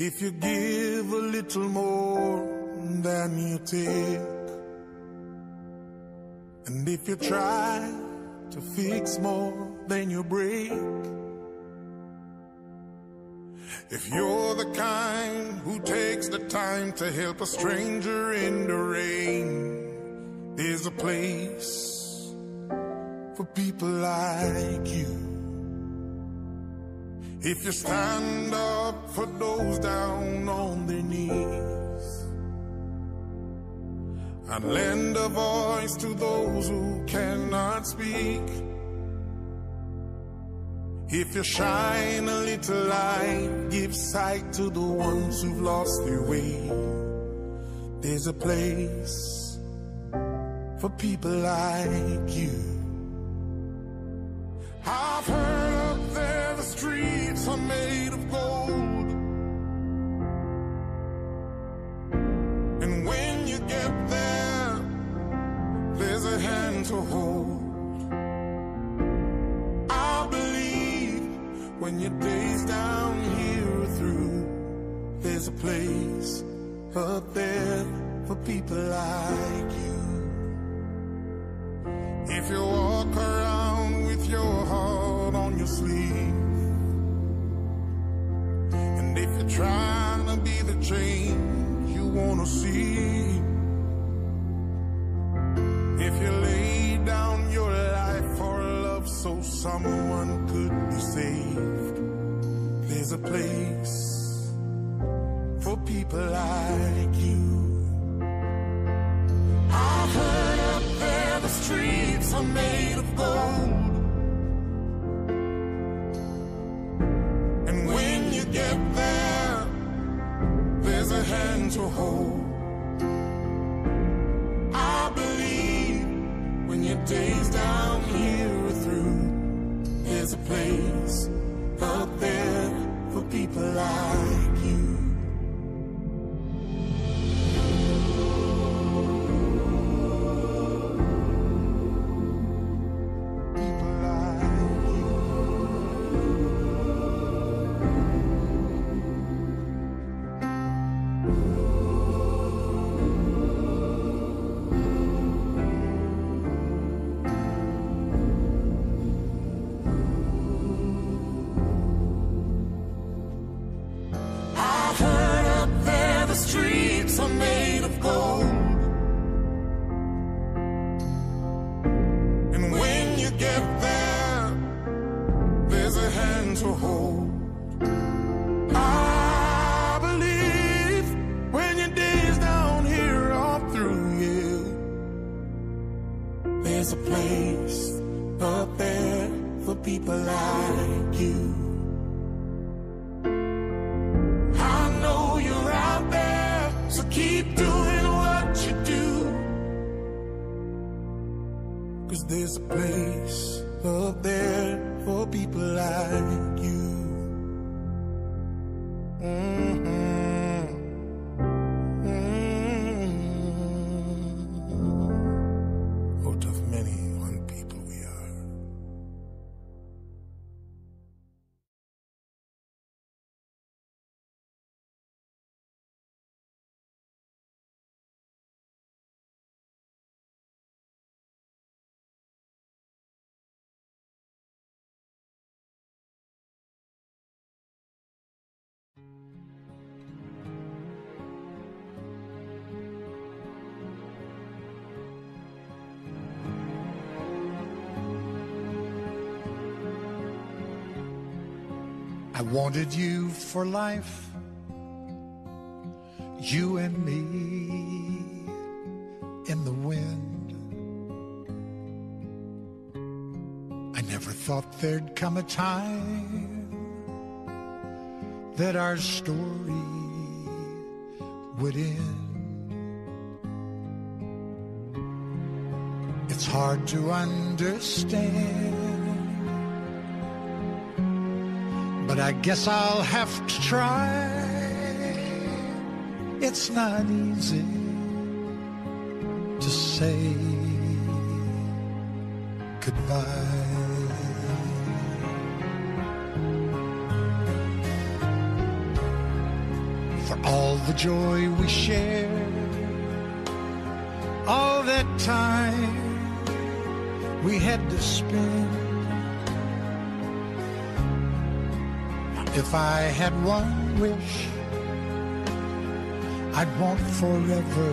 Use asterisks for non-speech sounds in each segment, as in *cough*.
If you give a little more than you take, and if you try to fix more than you break, if you're the kind who takes the time to help a stranger in the rain, there's a place for people like you. If you stand up for those down on their knees and lend a voice to those who cannot speak. If you shine a little light, give sight to the ones who've lost their way. There's a place for people like you. I wanted you for life, you and me in the wind. I never thought there'd come a time that our story would end. It's hard to understand. But I guess I'll have to try. It's not easy to say goodbye. For all the joy we shared, all that time we had to spend. If I had one wish, I'd want forever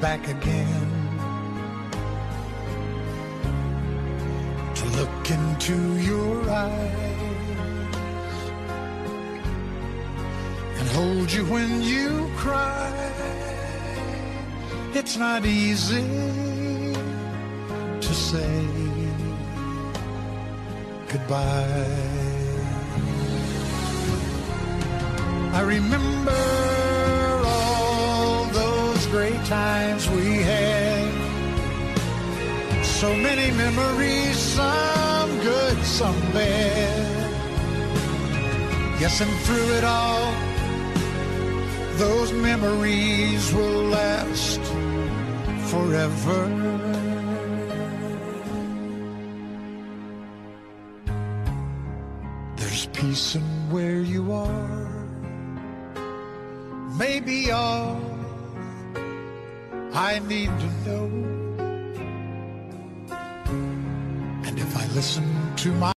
back again. To look into your eyes and hold you when you cry. It's not easy to say goodbye. I remember all those great times we had. So many memories, some good, some bad. Yes, and through it all, those memories will last forever. I need to know. And if I listen to my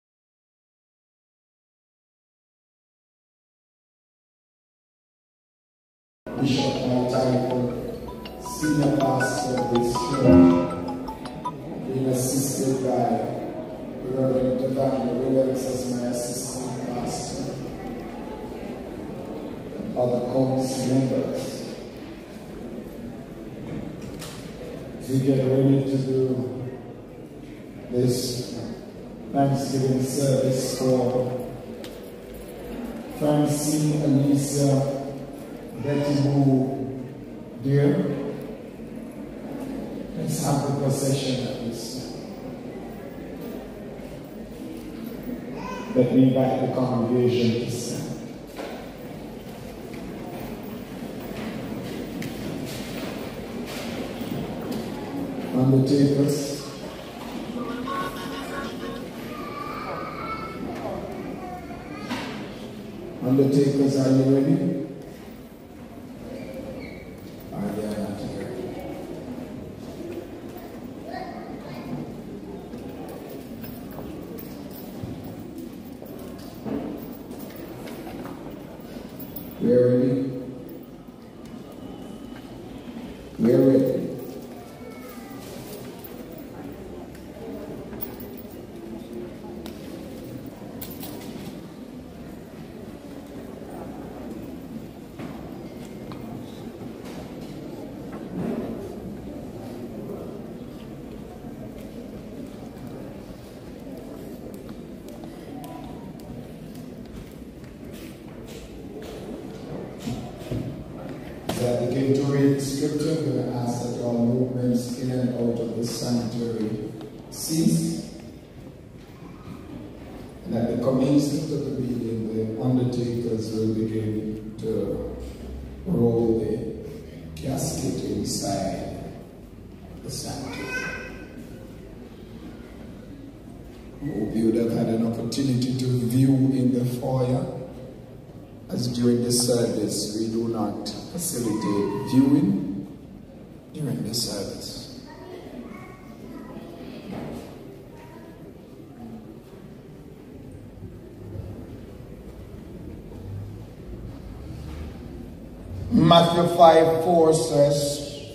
Matthew 5 4 says,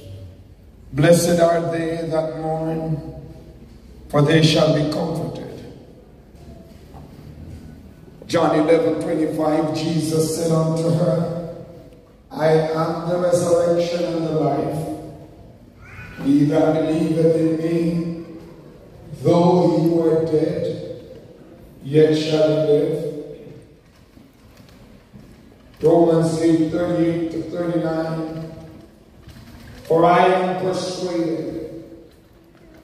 Blessed are they that mourn, for they shall be comforted. John 11 25, Jesus said unto her, I am the resurrection and the life. He that believeth in me, though he were dead, yet shall he live. Romans 8 38 to 39. For I am persuaded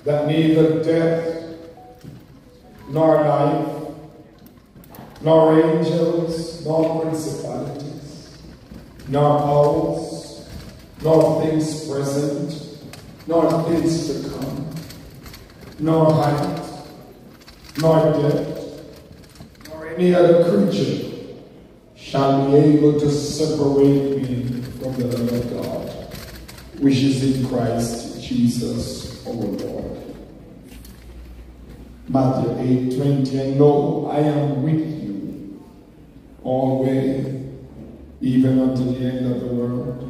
that neither death nor life nor angels, nor principalities, nor powers, nor things present, nor things to come, nor height, nor depth, nor any other creature shall be able to separate me from the love of God, which is in Christ Jesus our Lord. Matthew 8 20, and lo, I am with you always, even unto the end of the world.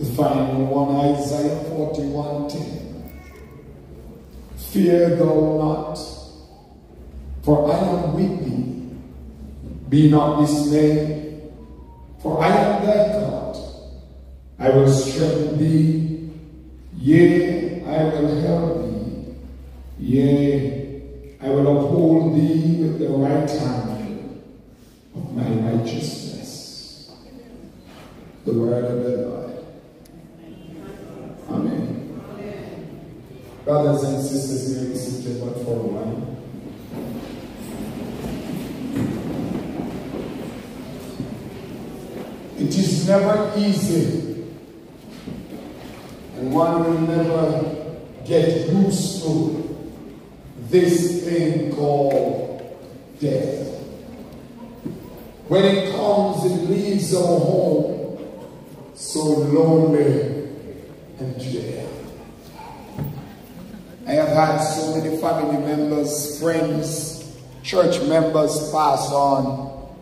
The final one, Isaiah 41 10. Fear thou not, for I am with thee. Be not dismayed, for I am thy God. I will strengthen thee, yea, I will help thee, yea, I will uphold thee with the right hand of my righteousness. The word of the Lord. Amen. Brothers and sisters, may we sit but for while. It is never easy, one will never get used to this thing called death. When it comes, it leaves our home so lonely and drear. I have had so many family members, friends, church members pass on.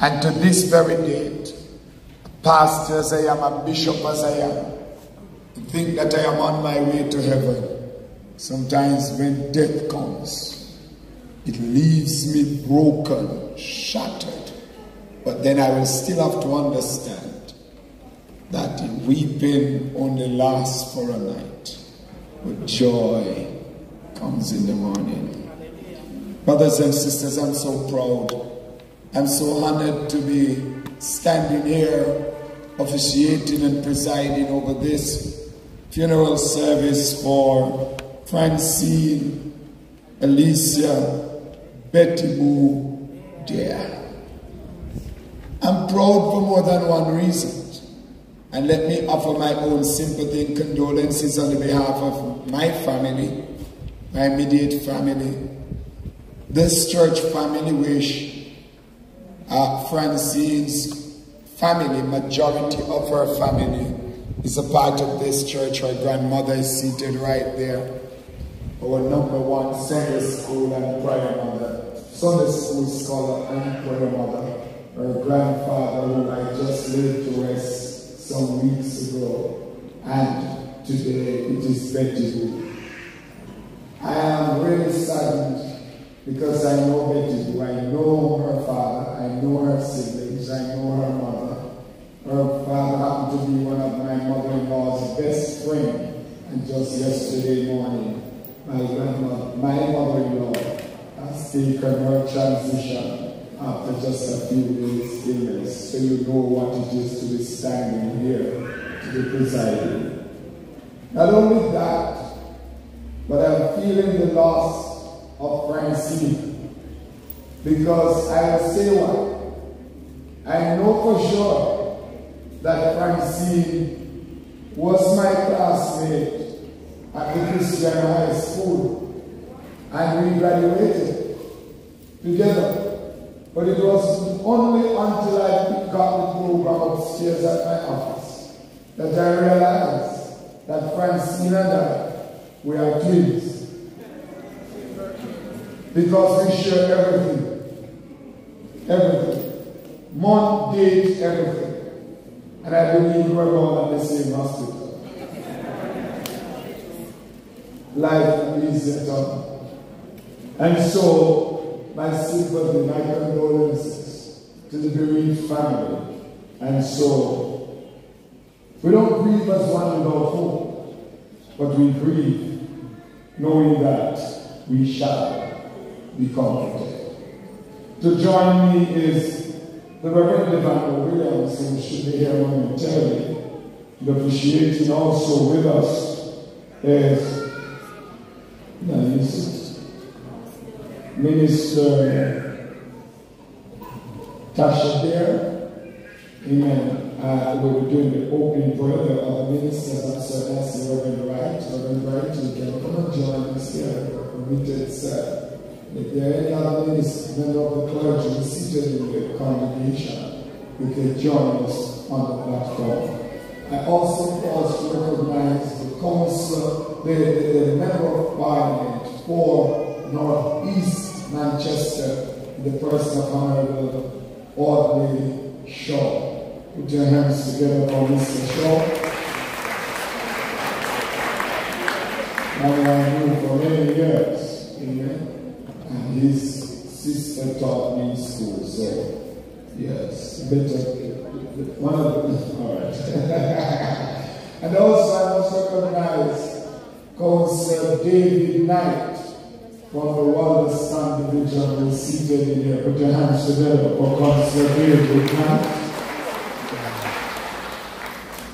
And to this very date, pastor as I am, a bishop as I am, think that I am on my way to heaven. Sometimes when death comes, it leaves me broken, shattered. But then I will still have to understand that weeping only lasts for a night, but joy comes in the morning. Brothers and sisters, I'm so proud. I'm so honored to be standing here officiating and presiding over this funeral service for Francene Alicia Betty Boo Daire. I'm proud for more than one reason. And let me offer my own sympathy and condolences on behalf of my family, my immediate family, this church family, which uh, Francene's family, majority of her family, is a part of this church. Her grandmother is seated right there. Our number one Sunday school and prayer mother, Sunday school scholar and prayer mother her grandfather who I just laid to rest some weeks ago. And today it is Betty I am really saddened because I know Betty I know her father, I know her siblings, I know her mother. Her father happened to be one of my mother-in-law's best friends. And just yesterday morning, my grandmother, my mother-in-law has taken her transition after just a few days illness, so you know what it is to be standing here, to be presiding. Not only that, but I'm feeling the loss of Francene. Because I will say what? I know for sure that Francene was my classmate at the Christian High School. And we graduated together. But it was only until I got the program upstairs at my office that I realized that Francene and I we are twins. Because we share everything. Everything. Month, date, everything. And I believe we're born at the same hospital. Life is eternal. And so, my sympathy, my condolences to the bereaved family. And so, we don't grieve as one without hope, but we grieve knowing that we shall be comforted. To join me is the Reverend Williams, who should be here momentarily. Appreciating also with us is Minister Tasha Daire. Amen. Uh, we were doing the opening prayer. There are other ministers that serve us. Reverend Wright. Reverend Wright, you can come and join us here. We Permitted, sir. If there are any other member of the clergy seated in the congregation, you can join us on the platform. I also want to recognize the council, the, the, the member of parliament for Northeast Manchester, the person of Honorable Audley Shaw. Put your hands together for Mr. Shaw. Now I knew for many years, amen. And his sister taught me school, so yes, better one of the all right. *laughs* and also I must recognize Council David Knight from the Walderston Division who is seated in here. Put your hands together for Council David Knight.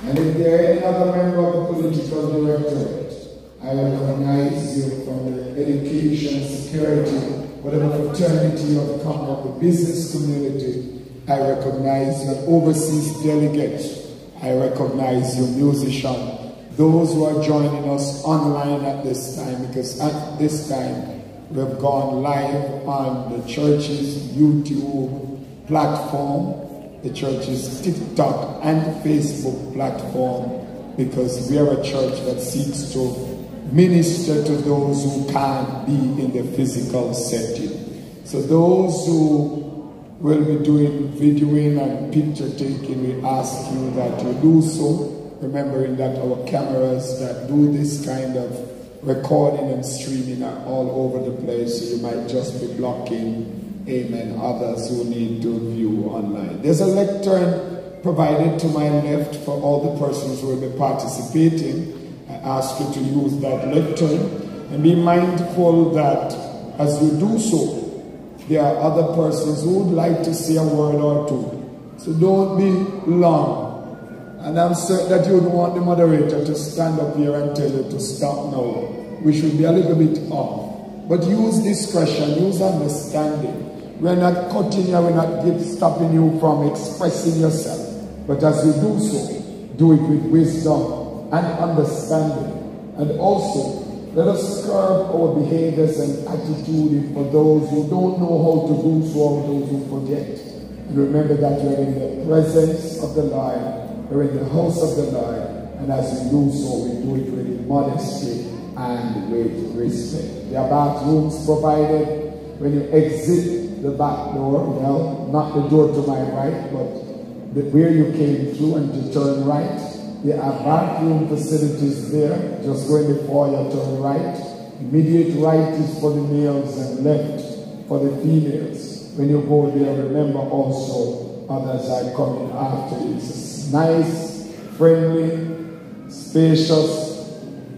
And if there are any other member of the political directorate, I recognize you from the education, security, whatever fraternity you the company, of the business community. I recognize you. Overseas delegates, I recognize you. Musician, those who are joining us online at this time, because at this time we've gone live on the church's YouTube platform the church's TikTok and Facebook platform because we are a church that seeks to minister to those who can't be in the physical setting. So those who will be doing videoing and picture taking, we ask you that you do so, remembering that our cameras that do this kind of recording and streaming are all over the place, so you might just be blocking amen, others who need to view online. There's a lectern provided to my left for all the persons who will be participating. I ask you to use that lectern and be mindful that as you do so, there are other persons who would like to say a word or two. So don't be long. And I'm certain that you would want the moderator to stand up here and tell you to stop now. We should be a little bit off. But use discretion, use understanding. We're not cutting you, we're not stopping you from expressing yourself. But as you do so, do it with wisdom and understanding. And also, let us curb our behaviors and attitude for those who don't know how to do so or those who forget. And remember that you are in the presence of the Lord, you're in the house of the Lord, and as we do so, we do it with modesty and with respect. There are bathrooms provided when you exit the back door, well, not the door to my right, but the, where you came through and to turn right. There are bathroom facilities there. Just go in the foyer to turn right. Immediate right is for the males and left for the females. When you go there, remember also others are coming after you. It's a nice, friendly, spacious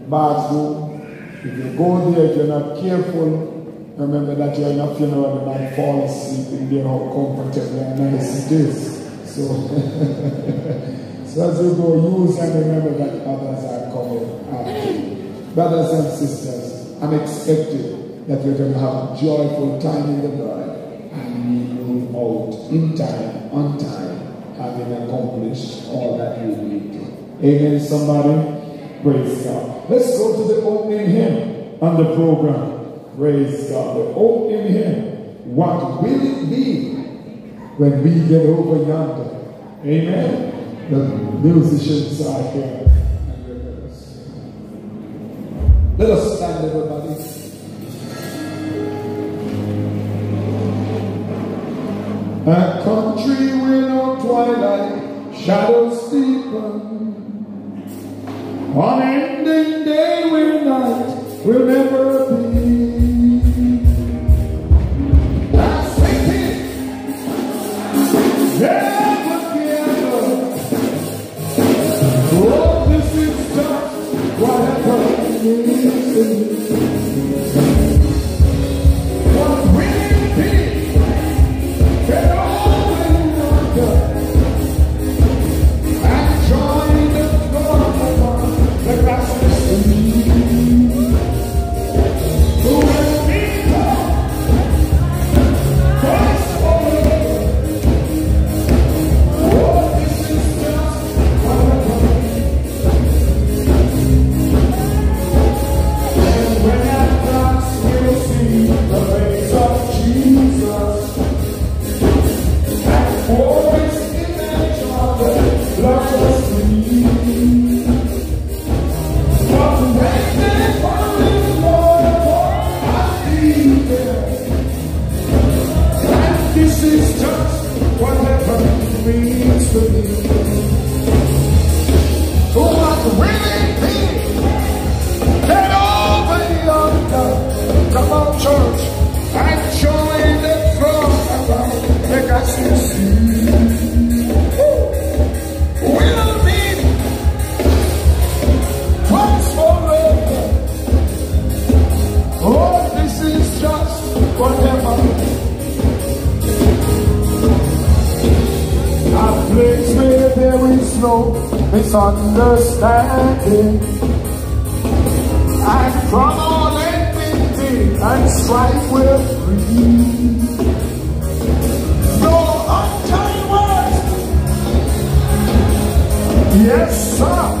bathroom. If you go there, if you're not careful, Remember that you're in a funeral and I fall asleep in there. how comfortable and nice it is. So *laughs* As you go, use and remember that others are coming. Brothers and sisters, I'm expecting that you're going to have a joyful time in the Lord and you out in time, on time, having accomplished all that you need to. Amen, somebody? Praise God. Let's go to the opening hymn on the program. Praise God. The opening hymn. What will it be when we get over yonder? Amen the musicians are here. Let us stand, everybody. A country where no twilight shadows deepen, unending day where night will never be. Yeah! misunderstanding And from all enmity and strife we're free. No unkind words. Yes, sir.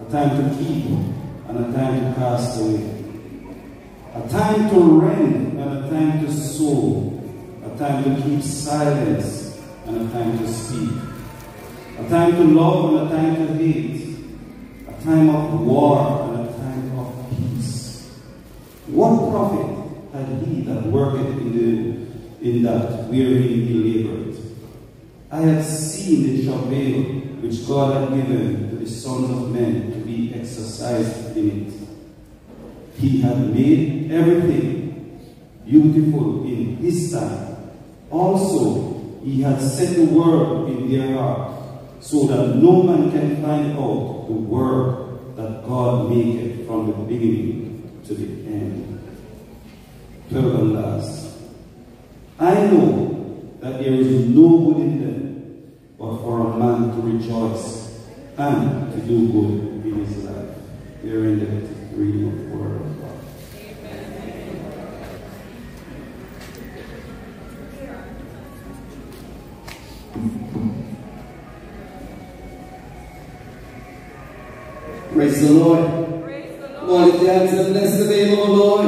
A time to keep and a time to cast away. A time to rend and a time to sow. A time to keep silence and a time to speak. A time to love and a time to hate. A time of war and a time of peace. What profit had he that worketh in, the, in that wherein he? I had seen the travail which God had given the sons of men to be exercised in it. He had made everything beautiful in his time. Also, he had set the word in their heart, so that no man can find out the work that God maketh from the beginning to the end. Twelve and last. I know that there is no good in them, but for a man to rejoice and to do good in his life. Here in the reading of the word of God. Praise the Lord. Come on, lift your hands and bless the name of the Lord.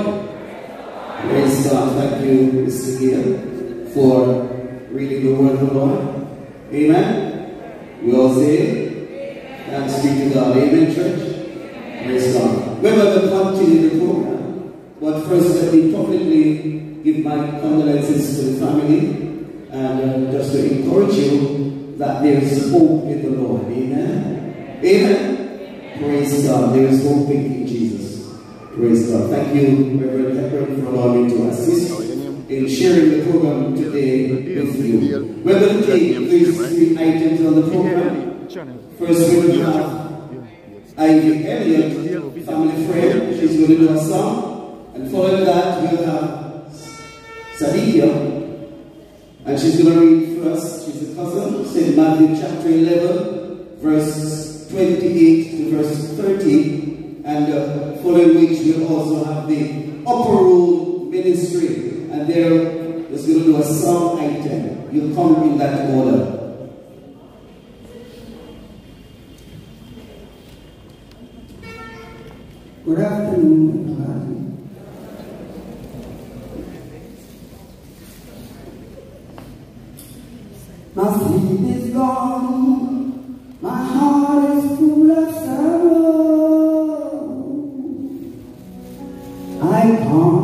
Praise God. Thank you, Mr. Gill, for reading the word of the Lord. Amen. We all say, thanks speak to God. Amen, church. Praise God. Going to continue the program, but first let me publicly give my condolences to the family and uh, just to encourage you that there is hope in the Lord. Amen. Amen. Praise God. There is hope in Jesus. Praise God. Thank you, Reverend Hepburn, for allowing me to assist in sharing the program today with you. To take these three items on the program. First, to have Ivy Elliott, family friend. She's going to do a song. And following that, we'll have Sadiqa. And she's going to read us. She's a cousin. St. Matthew chapter 11, verse 28 to verse 30. And uh, following which we'll also have the upper room ministry. And there is going to do a song item. You'll come in that order. Good afternoon. My sleep is gone, my heart is full of sorrow. I can't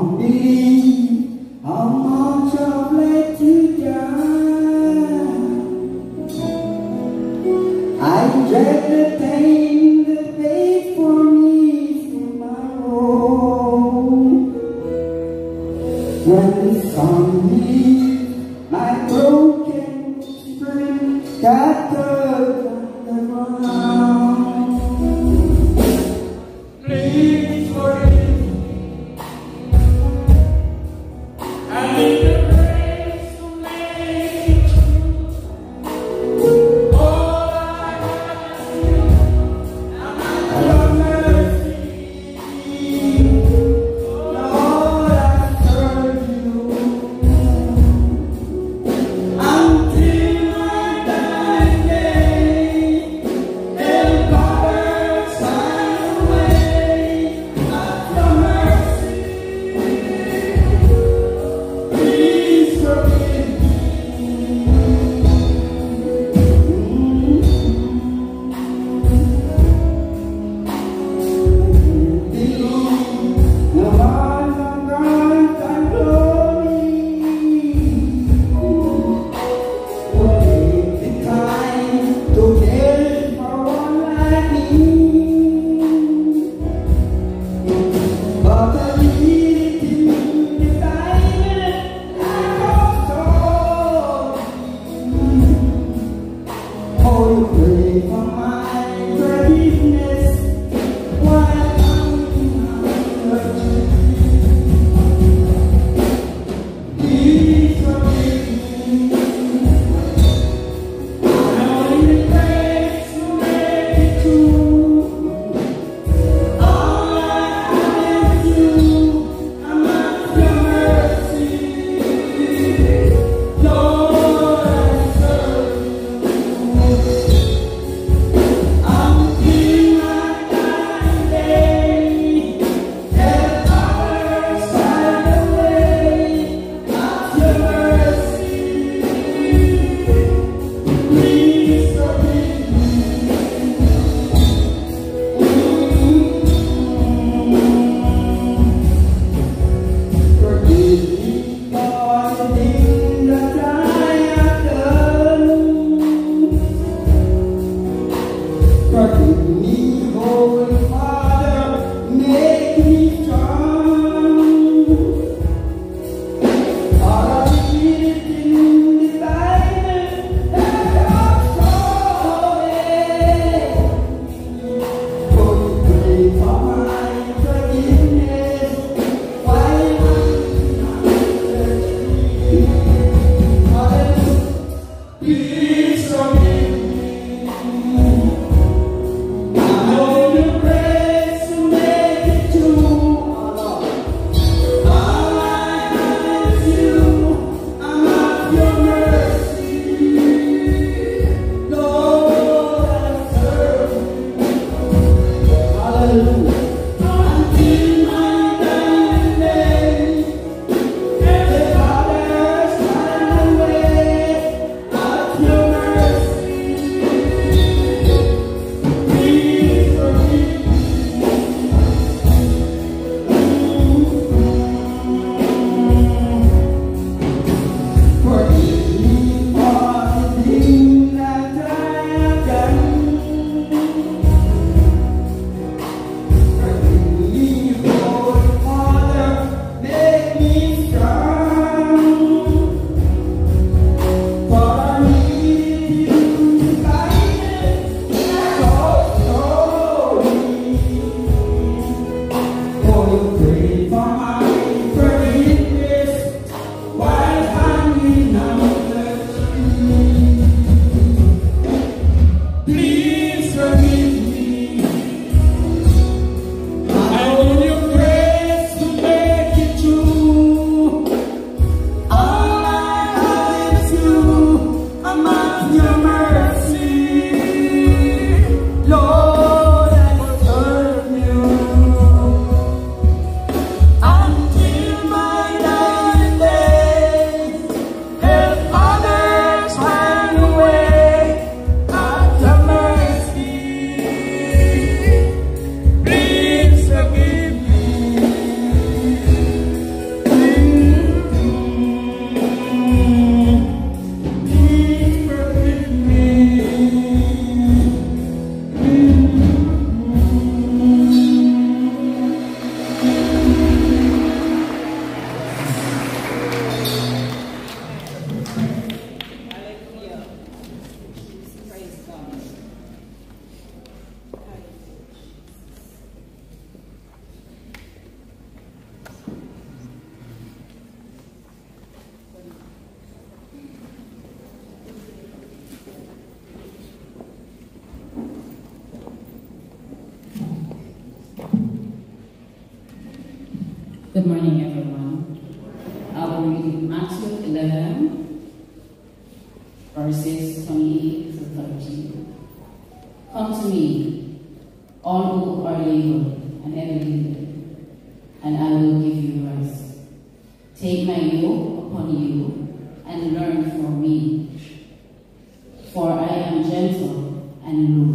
gentle and low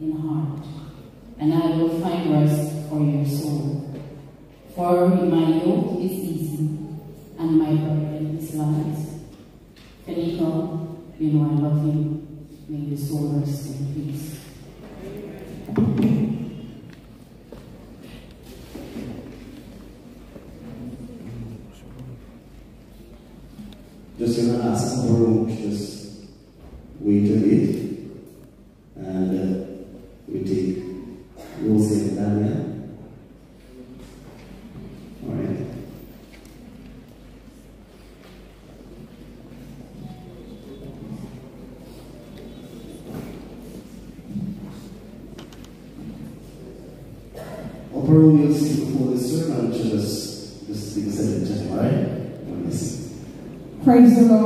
in heart, and I will find rest for your soul. For my yoke is easy, and my burden is light. Fenico, you know I love you. May your soul rest in peace. presença da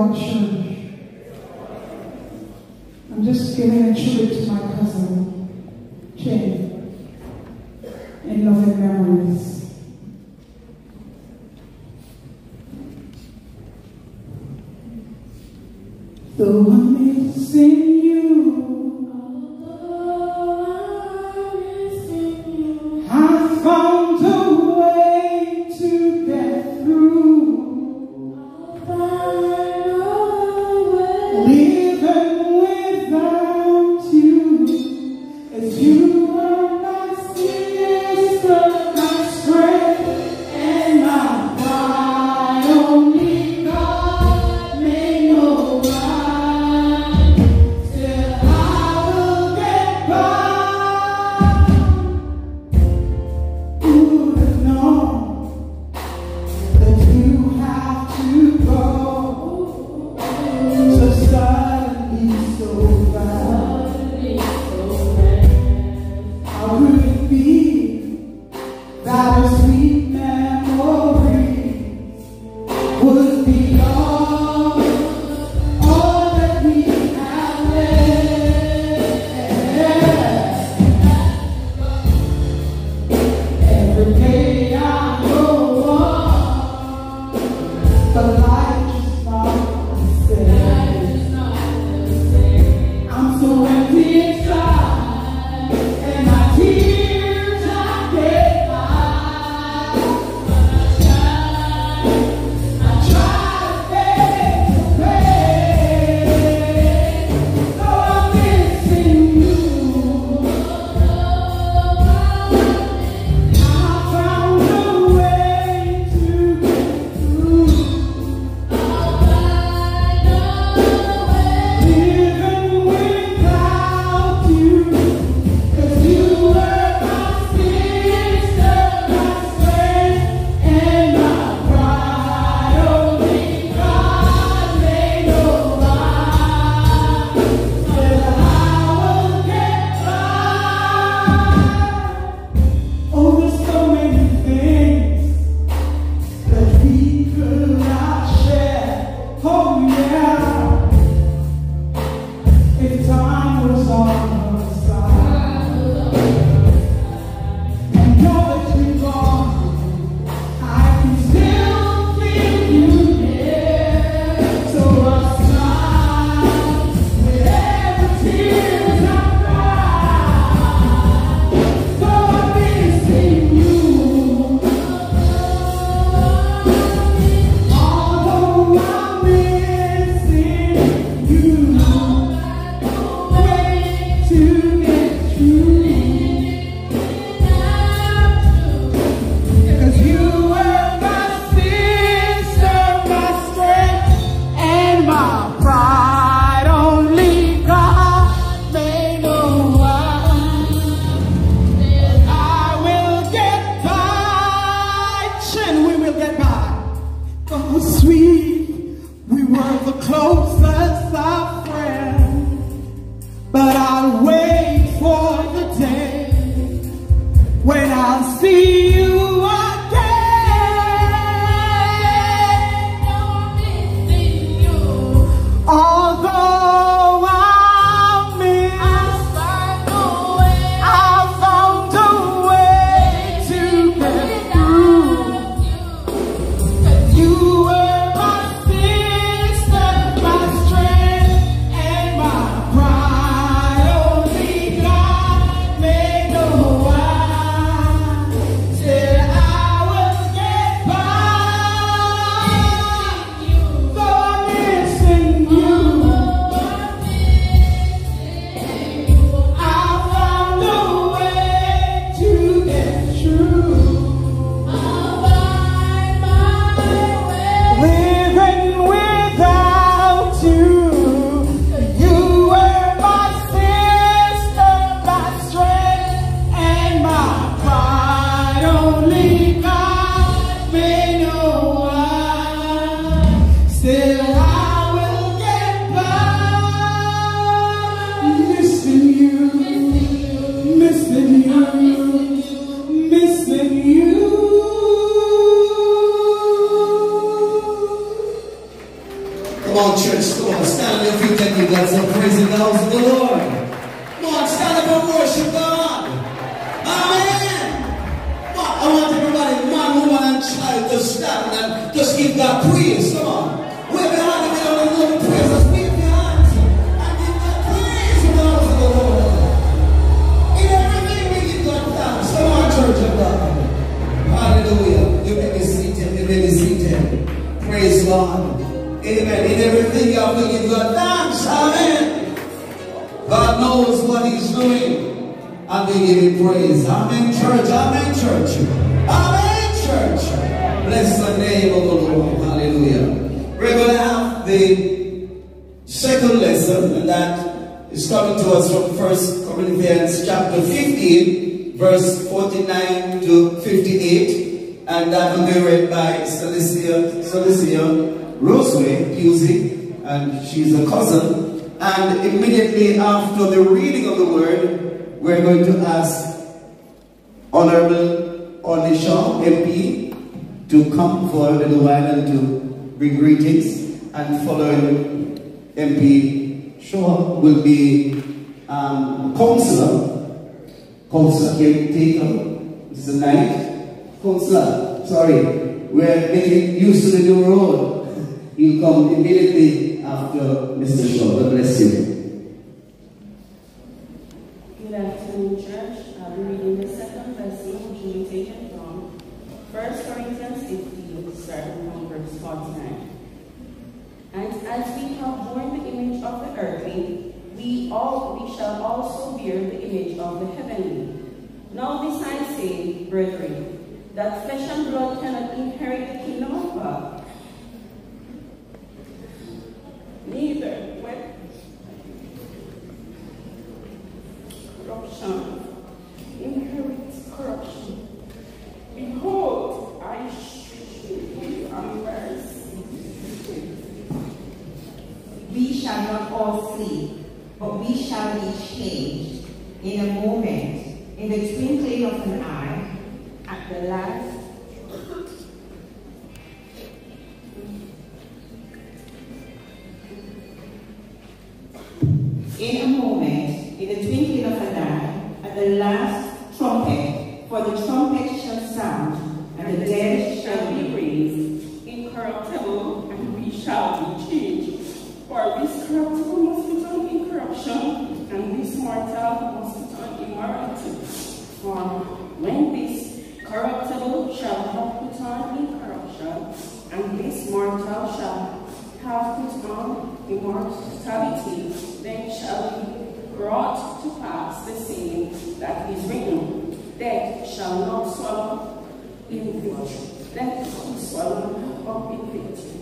the mortality, then shall be brought to pass the saying that is written, Death shall not swallow in victory. Death will swallow up in victory.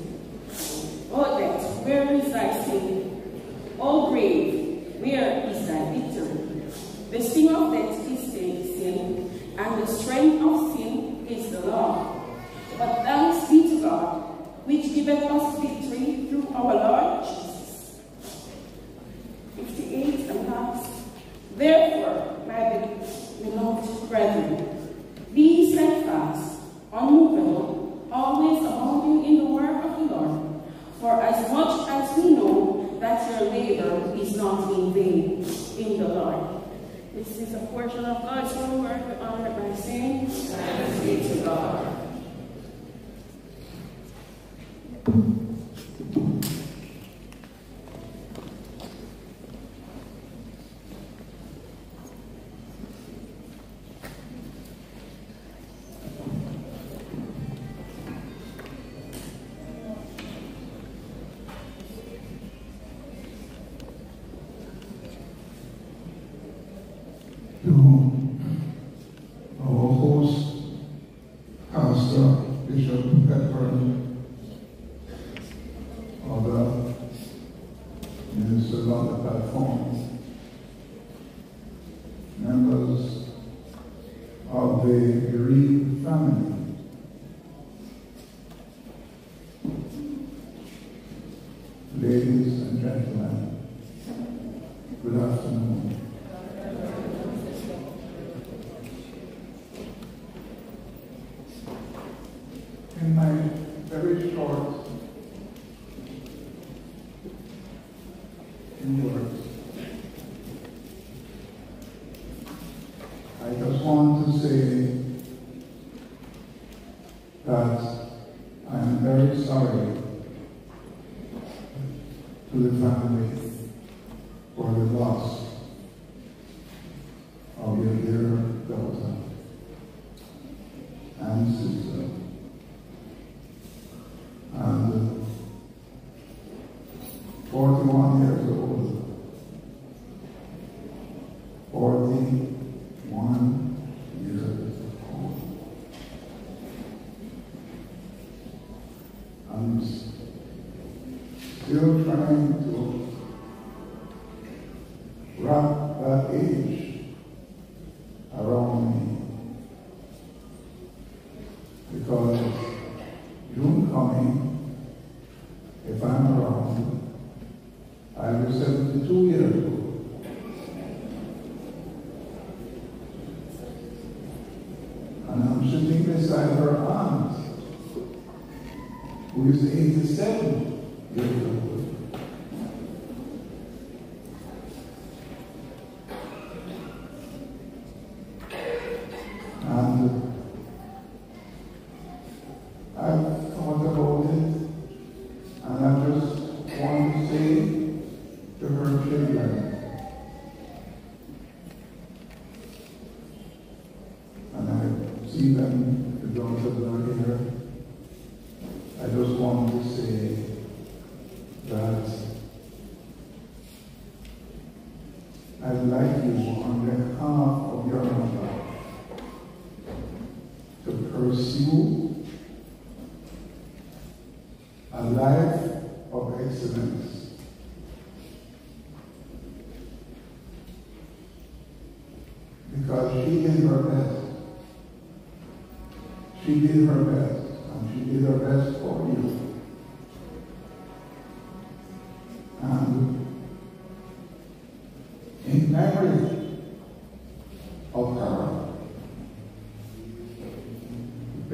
O death, where is thy sting? O grave, where is thy victory? The sting of death is sin, and the strength of sin is the law.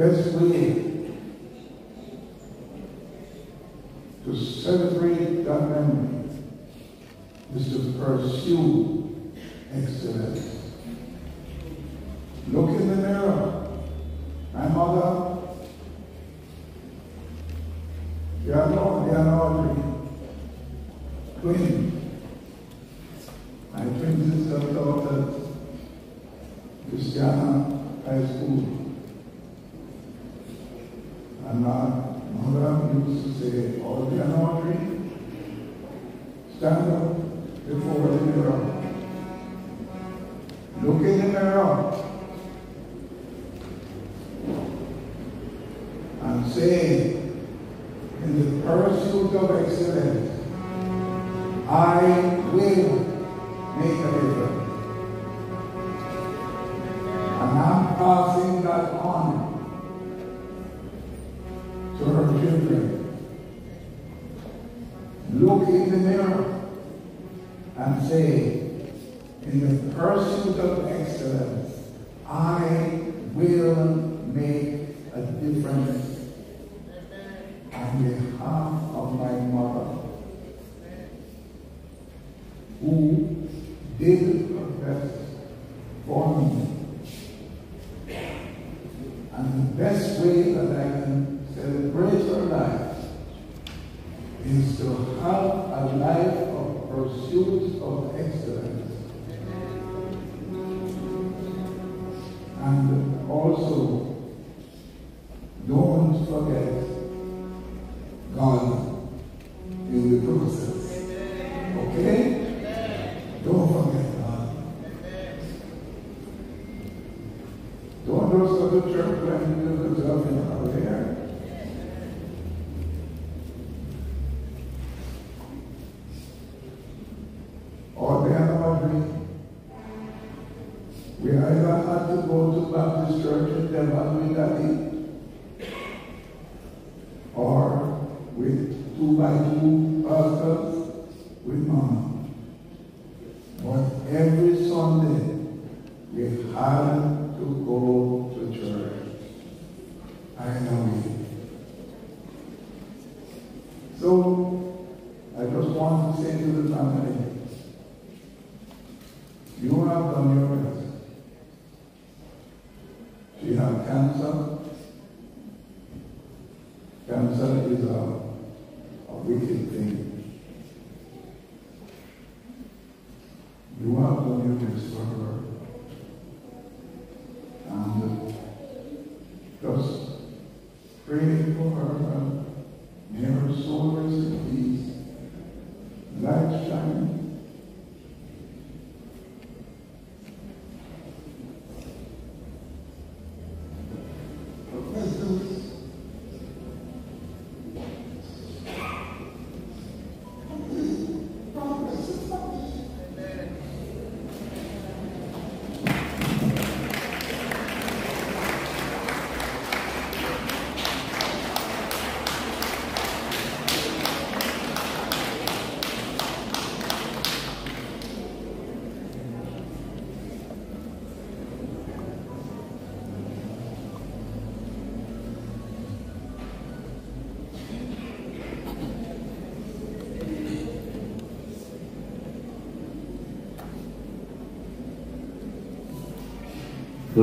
The best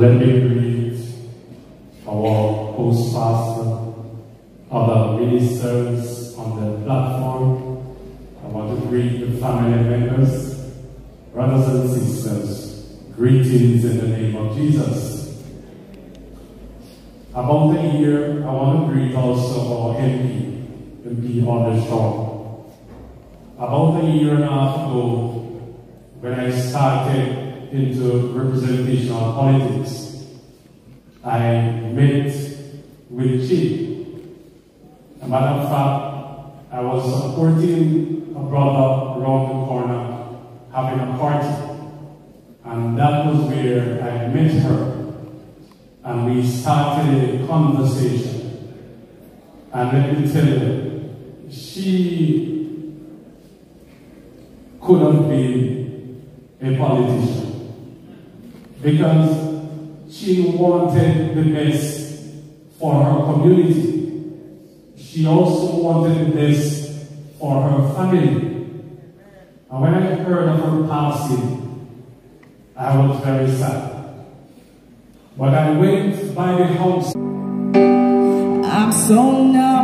Let me greet our host pastor, other ministers on the platform. I want to greet the family members, brothers and sisters. Greetings in the name of Jesus. About a year, I want to greet also our MP, MP on the shore. About a year and a half ago, when I started into representational politics, I met with Chief. As a matter fact, I was supporting a brother around the corner having a party. And that was where I met her. And we started a conversation. And let me tell you, she could have been a politician because she wanted the best for her community. She also wanted this for her family. And when I heard of her passing, I was very sad. But I went by the house. I'm so numb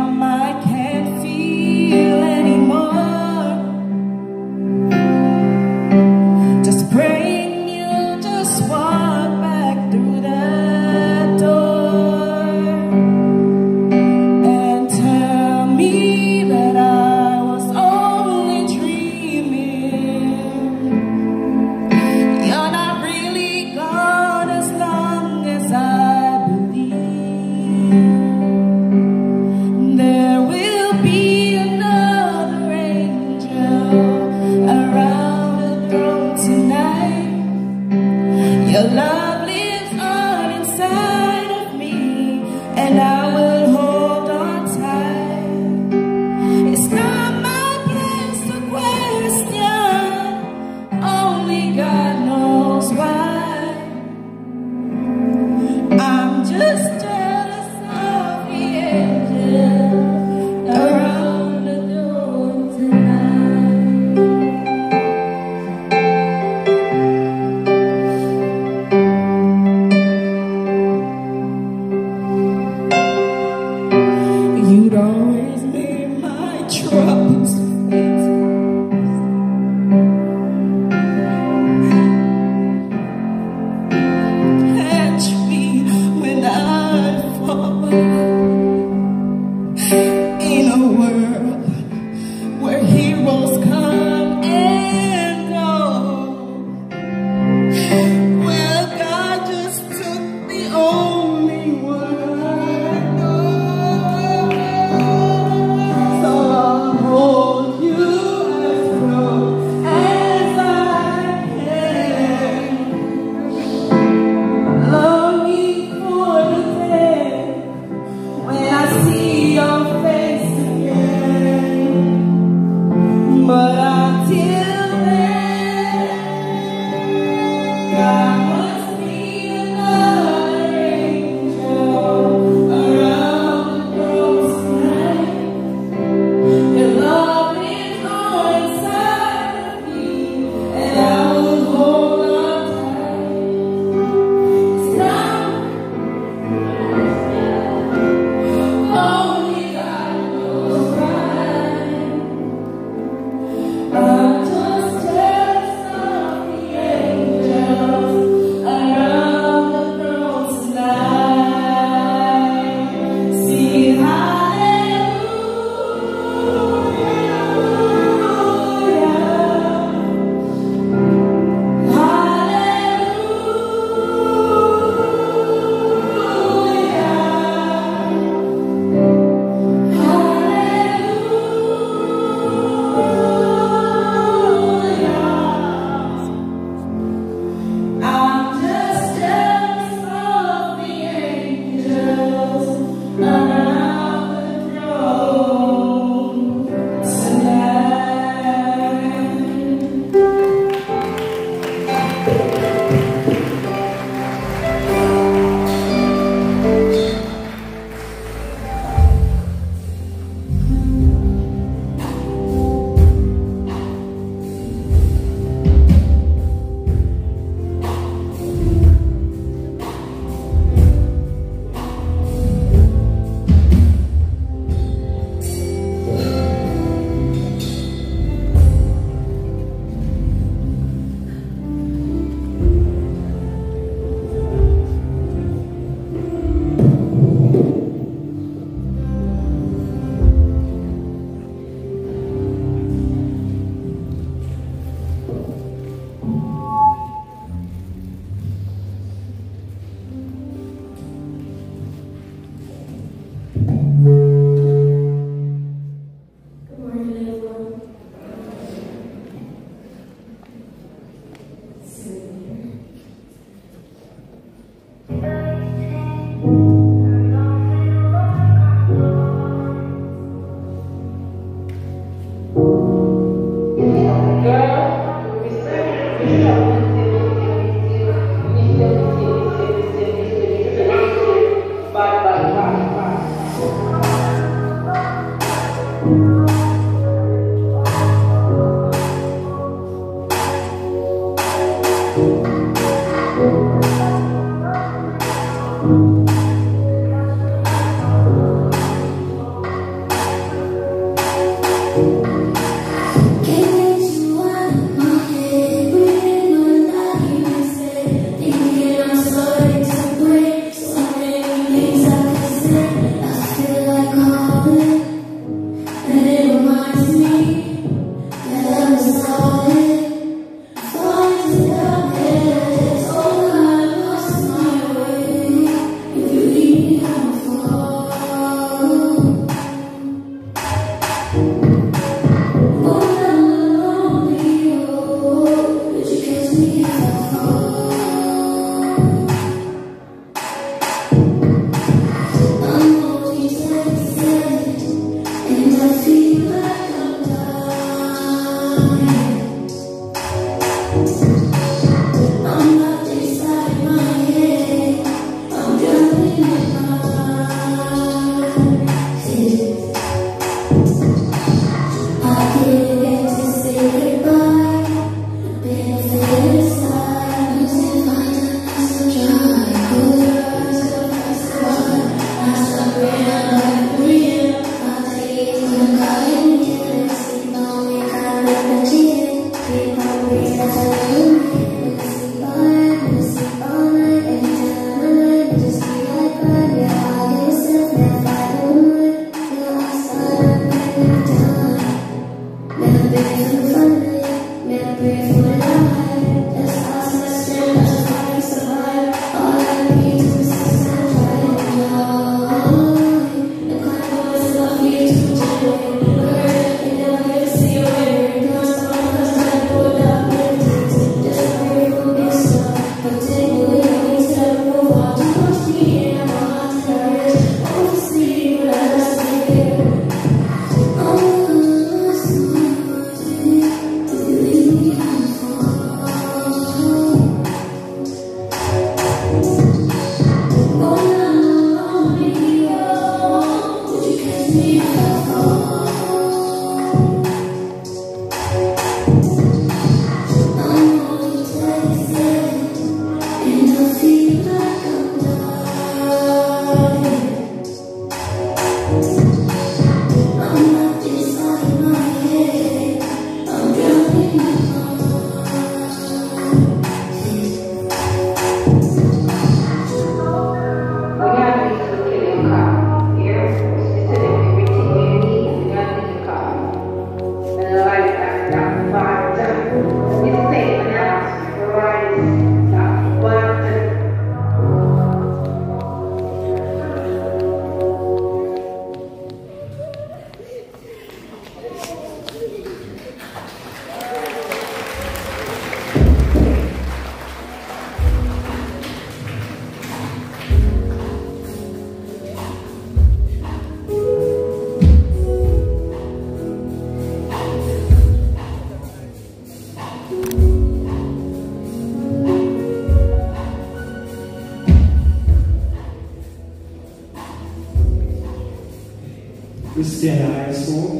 Christiana High School.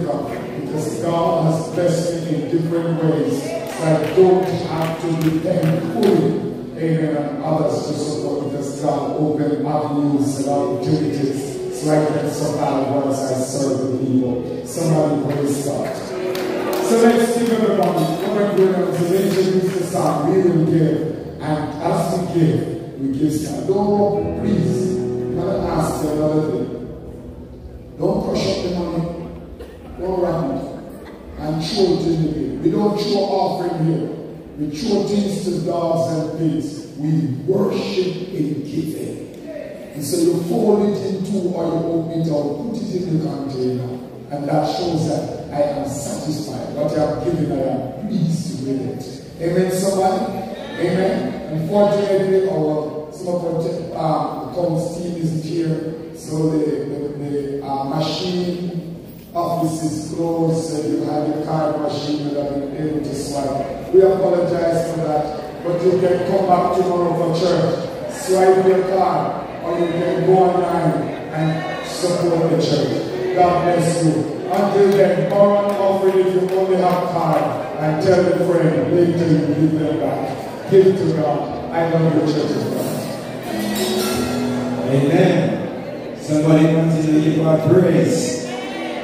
Because God has blessed me in different ways. So I don't have to depend fully amen, and others to support because God opened avenues and opportunities so I can survive once I serve the people. Somebody praise God. So let's give everybody, what we're doing is we introduce the we will give, and as we give, we give. Don't, please, I'm going to ask you another thing. Don't crush up the money. Go around and throw it in the bin. We offering here. We throw things to dogs and pigs. We worship in giving. And so you fold it into or you open it or put it in the container. And that shows that I am satisfied. What I have given, I am pleased with it. Amen, somebody? Amen. Unfortunately, our some of our um, accounts team isn't here, so the, the, the uh, machine office is closed, so you have your card machine that been able to swipe. We apologize for that, but you can come back tomorrow for church, swipe your card, or you can go online and support the church. God bless you. Until then, borrow an offering if you only have card, and tell a friend later you give them back. Give it to God. I love your church of God. Amen. Somebody continue to give God praise.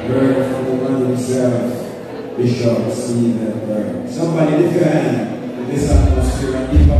Word from the man himself, Bishop Stephen Bird. Uh, somebody lift your hand in this atmosphere and give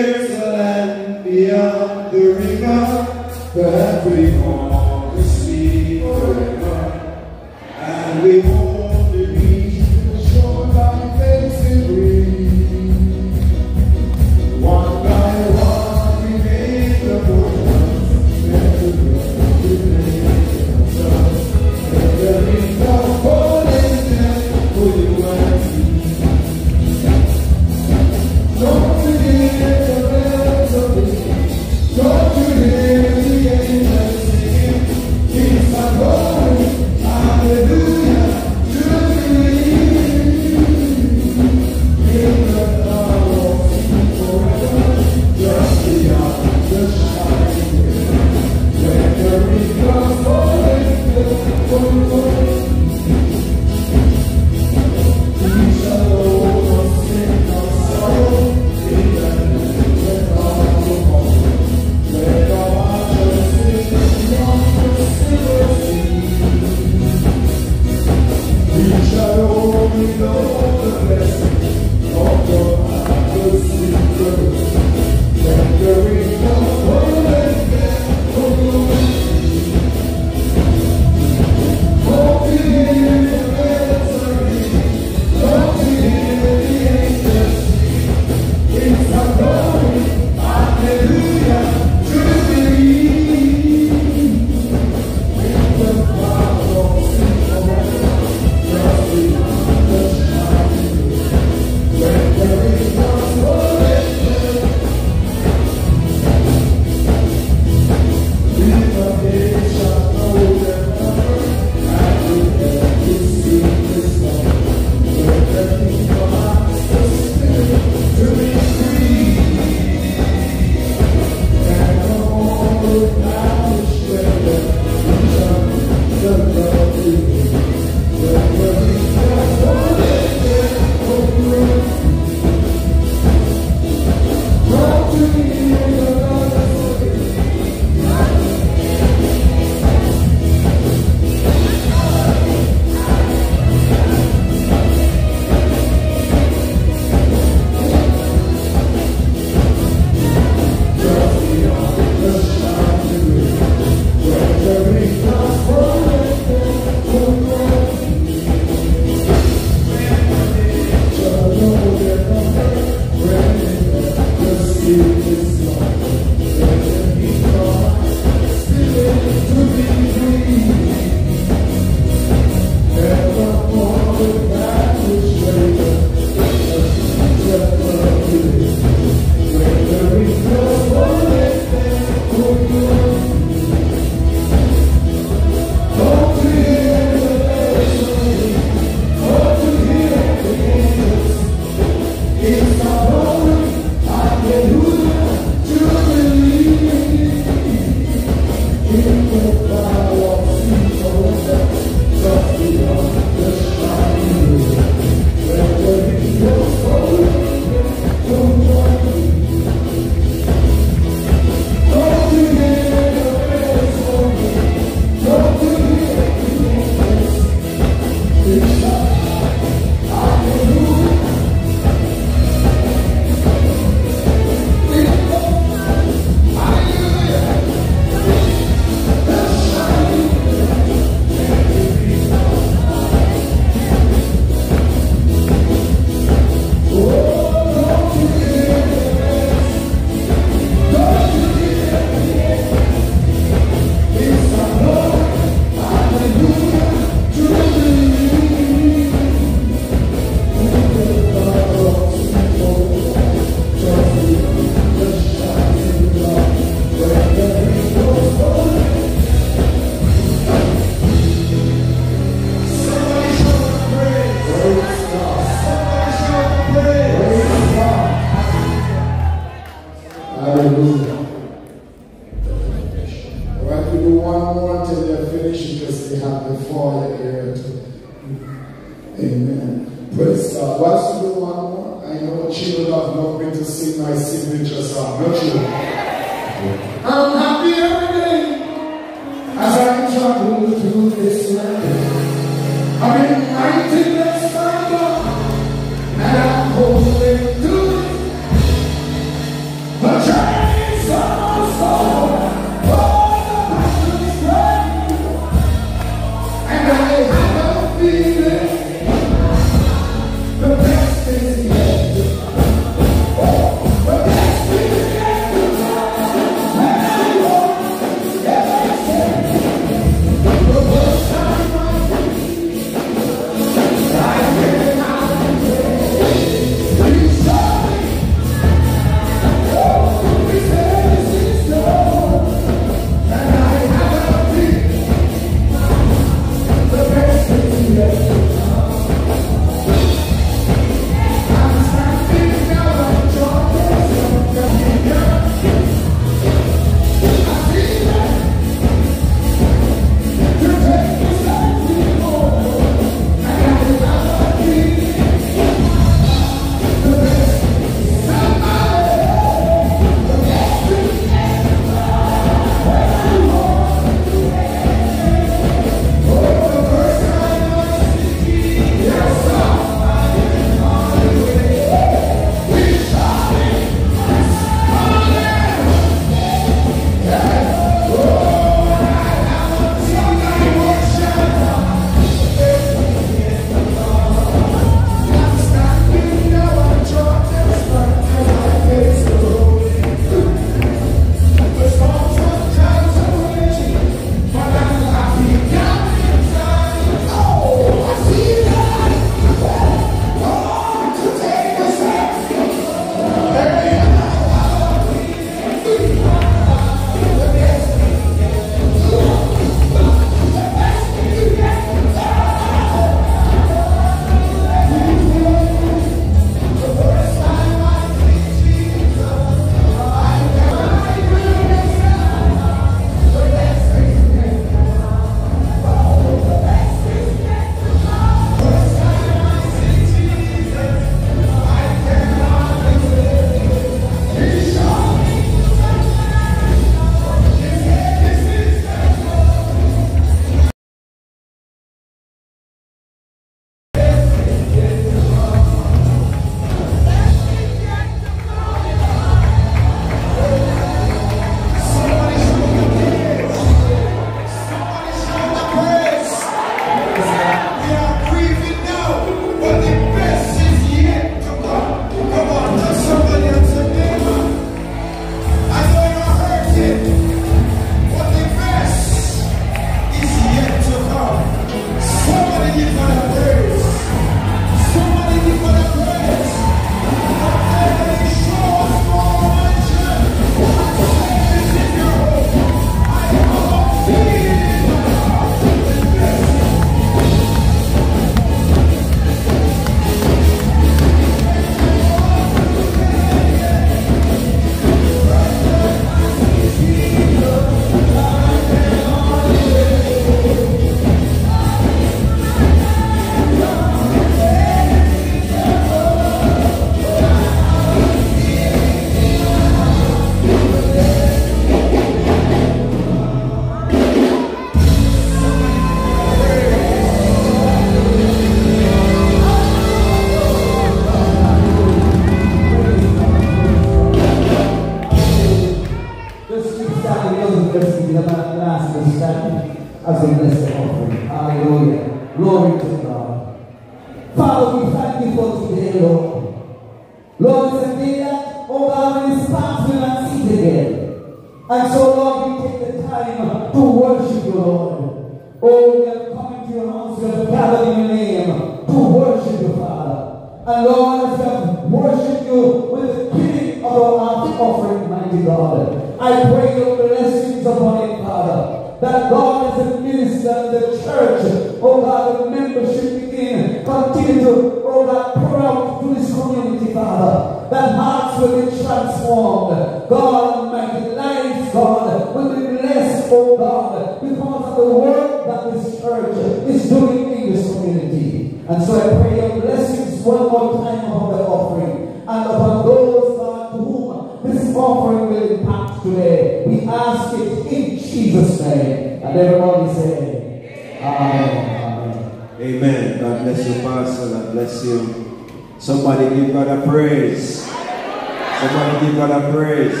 God a praise.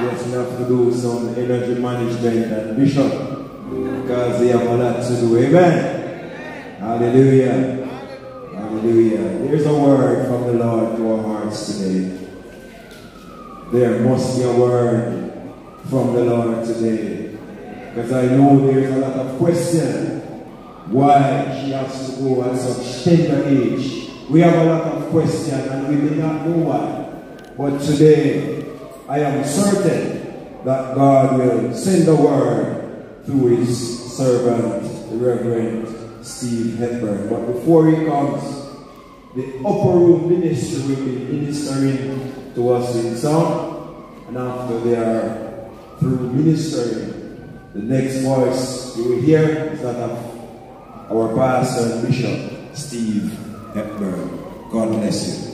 Yes, we have to do some energy management and bishop because we have a lot to do. Amen. Hallelujah. Hallelujah. Here's a word from the Lord to our hearts today. There must be a word from the Lord today. Because I know there's a lot of question why she has to go at such tender age. We have a lot of questions and we do not know why. But today, I am certain that God will send the word through his servant, the Reverend Steve Hepburn. But before he comes, the upper room ministry will be ministering to us in song. And after they are through ministering, the next voice you will hear is that of our pastor and bishop, Steve Hepburn. God bless you.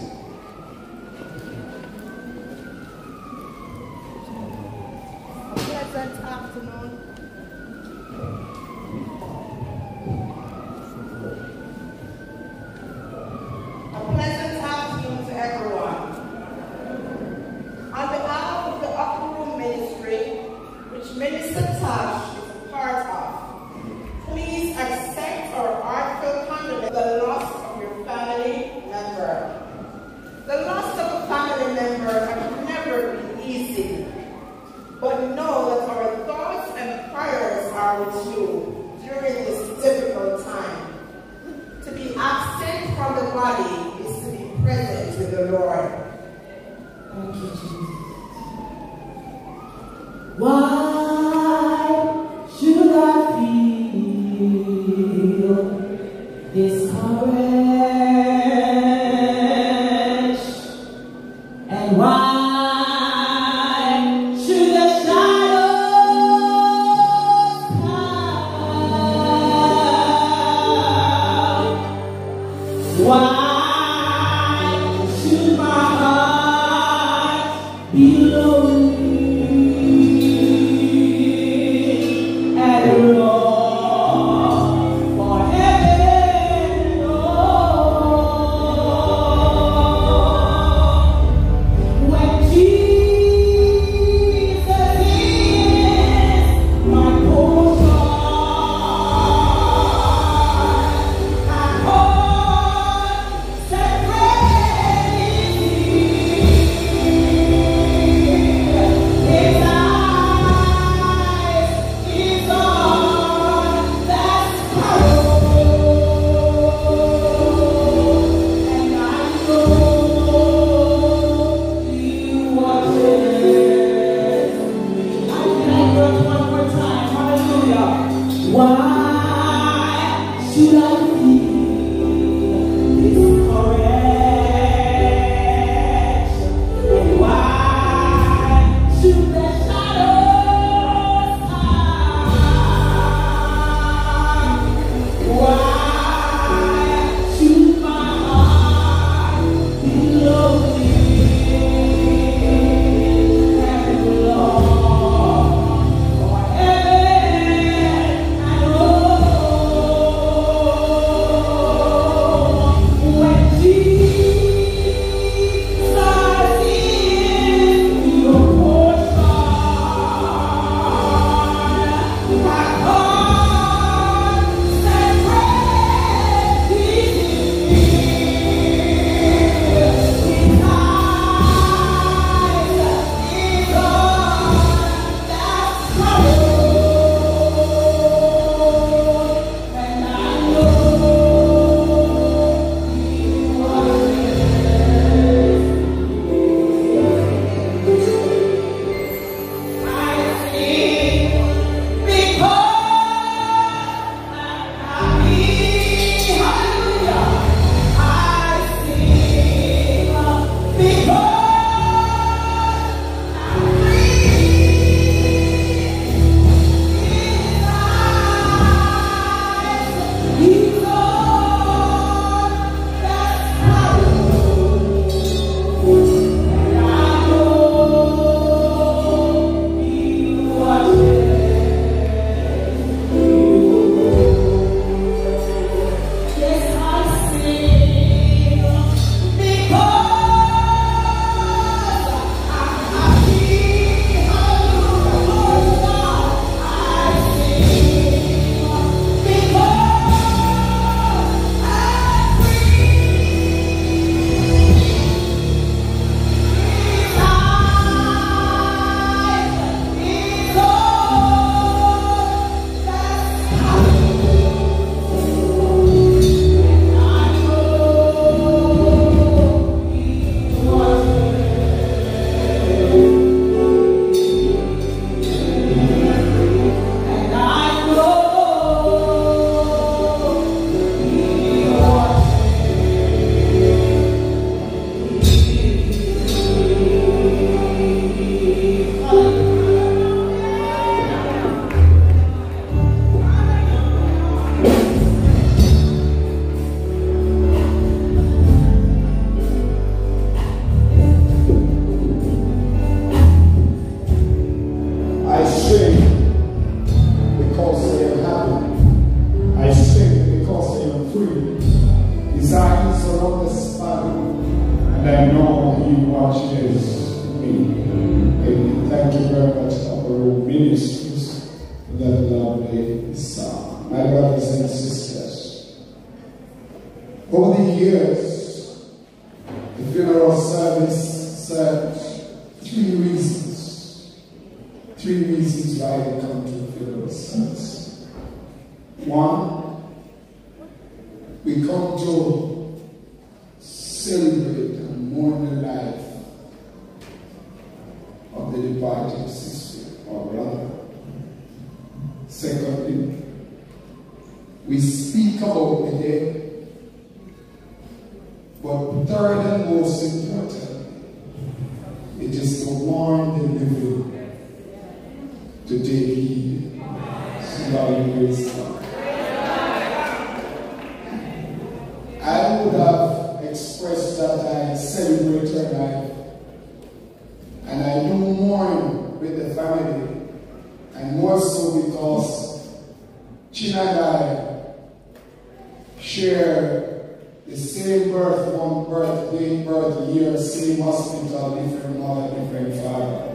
Share the same birth, one birthday, birth year, same hospital, different mother, different father.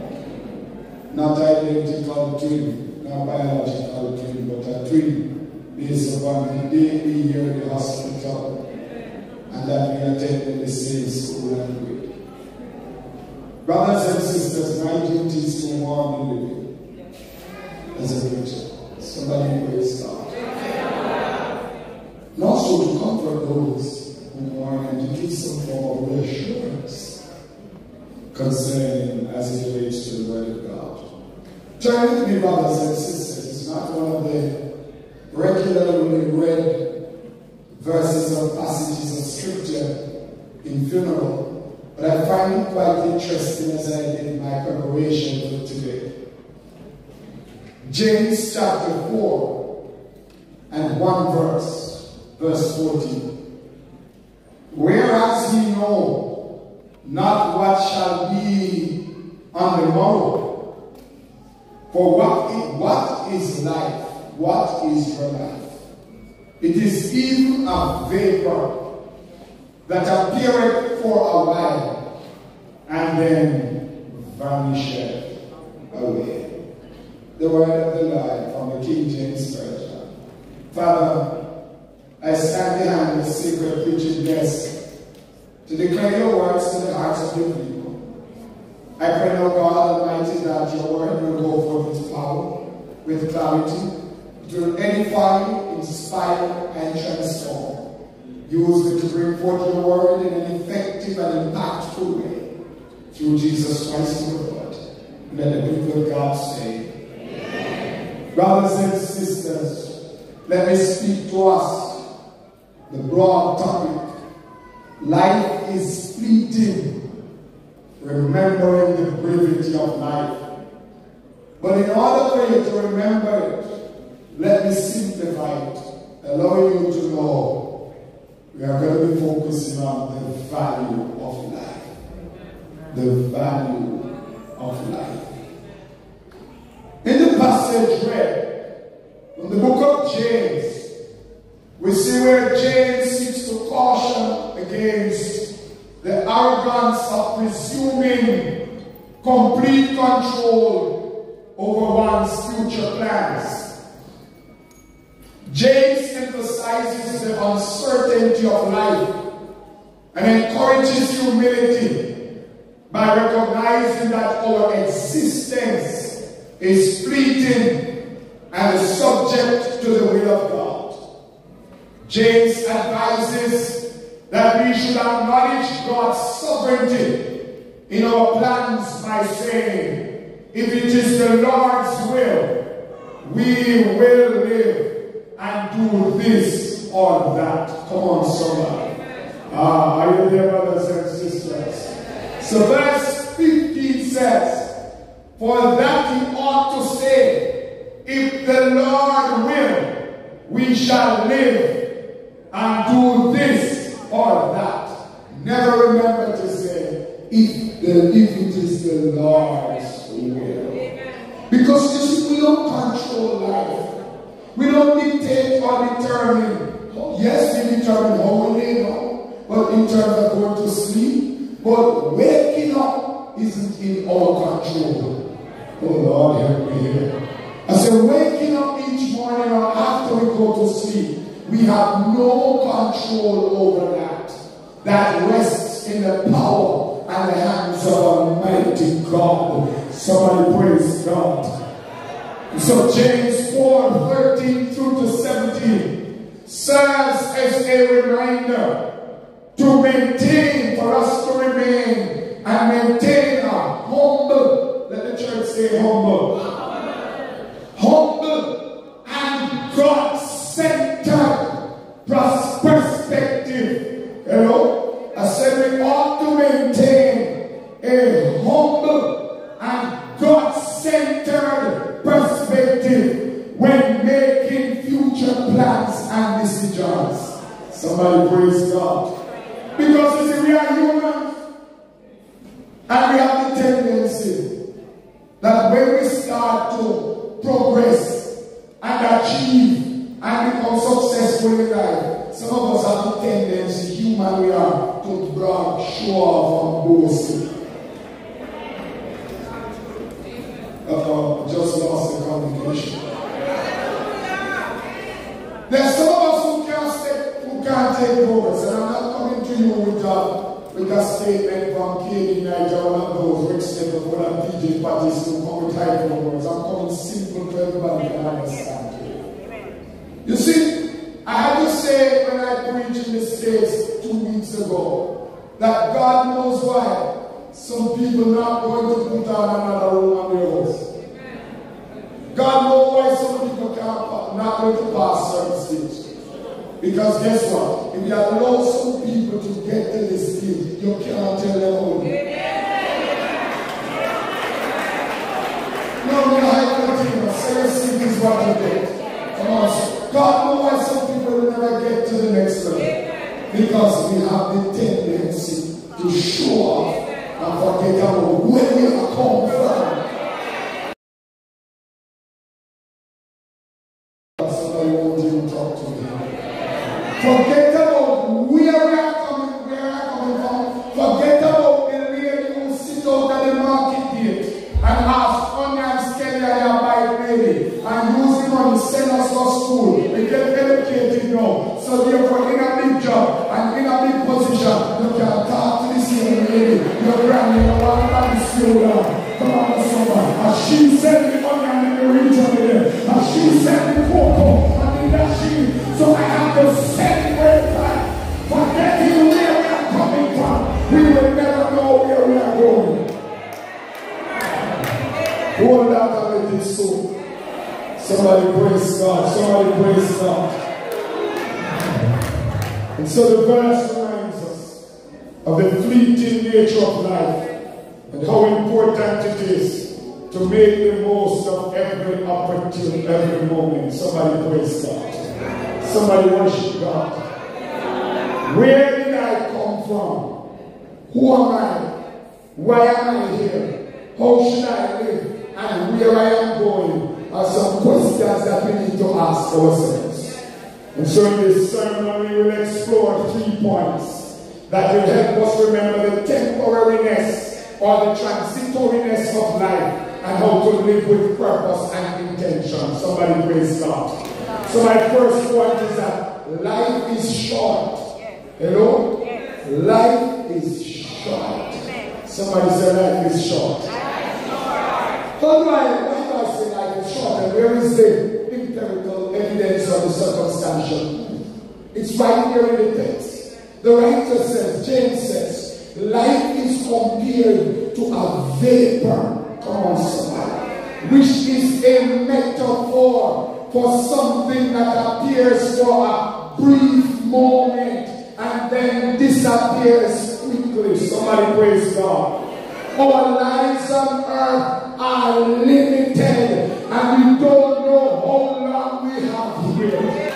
Not identical twin, not biological twin, but a twin based upon the day we hear the hospital and that we attended the same school and grade. Brothers and sisters, my duty is to warn the living as a preacher. Somebody praise God. And also to comfort those who mourn and to give some form of reassurance concerning as it relates to the Word of God. Turn with me, brothers and sisters. It's not one of the regularly read verses or passages of scripture in funeral, but I find it quite interesting as I did my preparation for today. James chapter 4 and 1 verse, verse 14. Whereas ye know not what shall be on the morrow, for what is, what is life? What is your life? It is even a vapor that appeareth for a while and then vanisheth away. The word of the Lord from the King James Version. Father, I stand behind the sacred preaching desk to declare your words to the hearts of your people. I pray, O God Almighty, that your word will go forth with power, with clarity, it will edify, inspire, and transform. Use it to bring forth your word in an effective and impactful way. Through Jesus Christ, your Lord. Let the people of God say, Amen. Brothers and sisters, let me speak to us the broad topic. Life is fleeting, remembering the brevity of life. But in order for you to remember it, let me simplify it, allowing you to know we are going to be focusing on the value of life. The value of life. In the passage read from the book of James, we see where James seeks to caution against the arrogance of presuming complete control over one's future plans. James emphasizes the uncertainty of life and encourages humility by recognizing that our existence is fleeting and subject to the will of God. James advises that we should acknowledge God's sovereignty in our plans by saying, if it is the Lord's will, we will live and do this or that. Come on, somebody. Ah, are you there, brothers and sisters? So verse 15 says, For that he ought to say, If the Lord will, we shall live and do this or that. Never remember to say, if, the, if it is the Lord's will. Because you see, we don't control life. We don't dictate or determine. Yes, we determine how we down, but in terms of going to sleep, but waking waking up isn't in our control. Oh Lord, help me here. I said, waking up each morning or after we go to sleep, we have no control over that. That rests in the power and the hands of Almighty God. Somebody praise God. So James 4, 13 through to 17 serves as a reminder to maintain, for us to remain and maintain a humble, let the church say humble, humble and God-centered pros- perspective. You know, I said we ought to maintain a humble and God-centered perspective when making future plans and decisions. Somebody praise God. Because you see, we are humans. And we have the tendency that when we start to progress and achieve and become successful in life, some of us have the tendency, human we are, to brag, show off, and boast. Uh-oh, just lost the communication. There's some of us who can't stay, who can't take progress, and I'm not coming to you with a, with a statement from KD Niger, one of those rich statements, one of DJ parties who come with high progress. I'm coming simple to everybody can understand. You see, I had to say when I preached in the States two weeks ago that God knows why some people are not going to put on another room on their house. God knows why some people can't, not going to pass certain stage. Because guess what? If you allow some people to get to this stage, you cannot tell them how. No, no, I continue. Seriously, this is what you get. Come on. God knows why some people will never get to the next level. Because we have the tendency to show off and forget about where we have come from. Somebody praise God. Somebody praise God. And so the verse reminds us of the fleeting nature of life and how important it is to make the most of every opportunity, every moment. Somebody praise God. Somebody worship God. Where did I come from? Who am I? Why am I here? How should I live? And where I am going are some questions that we need to ask ourselves. And so in this sermon, we will explore three points that will help us remember the temporariness or the transitoriness of life and how to live with purpose and intention. Somebody praise God. So my first point is that life is short. Hello? Life is short. Somebody say life is short. How do I, why do I say life is short? And the empirical evidence of the circumstantial? It's right here in the text. The writer says, James says, life is compared to a vapor. Come on, somebody. Which is a metaphor for something that appears for a brief moment and then disappears quickly. Somebody praise God. Our lives on earth are limited and we don't know how long we have here.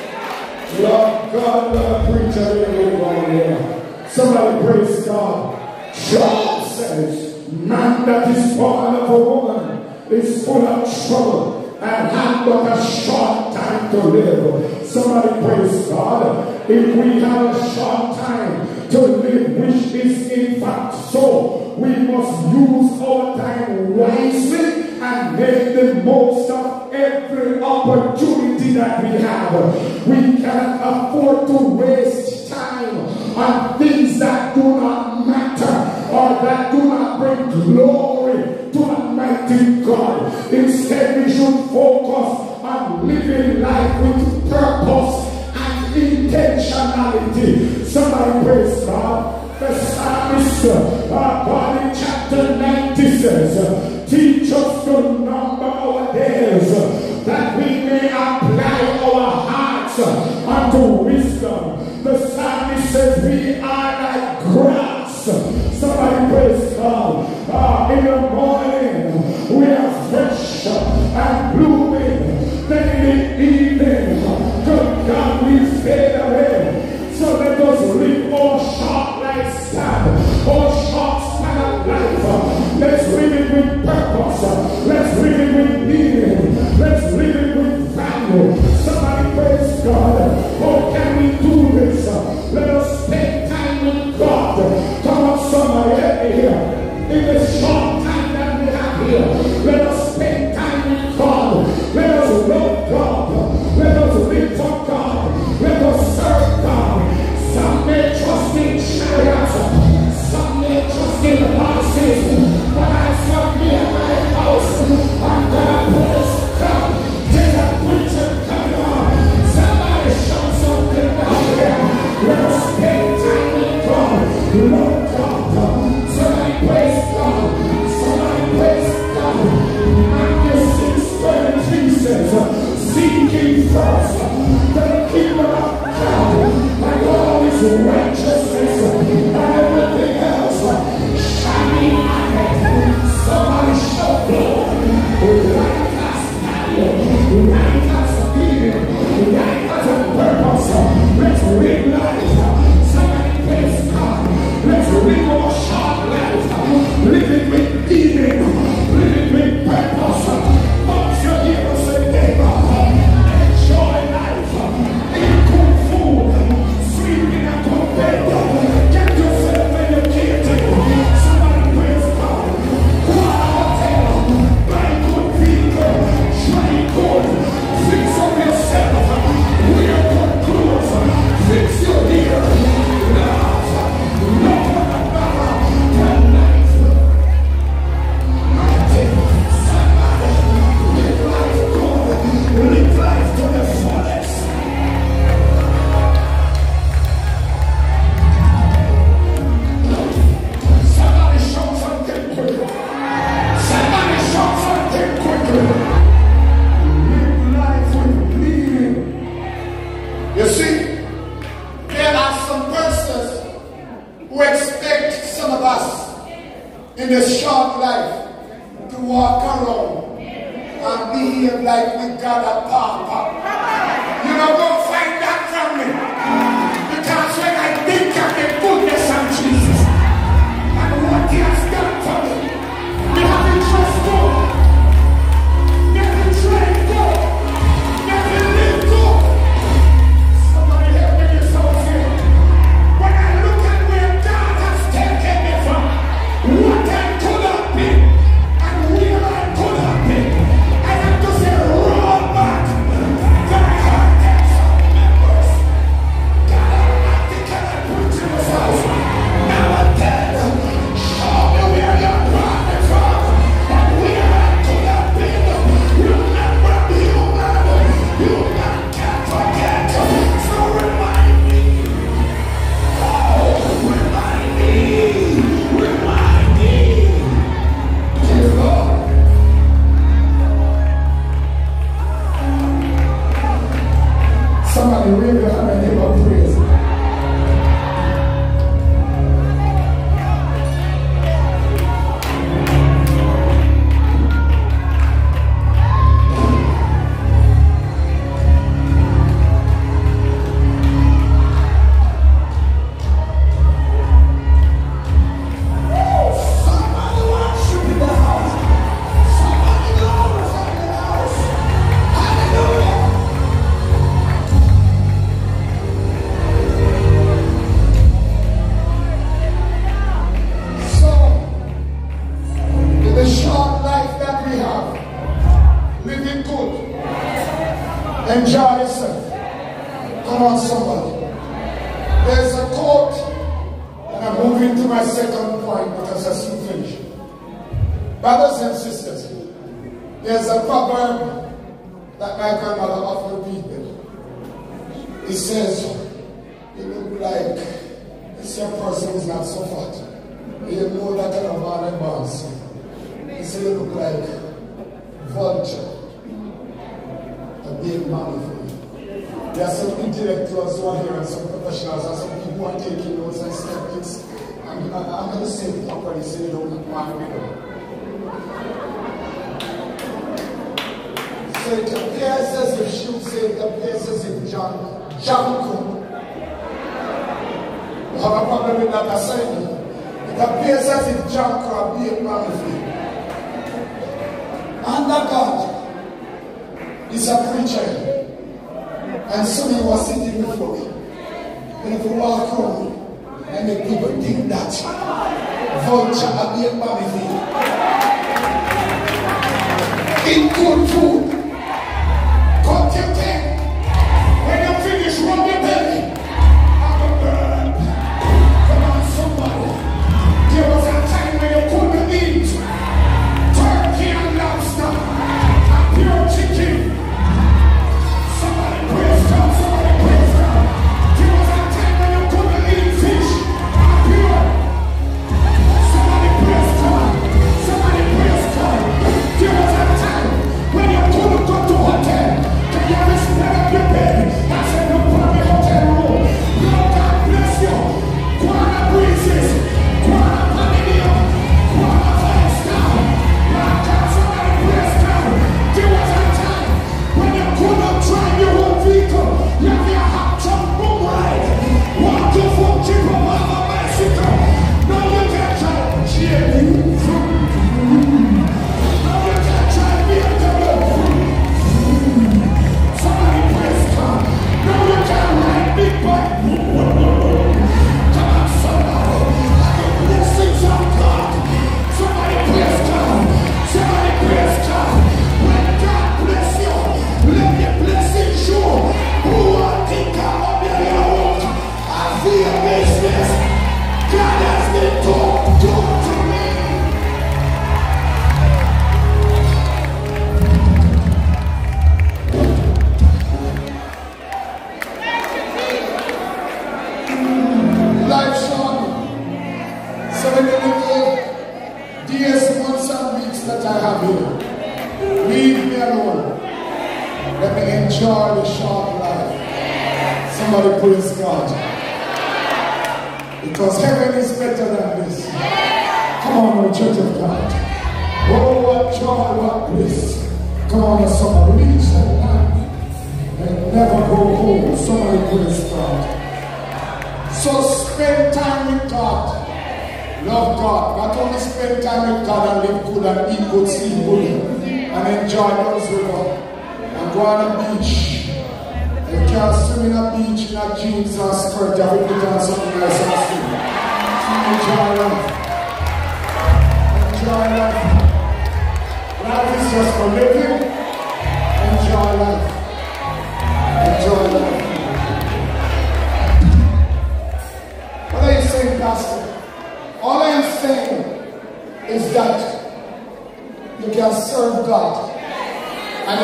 Lord God, Lord, preach everything right here. Somebody praise God. Job says, man that is born of a woman is full of trouble and have but a short time to live. Somebody praise God. If we have a short time to live, which is in fact so, we must use our time wisely and make the most of every opportunity that we have. We cannot afford to waste time on things that do not matter or that do not bring glory to Almighty God. Instead, we should focus on living life with purpose and intentionality. Somebody praise God. The psalmist, God in chapter 90 says, teach us to number our days, that we may apply our hearts unto wisdom.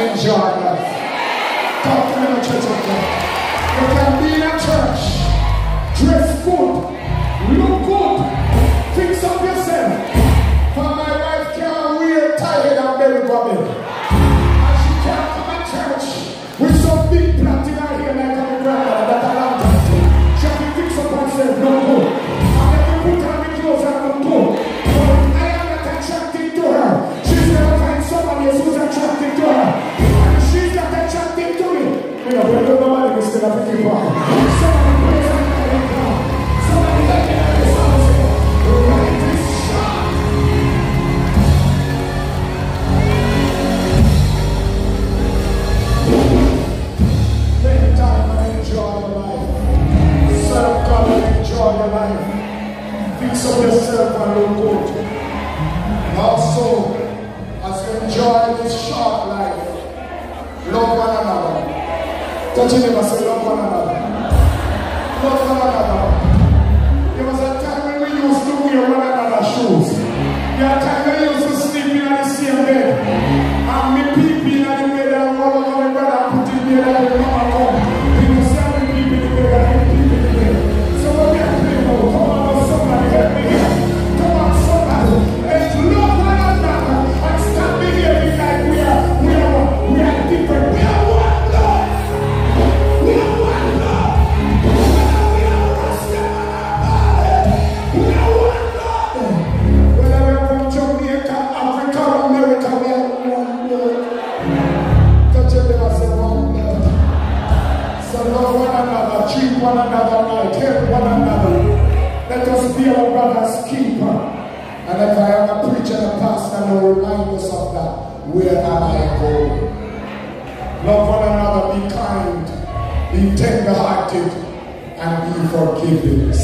I enjoy life. Come to the church of God. You can be in a church, dress good, Touch your neighbor, say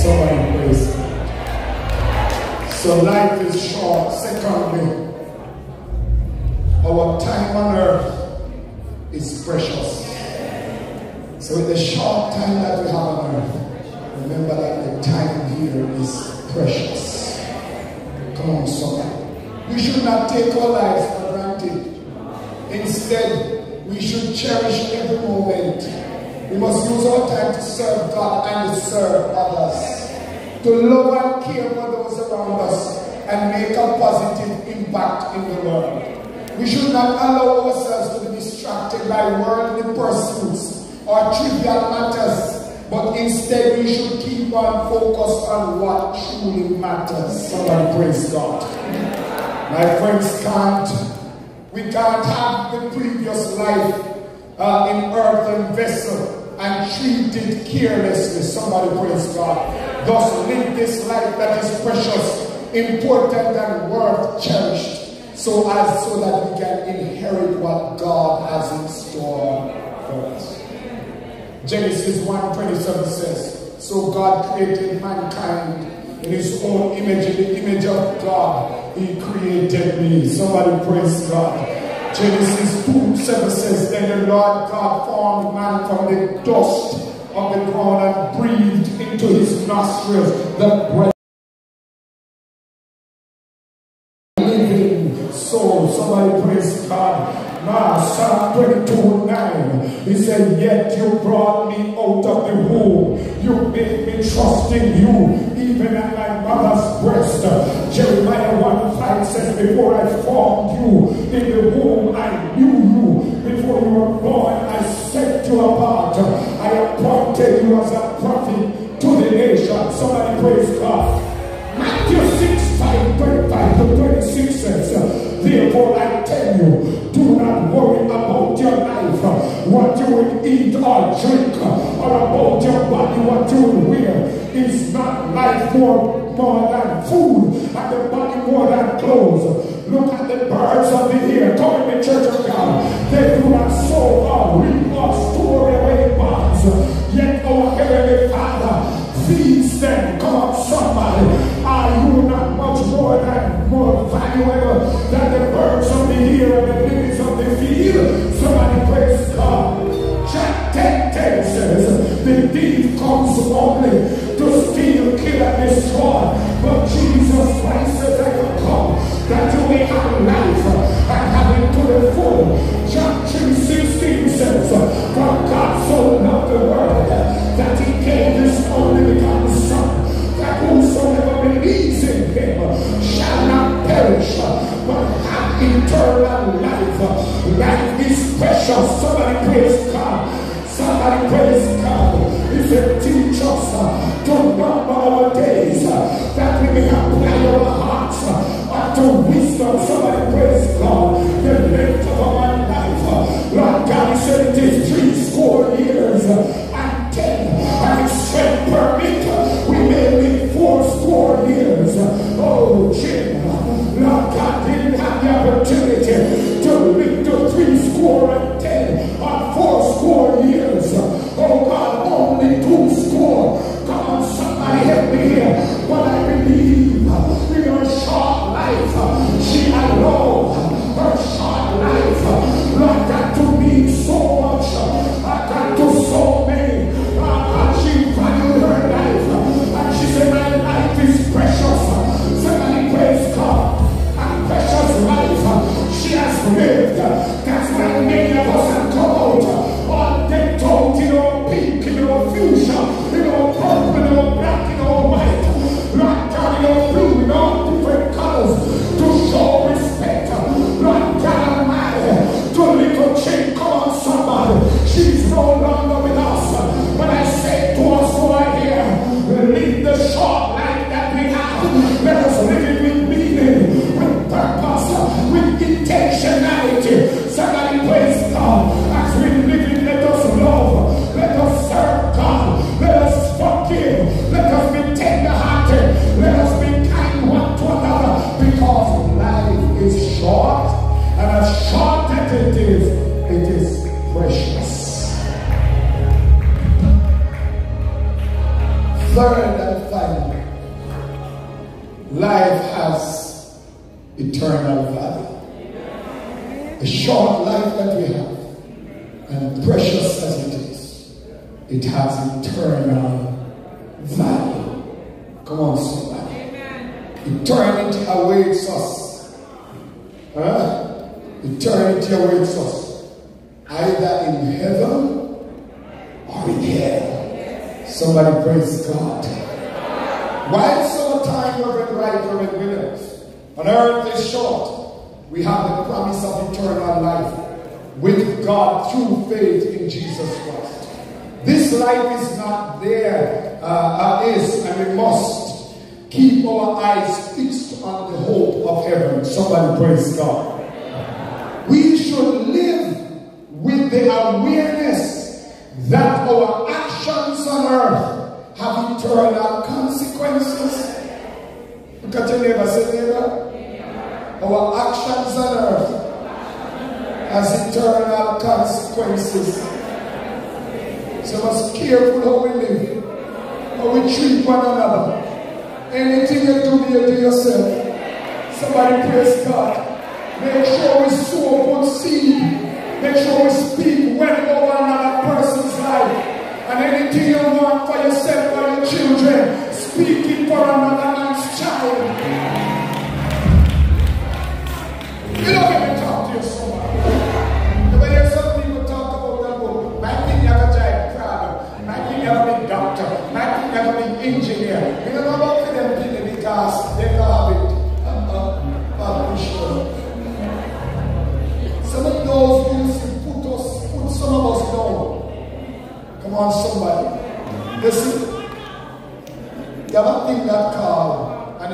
Somebody praise God. So life is short. Secondly, our time on earth is precious. So in the short time that we have on earth, remember that the time here is precious. Come on, somebody. We should not take our lives for granted. Instead, we should cherish every moment. We must use our time to serve God and to serve. To love and care for those around us and make a positive impact in the world. We should not allow ourselves to be distracted by worldly pursuits or trivial matters, but instead we should keep on focused on what truly matters. Somebody praise God. My friends can't, we can't have the previous life uh, in earthen vessel and treat it carelessly. Somebody praise God. Thus live this life that is precious, important and worth cherished so as so that we can inherit what God has in store for us. Genesis 1:27 says, So God created mankind in his own image, in the image of God, he created me. Somebody praise God. Genesis 2 7 says, Then the Lord God formed man from the dust of the ground and breathed into his nostrils the breath. living soul. Somebody praise God. Now, Psalm 22 9. He said, Yet you brought me out of the womb. You made me trust in you, even at my mother's breast. Jeremiah 1 5 says, Before I formed you in the womb, I knew you. Before you were born, I set you apart. I appointed you as a prophet to the nation. Somebody praise God. Matthew 6, 5, 25 to 26 says, Therefore I tell you, do not worry about your life, what you will eat or drink, or about your body, what you will wear. Is not life more, more than food, and the body more than clothes? Look at the birds of the air. Come in the church of God. They do not sow or reap or store away barns, yet our heavenly Father much more than more valuable than the birds of the air and the of the field? Somebody praise God. Jack 10 10 says, The thief comes only to steal, kill, and destroy. But Jesus Christ says, I will come that you may have life and have it to the full. 3 16 says, For God so loved the world that he gave his only perish, but have eternal life. Life is precious. Somebody praise God. Somebody praise God. If said, teach us uh, to number our days, uh, that we may apply our hearts uh, unto wisdom. Somebody praise God. The length of our life. Lord God, He said it is three score years and ten. And His strength permit, we may live four score years. Oh, Jim,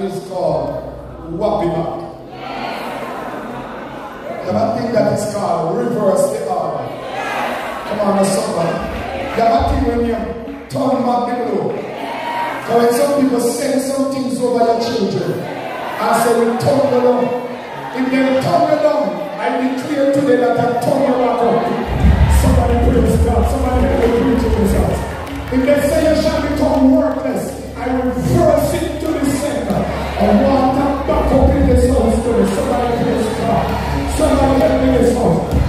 is called Wapiba. Yes. You have a thing that is called reverse the order. Yes. Come on, somebody. You have a thing when you turn back the globe. Yes. So when some people send some things over your children, I say, we turn them down. If they turn them down, I declare today that I turn them back up. Somebody praise God. Somebody praise Jesus. If they say you shall become worthless, I reverse it And Lord, I'm not going to this house. Somebody get me this.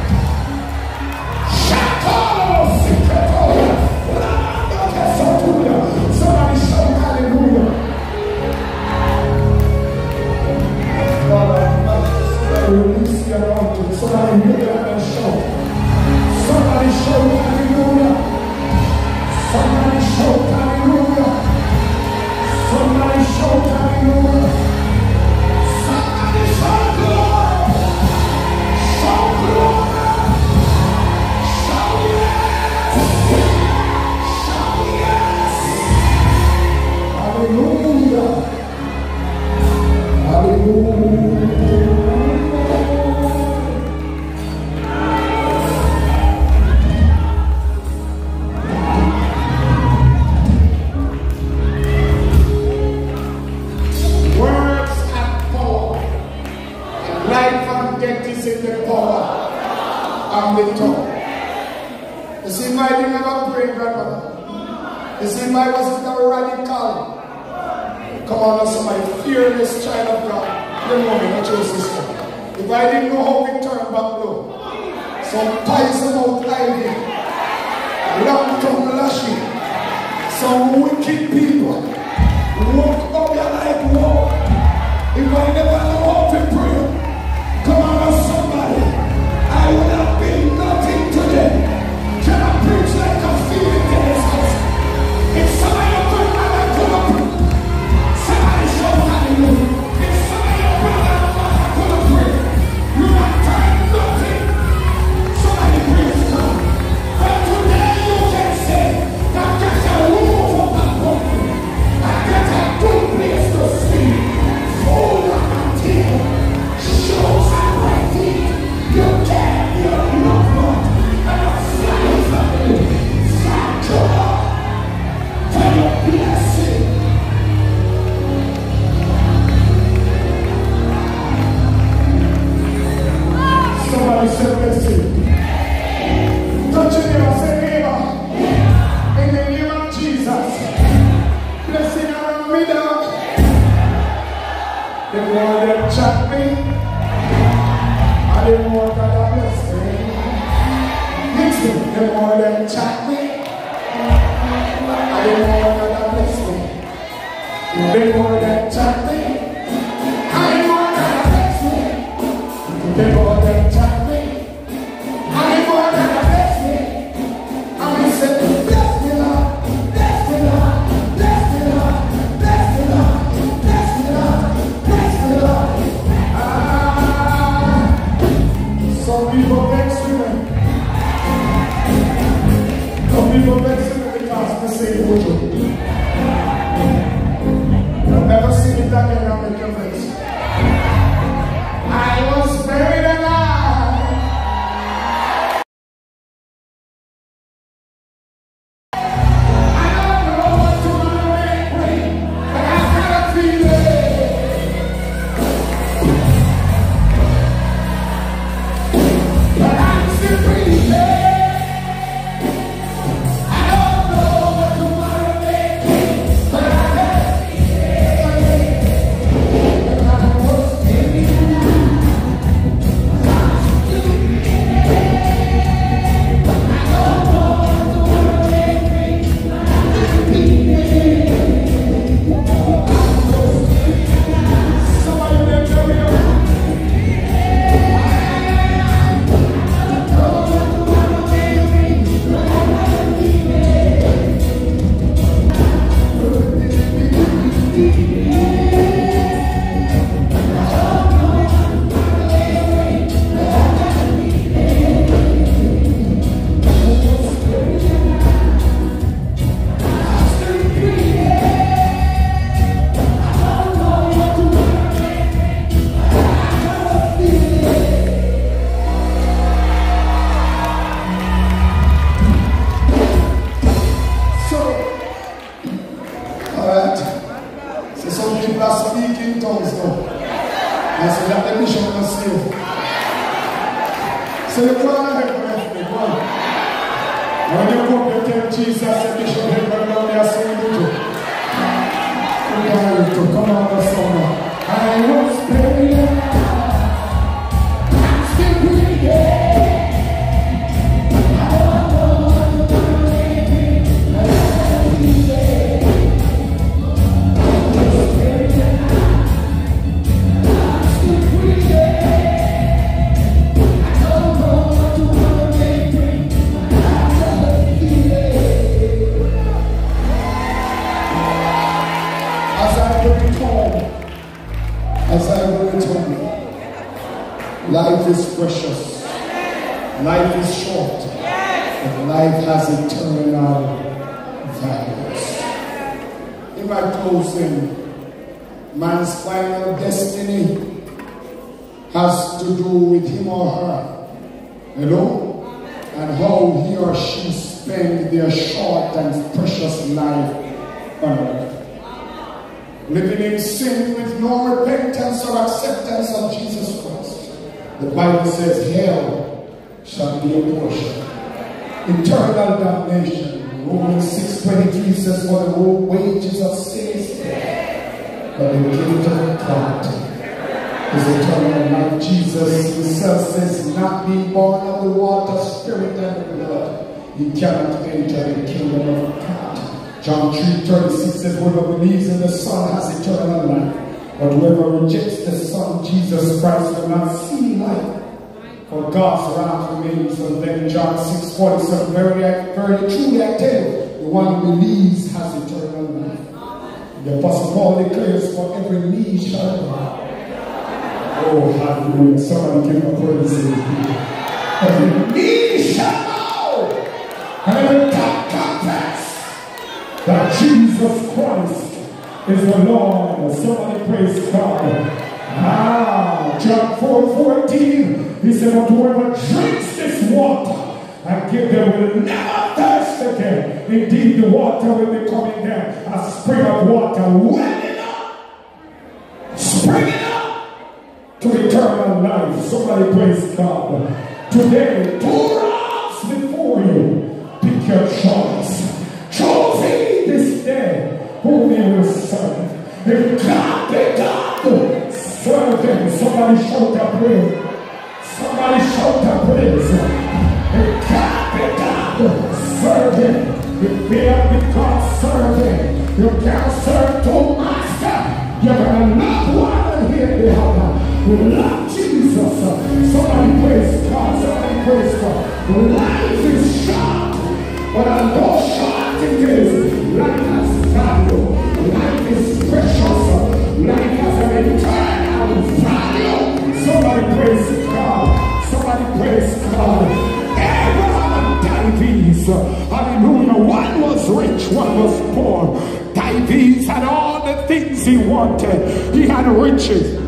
Riches.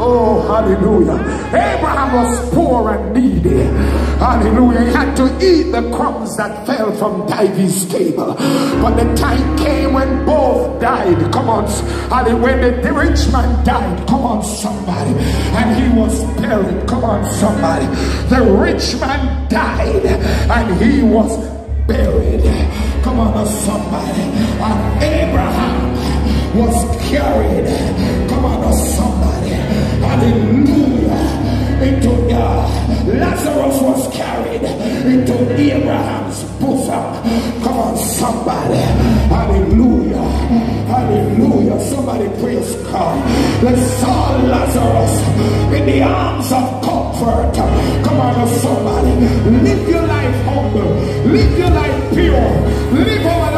Oh, hallelujah. Abraham was poor and needy. Hallelujah. He had to eat the crumbs that fell from David's table. But the time came when both died. Come on. Hallelujah. When the, the rich man died, come on, somebody. And he was buried. Come on, somebody. The rich man died and he was buried. Come on, somebody. And Abraham was carried. Come. Hallelujah. Into uh, Lazarus was carried into Abraham's bosom. Come on, somebody. Hallelujah. Hallelujah. Somebody praise God. They saw Lazarus in the arms of comfort. Come on, somebody. Live your life humble. Live your life pure. Live our lives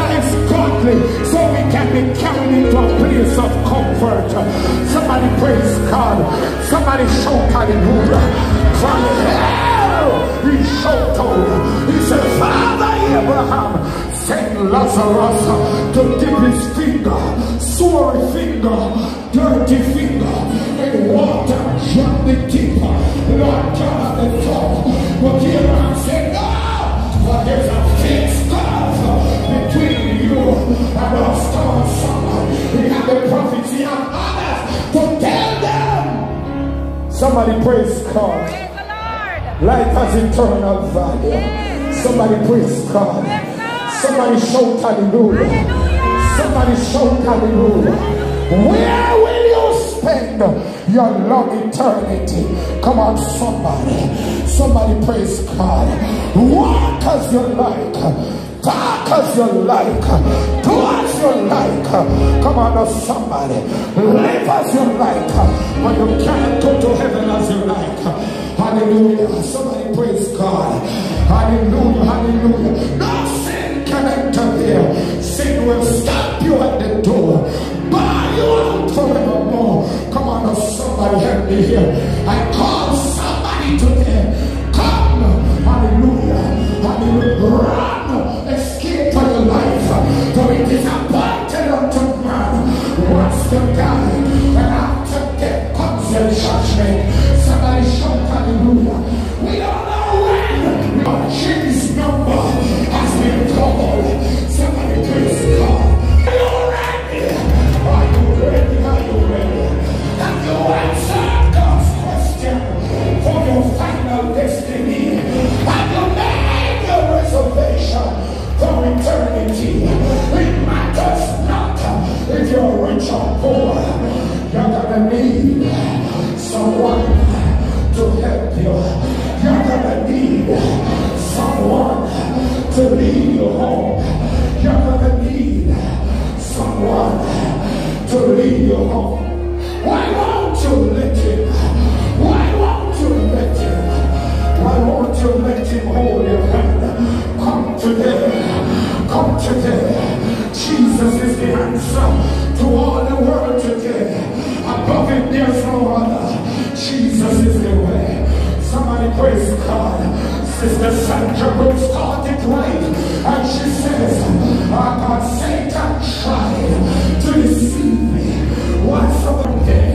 godly so we can be carried into a place of comfort. Somebody praise God. Somebody shout hallelujah. From hell, he shouted. He said, Father Abraham, send Lazarus to dip his finger, sore finger, dirty finger, in water, drop the. Lord God at the top. But Abraham said, No, for there's a Somebody We have the prophecy and others to tell them. Somebody praise God. Life has eternal value. Somebody praise God. Somebody shout hallelujah. Somebody shout hallelujah. Where will you spend your long eternity? Come on, somebody. Somebody praise God. Walk as you like. Talk as you like. Do as you like. Come on, somebody. Live as you like. But you can't go to heaven as you like. Hallelujah. Somebody praise God. Hallelujah. Hallelujah. No sin can enter there. Sin will stop you at the door. Bar you out forevermore. Come on, somebody help me here. I call somebody today. Come. Hallelujah. Hallelujah. To lead you home. You're gonna need someone to lead you home. Why won't you let him? Why won't you let him? Why won't you let him hold your hand? Come today. Come today. Jesus is the answer to all the world today. Above it, there's no other. Jesus is the way. Somebody praise God. Sister Sandra caught it right. And she says, I got Satan tried to deceive me. Once upon a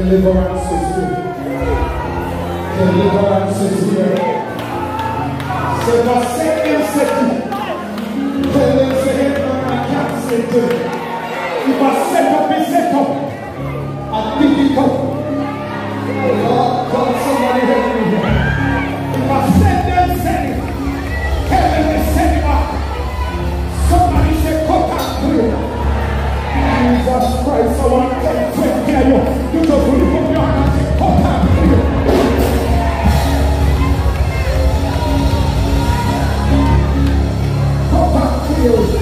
Deliverance is here. Deliverance is here. Say, "Thus saith the city." Tell them, say, "Hey, man, I can't say it." If I set up, he set up. I think it up. Lord God, somebody help me here. If I send them, send it. Tell them Jesus Christ, to take care you. You your and clear. Cut,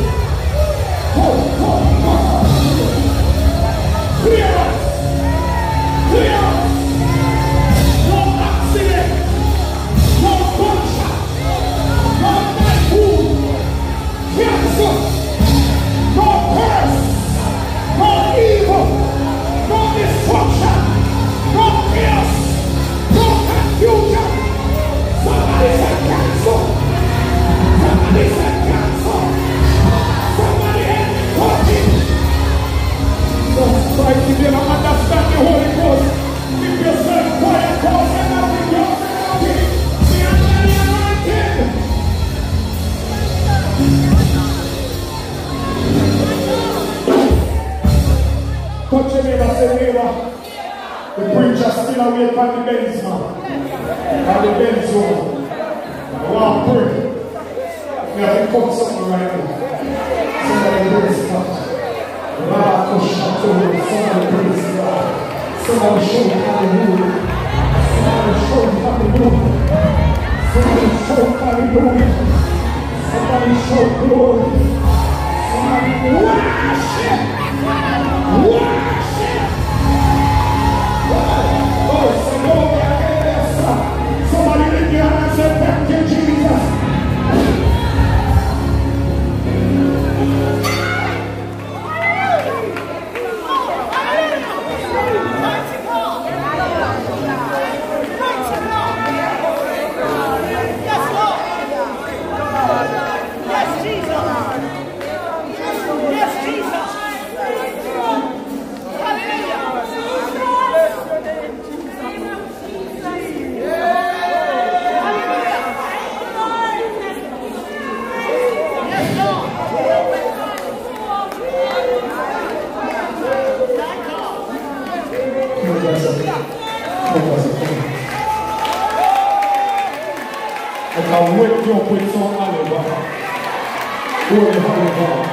still away from the Benz man. And the Benz woman. I want to pray. We have to cut something right now. Somebody praise God. Somebody praise God. Somebody show hallelujah. Somebody show hallelujah. Somebody show hallelujah. Somebody show glory. Somebody worship. Worship. I can wake you up with some hallelujah. Holy hallelujah. Yeah,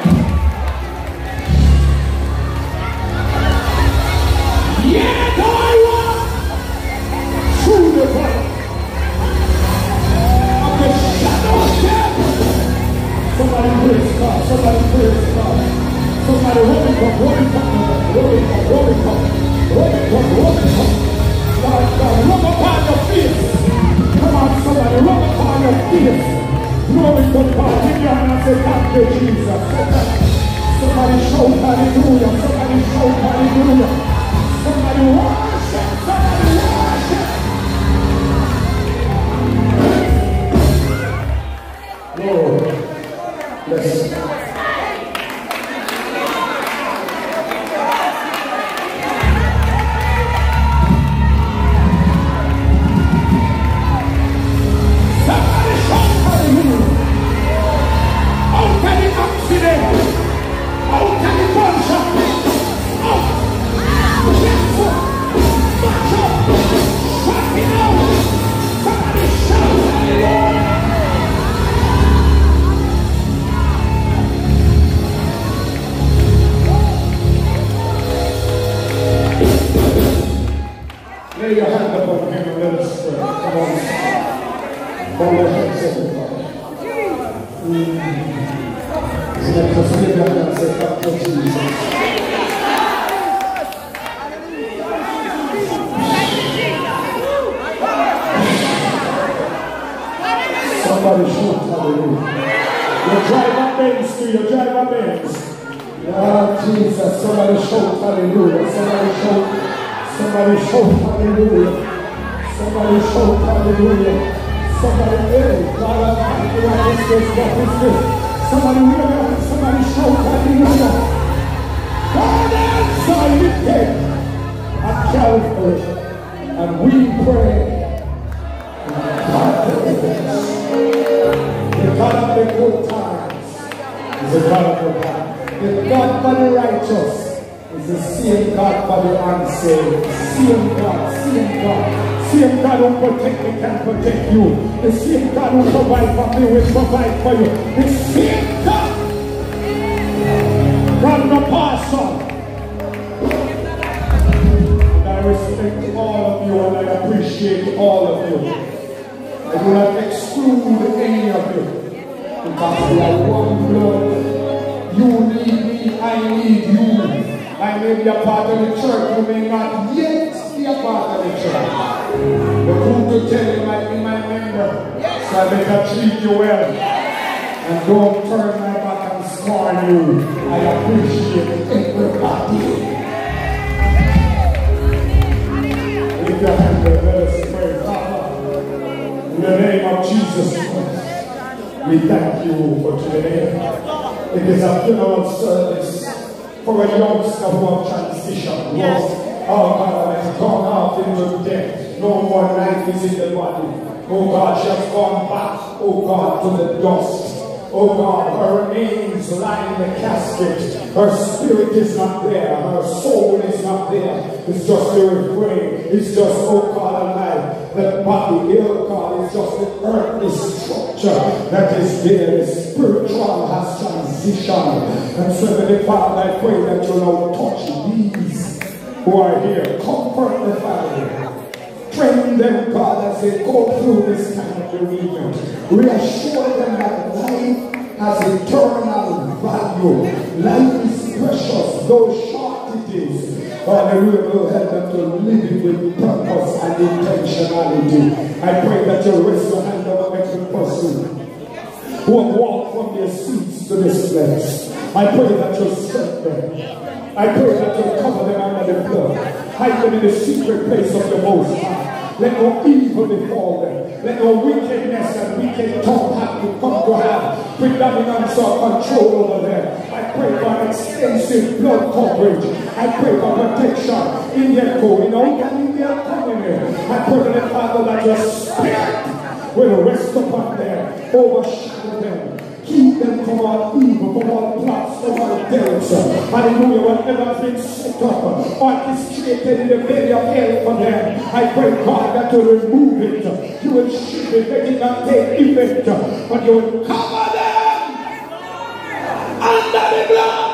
and intentionality. I pray that you rest your hand over every person who have walked from their seats to this place. I pray that you set them. I pray that you cover them under the blood. Hide them in the secret place of the Most High. Let no evil befall them. Let no wickedness and wicked tongue have to come to have predominance or control over them. I pray for an blood coverage. I pray for protection in their going out and in their coming in. I pray the Father that your spirit will rest upon them, overshadow them. Keep them from all evil, from all plots, from all doubts. Hallelujah. Whatever has been set up or is created in the belly of hell for them, I pray, God, that you remove it. You will shield it, let it not take effect, but you will cover them under the blood.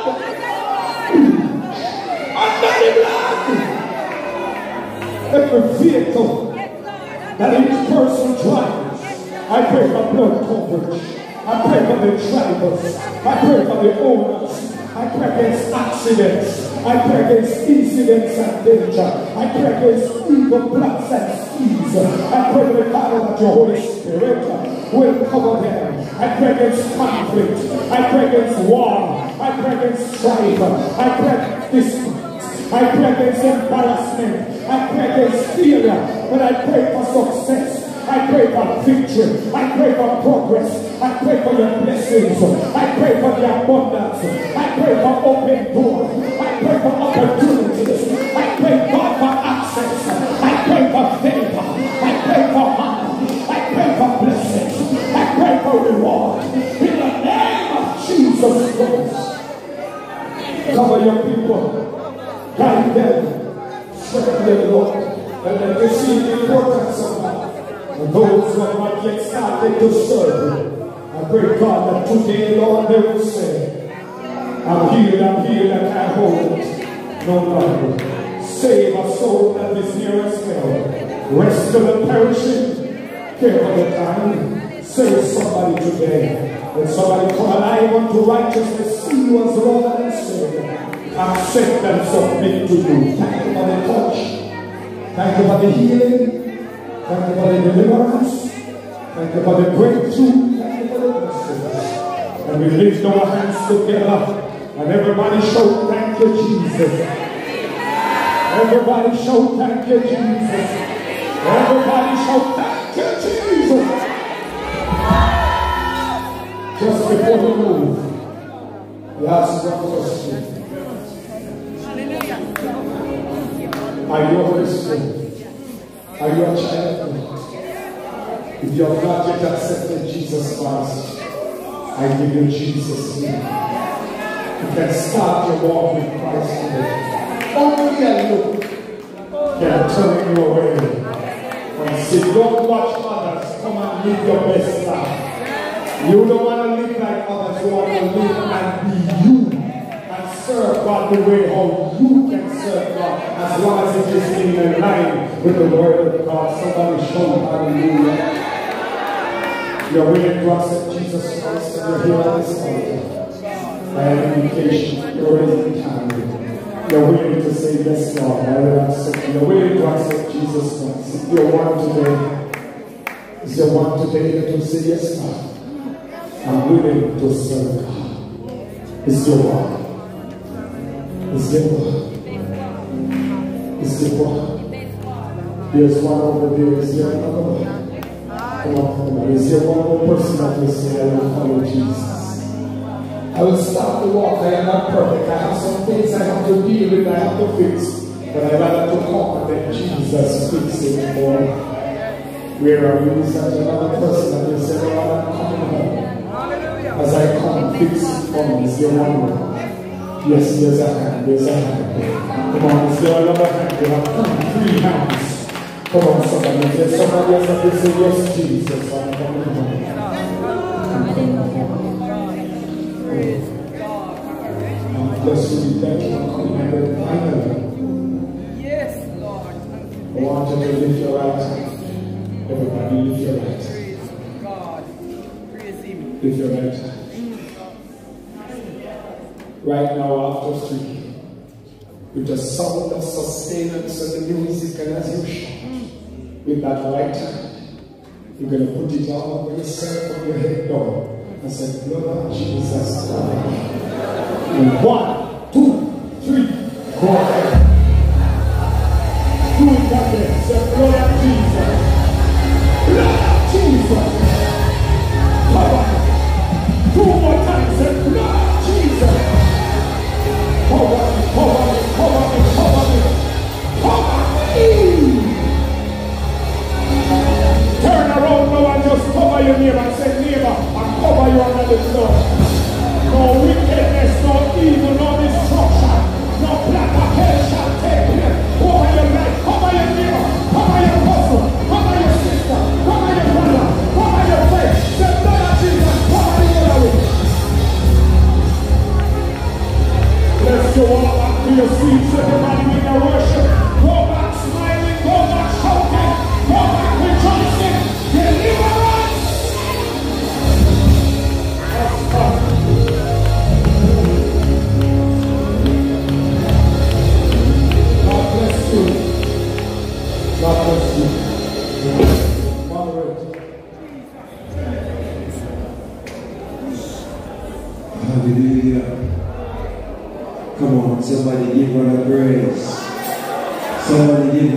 Vehicle that each person drives, I pray for blood coverage. I pray for the drivers. I pray for the owners. I pray against accidents. I pray against incidents and danger. I pray against evil plots and schemes. I pray the Father that your Holy Spirit will cover them. I pray against conflict. I pray against war. I pray against strife. I pray. I pray against embarrassment. I pray against failure. But I pray for success. I pray for victory. I pray for progress. I pray for your blessings. I pray for the abundance. I pray for open doors. I pray for opportunities. I pray God for access. I pray for favor. I pray for honor. I pray for blessings. I pray for reward. In the name of Jesus Christ. Cover your people. Guide them. Strengthen them, Lord. And let them see the importance of God. And those who have not yet started to serve I pray, God, that today, Lord, they will say, I'm healed, I'm healed, I can't hold. No longer. Save a soul that is near as hell. Rest to the perishing. Care for the time. Save somebody today. When somebody come alive unto righteousness, see you as Lord and Savior. Accept and submit to you. Thank you for the touch. Thank you for the healing. Thank you for the deliverance. Thank you for the breakthrough. And we lift our hands together And everybody shout, thank you, Jesus. Everybody shout, thank you, Jesus. Everybody shout, thank you, Jesus. Just before we move, ask one question. Are you a Christian? Are you a child? If you have not yet accepted Jesus Christ, I give you Jesus' name. You can start your walk with Christ today. Only a look can turn you away. And say, don't watch others. Come and live your best life. You don't want to live like others. You want to live and be you. Serve God the way how you can serve God. As long as it is in line with the word of God. Somebody shout hallelujah. You're willing to accept Jesus Christ and you're here on this altar. Have an invitation. You're raising time. You're willing to say, Yes, Lord, I will accept you. You're willing to accept Jesus Christ. If you're one today, is there one today that will say, Yes, Lord, I'm willing to serve God? Is there one? Is there one? Is there? There's one over there. Is there another one? Come on, come on. Is there one more person that will say, I will follow Jesus? I will start the walk. I am not perfect. I have some things I have to deal with, I have to fix. But I rather to and let Jesus fix it for. Where are you? Is there another person that will say, I'm coming home? As I come, fix for me. Is there one more? Yes, there's a hand. There's a hand. Come on, is there another hand? There have come three hands. Come on, somebody. There somebody else that will say, Yes, Jesus, I'm coming home? I'm coming home. I'm blessed to be thank you for coming and finally. Yes, Lord. I want you to lift your right hand. Everybody lift your right hand. God. Praise Him. Lift your right hand. Right now, after three, with the sound of sustenance and the music and as usual, with that right hand, you're going to put it all over yourself from your head down and say, of Jesus one, two, three, go Let's go back to your seats, everybody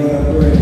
Somebody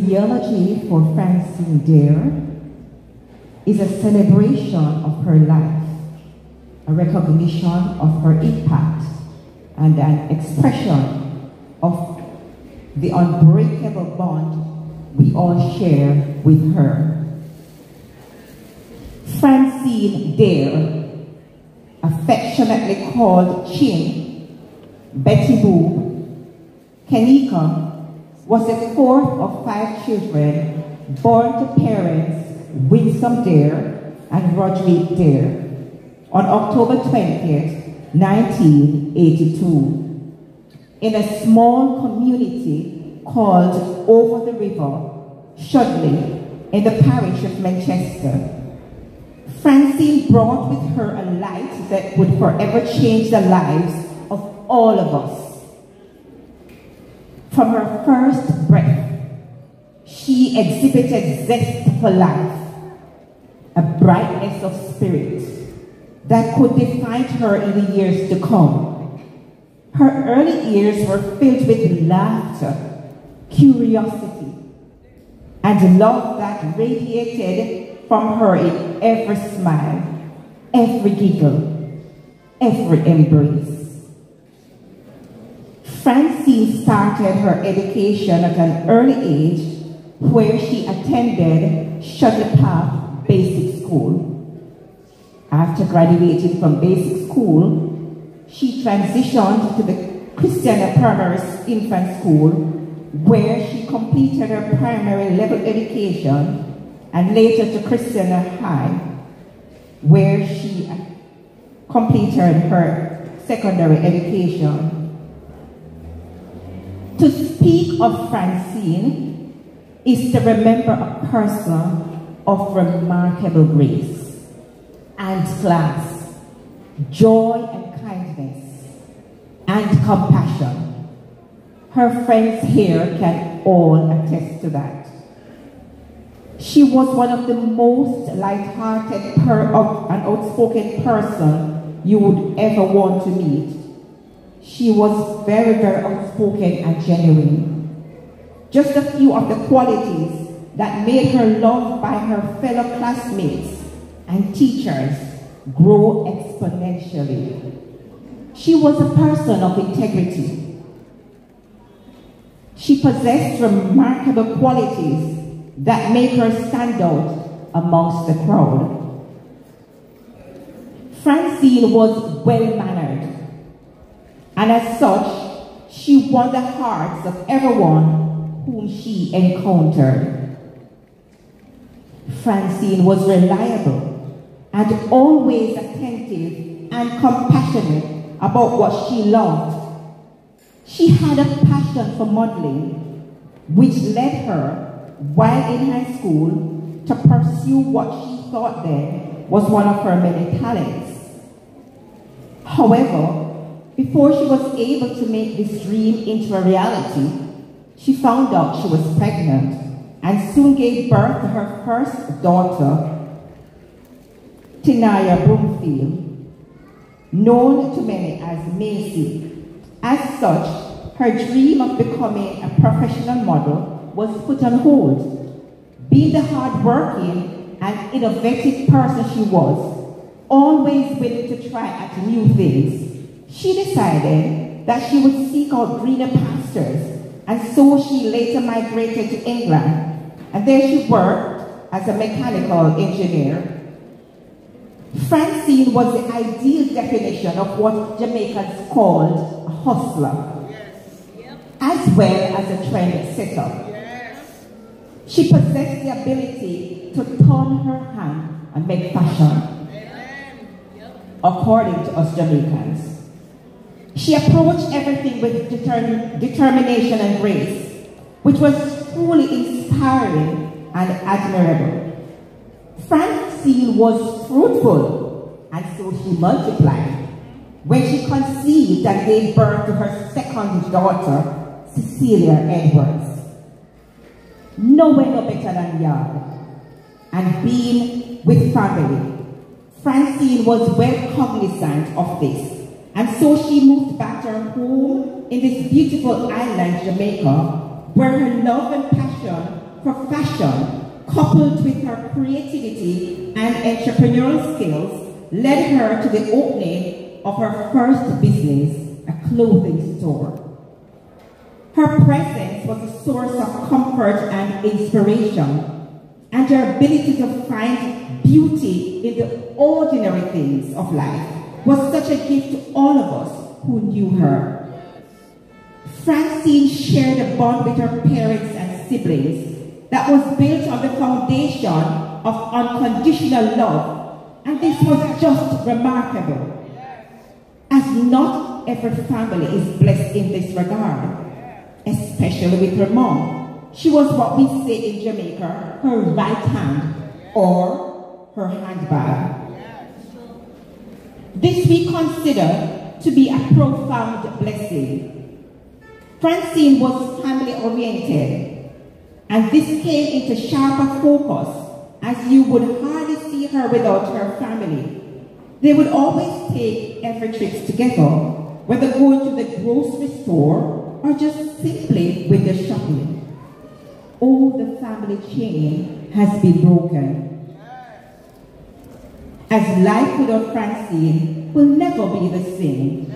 The eulogy for Francene Daire is a celebration of her life, a recognition of her impact, and an expression of the unbreakable bond we all share with her. Francene Daire, affectionately called Chin, Betty Boo, Kenika, was the fourth of five children born to parents Winsome Daire and Roderick Daire on October 20th, 1982, in a small community called Over the River, Shudley, in the parish of Manchester. Francene brought with her a light that would forever change the lives of all of us. From her first breath, she exhibited zest for life, a brightness of spirit that could define her in the years to come. Her early years were filled with laughter, curiosity, and love that radiated from her in every smile, every giggle, every embrace. Francene started her education at an early age where she attended Shuttle Path Basic School. After graduating from basic school, she transitioned to the Christiana Primary Infant School where she completed her primary level education and later to Christiana High where she completed her secondary education. To speak of Francene is to remember a person of remarkable grace and class, joy and kindness, and compassion. Her friends here can all attest to that. She was one of the most light-hearted per- of an outspoken person you would ever want to meet. She was very, very outspoken and genuine. Just a few of the qualities that made her loved by her fellow classmates and teachers grow exponentially. She was a person of integrity. She possessed remarkable qualities that made her stand out amongst the crowd. Francene was well mannered, and as such, she won the hearts of everyone whom she encountered. Francene was reliable and always attentive and compassionate about what she loved. She had a passion for modeling, which led her, while in high school, to pursue what she thought then was one of her many talents. However, before she was able to make this dream into a reality, she found out she was pregnant and soon gave birth to her first daughter, Tinaya Broomfield, known to many as Macy. As such, her dream of becoming a professional model was put on hold. Being the hardworking and innovative person she was, always willing to try at new things, she decided that she would seek out greener pastures and so she later migrated to England, and there she worked as a mechanical engineer. Francene was the ideal definition of what Jamaicans called a hustler, as well as a trend setter. She possessed the ability to turn her hand and make fashion, according to us Jamaicans. She approached everything with determin- determination and grace, which was truly inspiring and admirable. Francene was fruitful, and so she multiplied. When she conceived and gave birth to her second daughter, Cecilia Edwards. Nowhere no better than yard. And being with family, Francene was well cognizant of this. And so she moved back to her home in this beautiful island, Jamaica, where her love and passion for fashion, coupled with her creativity and entrepreneurial skills, led her to the opening of her first business, a clothing store. Her presence was a source of comfort and inspiration, and her ability to find beauty in the ordinary things of life was such a gift to all of us who knew her. Francene shared a bond with her parents and siblings that was built on the foundation of unconditional love, and this was just remarkable. As not every family is blessed in this regard, especially with her mom. She was what we say in Jamaica, her right hand or her handbag. This we consider to be a profound blessing. Francene was family oriented, and this came into sharper focus as you would hardly see her without her family. They would always take every trips together, whether going to the grocery store or just simply with the shopping. All the family chain has been broken as life without Francene will never be the same.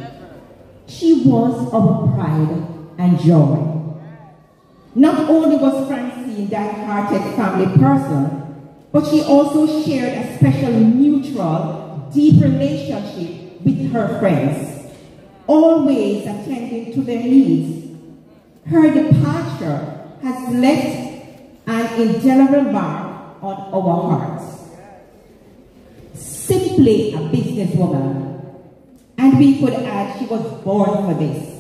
She was our pride and joy. Not only was Francene that hearted family person, but she also shared a special neutral, deep relationship with her friends, always attending to their needs. Her departure has left an indelible mark on our hearts simply a businesswoman. And we could add she was born for this.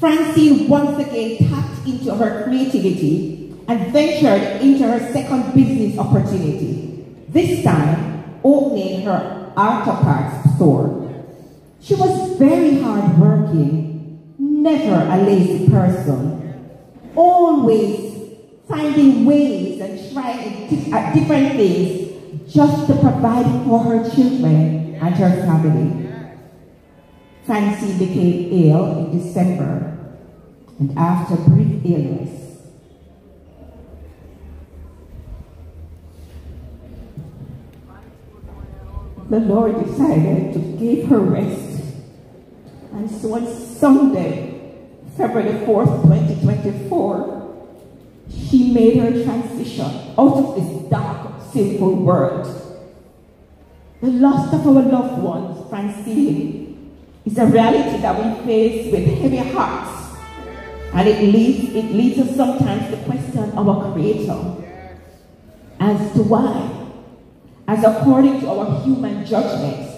Francene once again tapped into her creativity and ventured into her second business opportunity, this time opening her auto parts store. She was very hardworking, never a lazy person, always finding ways and trying uh, different things just to provide for her children and her family. Francene became ill in December, and after brief illness, the Lord decided to give her rest. And so on Sunday, February 4th, 2024, she made her transition out of this dark, sinful world. The loss of our loved ones, Francene, is a reality that we face with heavy hearts. And it leads, it leads us sometimes to question our Creator as to why. As according to our human judgments,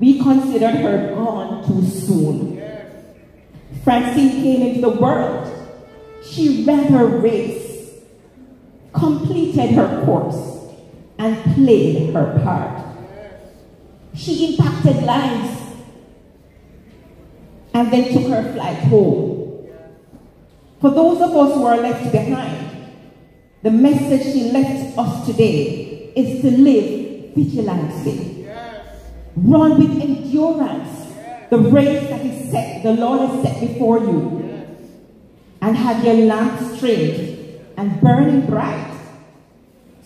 we considered her gone too soon. Francene came into the world. She ran her race, completed her course, and played her part. She impacted lives and then took her flight home. For those of us who are left behind, the message she left us today is to live vigilantly. Run with endurance the race that is set, the Lord has set before you. And have your lamp straight and burning bright.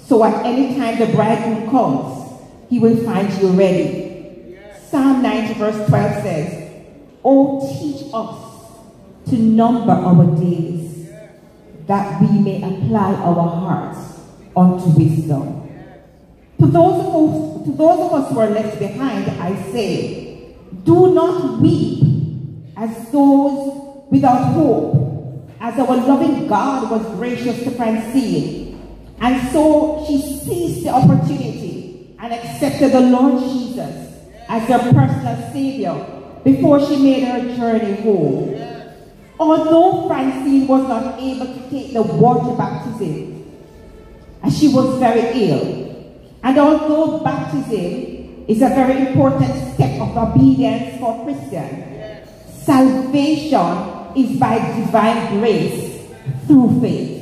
So at any time the bridegroom comes, he will find you ready. Psalm 90 verse 12 says, Oh, teach us to number our days that we may apply our hearts unto wisdom. To those, of us, to those of us who are left behind, I say, do not weep as those without hope, as our loving God was gracious to Francene. And so she seized the opportunity and accepted the Lord Jesus as her personal Savior before she made her journey home. Although Francene was not able to take the water baptism, as she was very ill, and although baptism is a very important step of obedience for Christians, salvation is by divine grace through faith.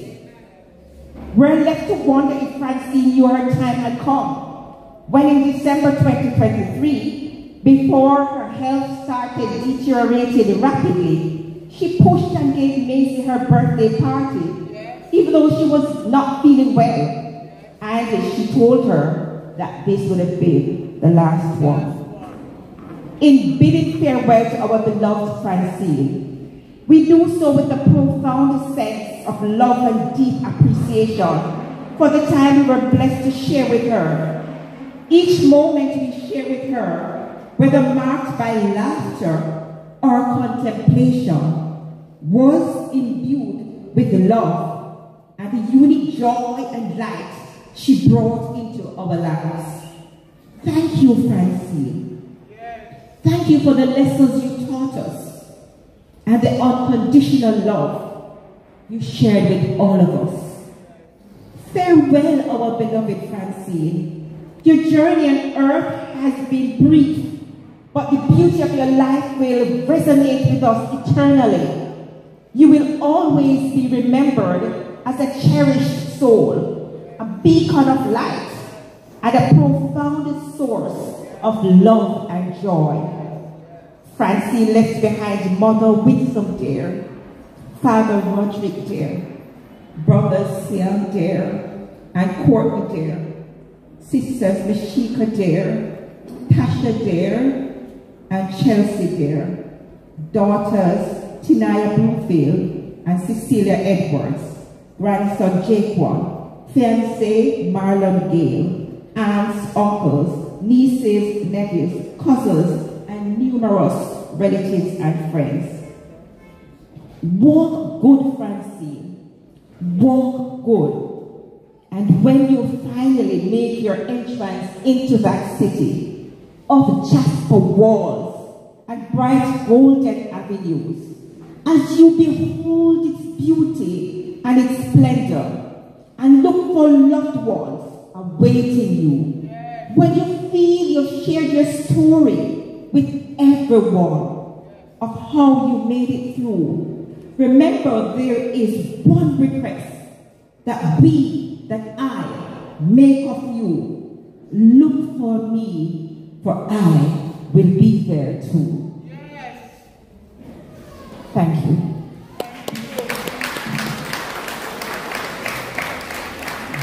We're left to wonder if Francene knew her time had come when in December 2023, before her health started deteriorating rapidly, she pushed and gave Maisie her birthday party, even though she was not feeling well. And she told her that this would have been the last one. In bidding farewell to our beloved Francene, we do so with a profound sense of love and deep appreciation for the time we were blessed to share with her. Each moment we share with her, whether marked by laughter or contemplation, was imbued with love and the unique joy and light she brought into our lives. Thank you, Francene. Thank you for the lessons you taught us and the unconditional love you shared with all of us. Farewell, our beloved Francene. Your journey on earth has been brief, but the beauty of your life will resonate with us eternally. You will always be remembered as a cherished soul, a beacon of light, and a profound source of love and joy. Francene left behind Mother Winsome Daire, Father Roderick Daire, brothers Sam Daire, and Courtney Daire, sisters Mashika Daire, Tasha Daire, and Chelsea Daire, daughters Tinaya Bluefield and Cecilia Edwards, grandson Jaquan, fiancé Marlon Gale, aunts, uncles, nieces, nephews, cousins, and numerous relatives and friends. Walk good, Francene. Walk good. And when you finally make your entrance into that city of jasper walls and bright golden avenues, as you behold its beauty and its splendor, and look for loved ones awaiting you, when you feel you've shared your story with everyone of how you made it through, remember there is one request that we, that I, make of you. Look for me, for I will be there too. Yes. Thank you.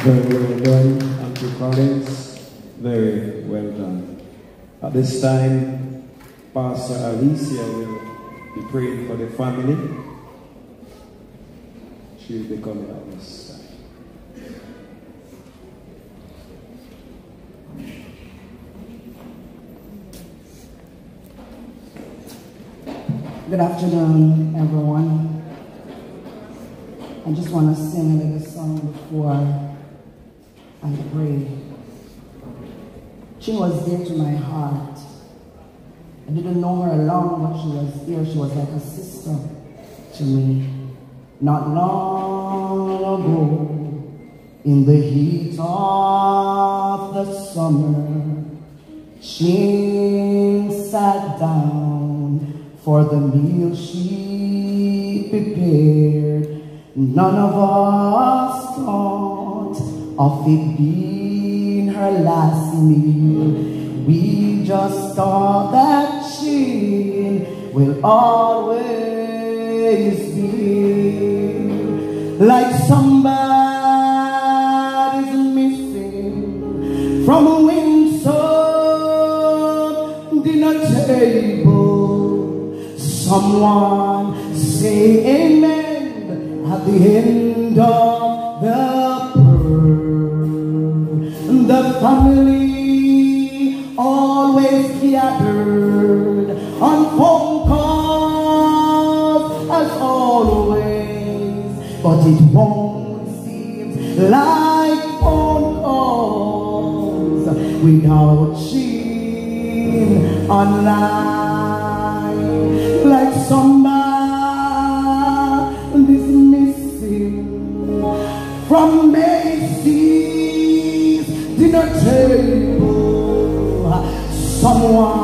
Very well done, Auntie Collins. Very well done. At this time, Pastor Alicia will be praying for the family. She will be coming time. Good afternoon, everyone. I just want to sing a little song before I pray. She was dear to my heart. I didn't know her long, but she was dear. She was like a sister to me. Not long ago, in the heat of the summer, she sat down for the meal she prepared. None of us thought of it being her last meal. We just thought that she will always be like somebody's missing from a winsome dinner table. Someone say amen at the end of the pearl, the family always gathered but it won't seem like phone calls without Jean online, like somebody's missing from Macy's dinner table. Someone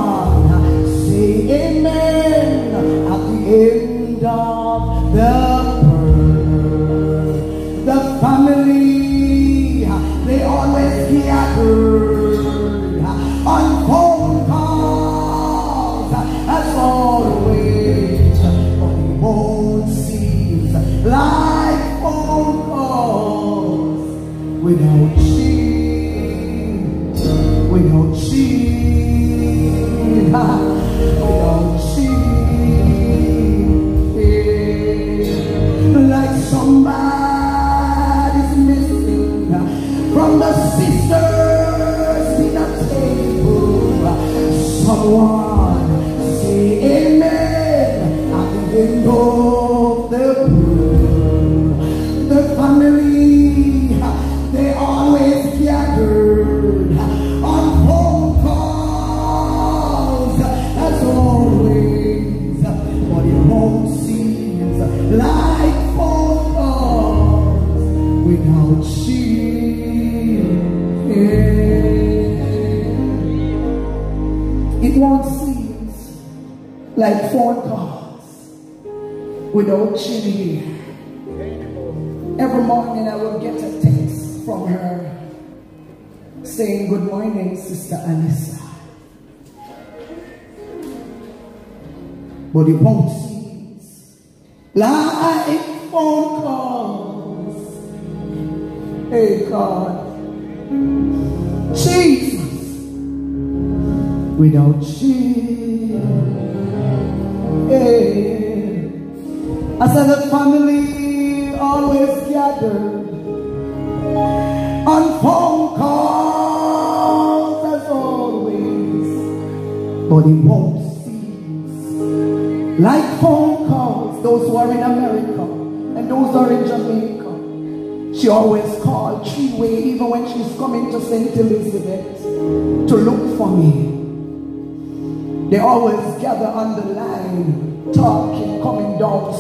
like phone calls without she here. Every morning I will get a text from her saying, Good morning, Sister Anissa. But it won't cease like phone calls. Hey God, Jesus, without hey. I said the family always gathered on phone calls as always, but it won't cease. Like phone calls, those who are in America and those who are in Jamaica, she always called three-way even when she's coming to St. Elizabeth to look for me. They always gather on the line, talking, coming down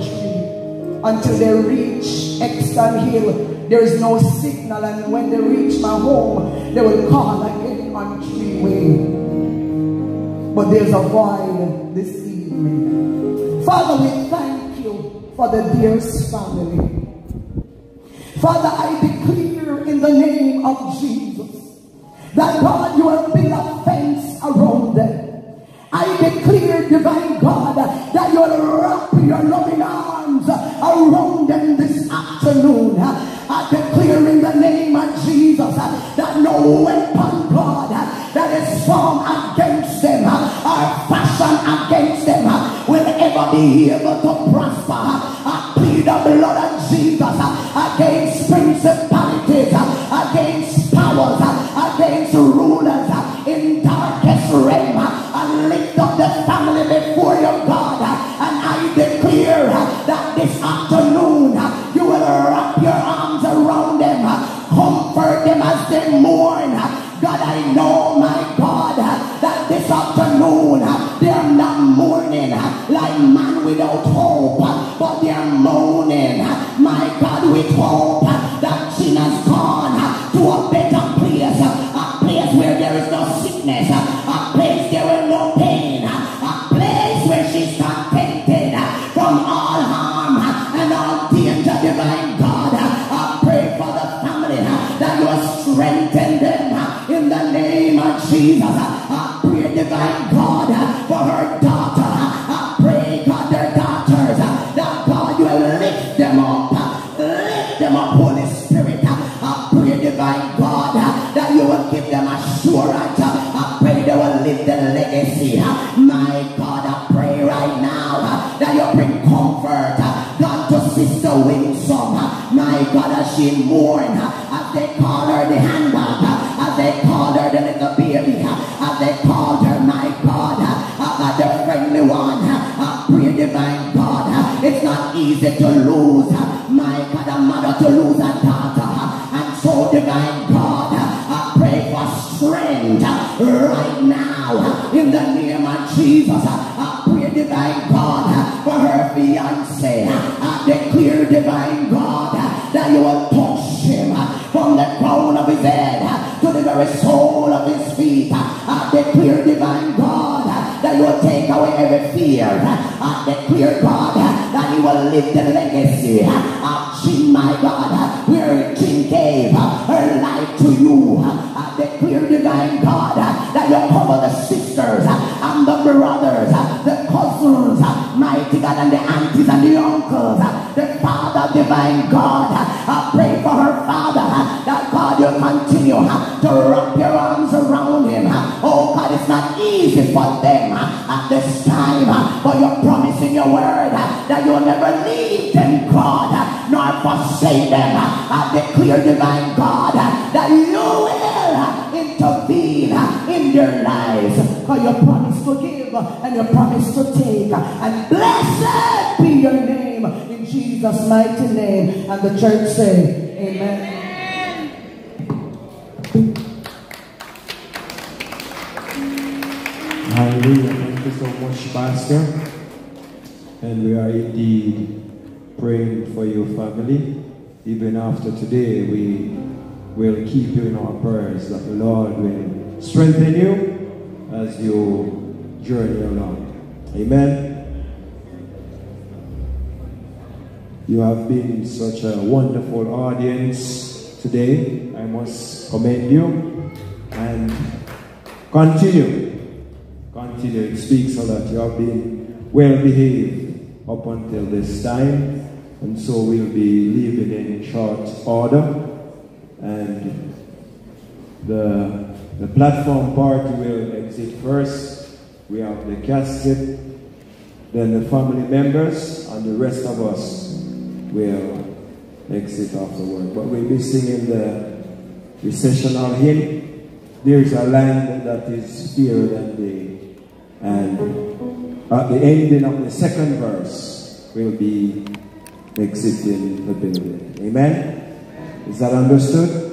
Tree until they reach Exton Hill. There is no signal, and when they reach my home, they will call again on three-way. But there's a void this evening. Father, we thank you for the dearest family. Father, I declare in the name of Jesus that God, you will build a fence around them. I declare, divine God, that you will wrap your loving arms around them this afternoon. I declare in the name of Jesus that no weapon, God, that is formed against them or fashioned against them will ever be able to prosper. I plead the blood of Jesus against principalities, against powers, against rulers The family before your God, and I declare that this afternoon you will wrap your arms around them, comfort them as they mourn. God, I know, my God, that this afternoon they are not mourning like man without hope, but they are mourning, my God, with hope Winsome. My God, as she mourn, as they call her the handbag, as they call her the little baby, as they called her, my God, uh, the friendly one, uh, pray divine God, it's not easy to lose, my God, a mother to lose a daughter, and so divine God, I pray for strength right now in the name of Jesus. I pray divine God for her fiance. Every fear. Uh, I declare God uh, that you will live the legacy uh, of Jim, my God, where King gave her life to you. I declare divine God that you cover the sisters and the brothers, the cousins, mighty God, and the aunties and the uncles, the father, divine God. Your word that you'll never leave them, God, nor forsake them. I declare, divine God, that you will intervene in their lives. For you promise to give and you promise to take. And blessed be your name in Jesus' mighty name. And the church say, family. Even after today, we will keep you in our prayers that the Lord will strengthen you as you journey along. Amen. You have been such a wonderful audience today. I must commend you and continue. Continue. It speaks so that you have been well behaved up until this time. And so we'll be leaving in short order. And the, the platform party will exit first. We have the casket, then the family members, and the rest of us will exit afterward. But we'll be singing the recessional hymn. There is a land that is fairer than day. And at the ending of the second verse, we'll be exiting the building. Amen? Is that understood?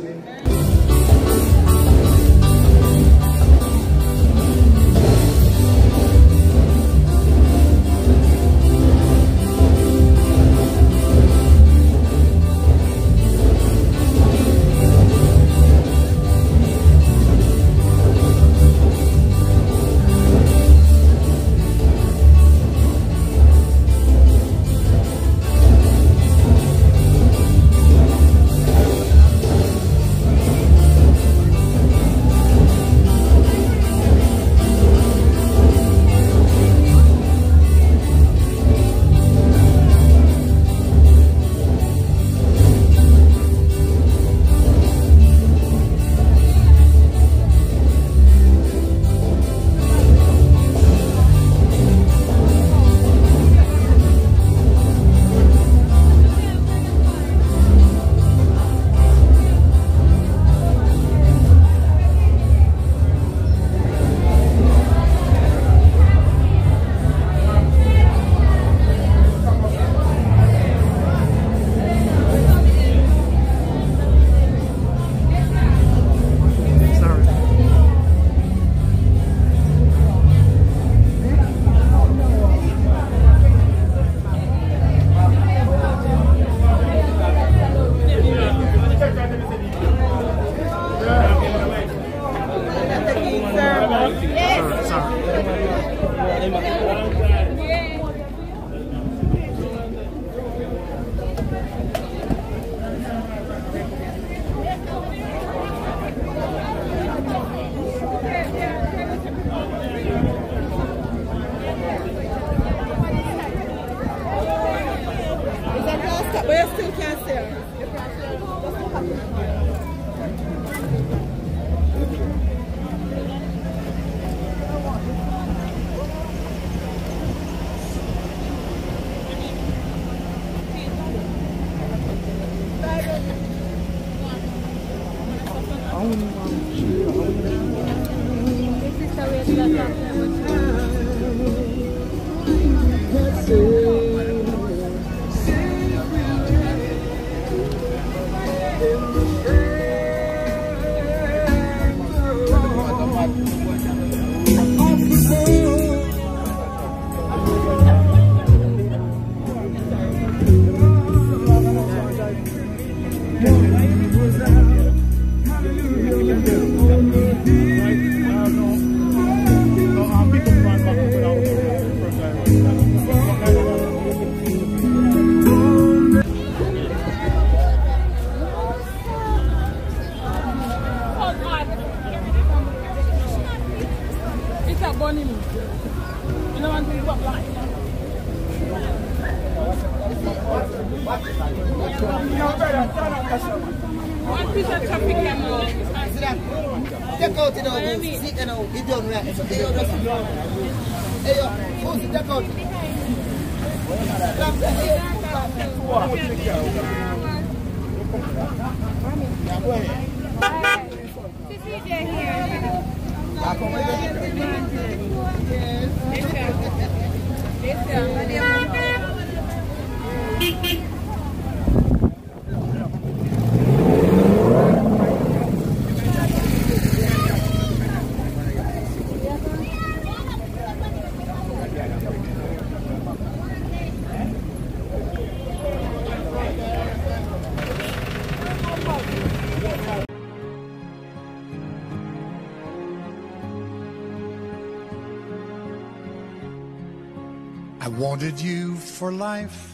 You for life,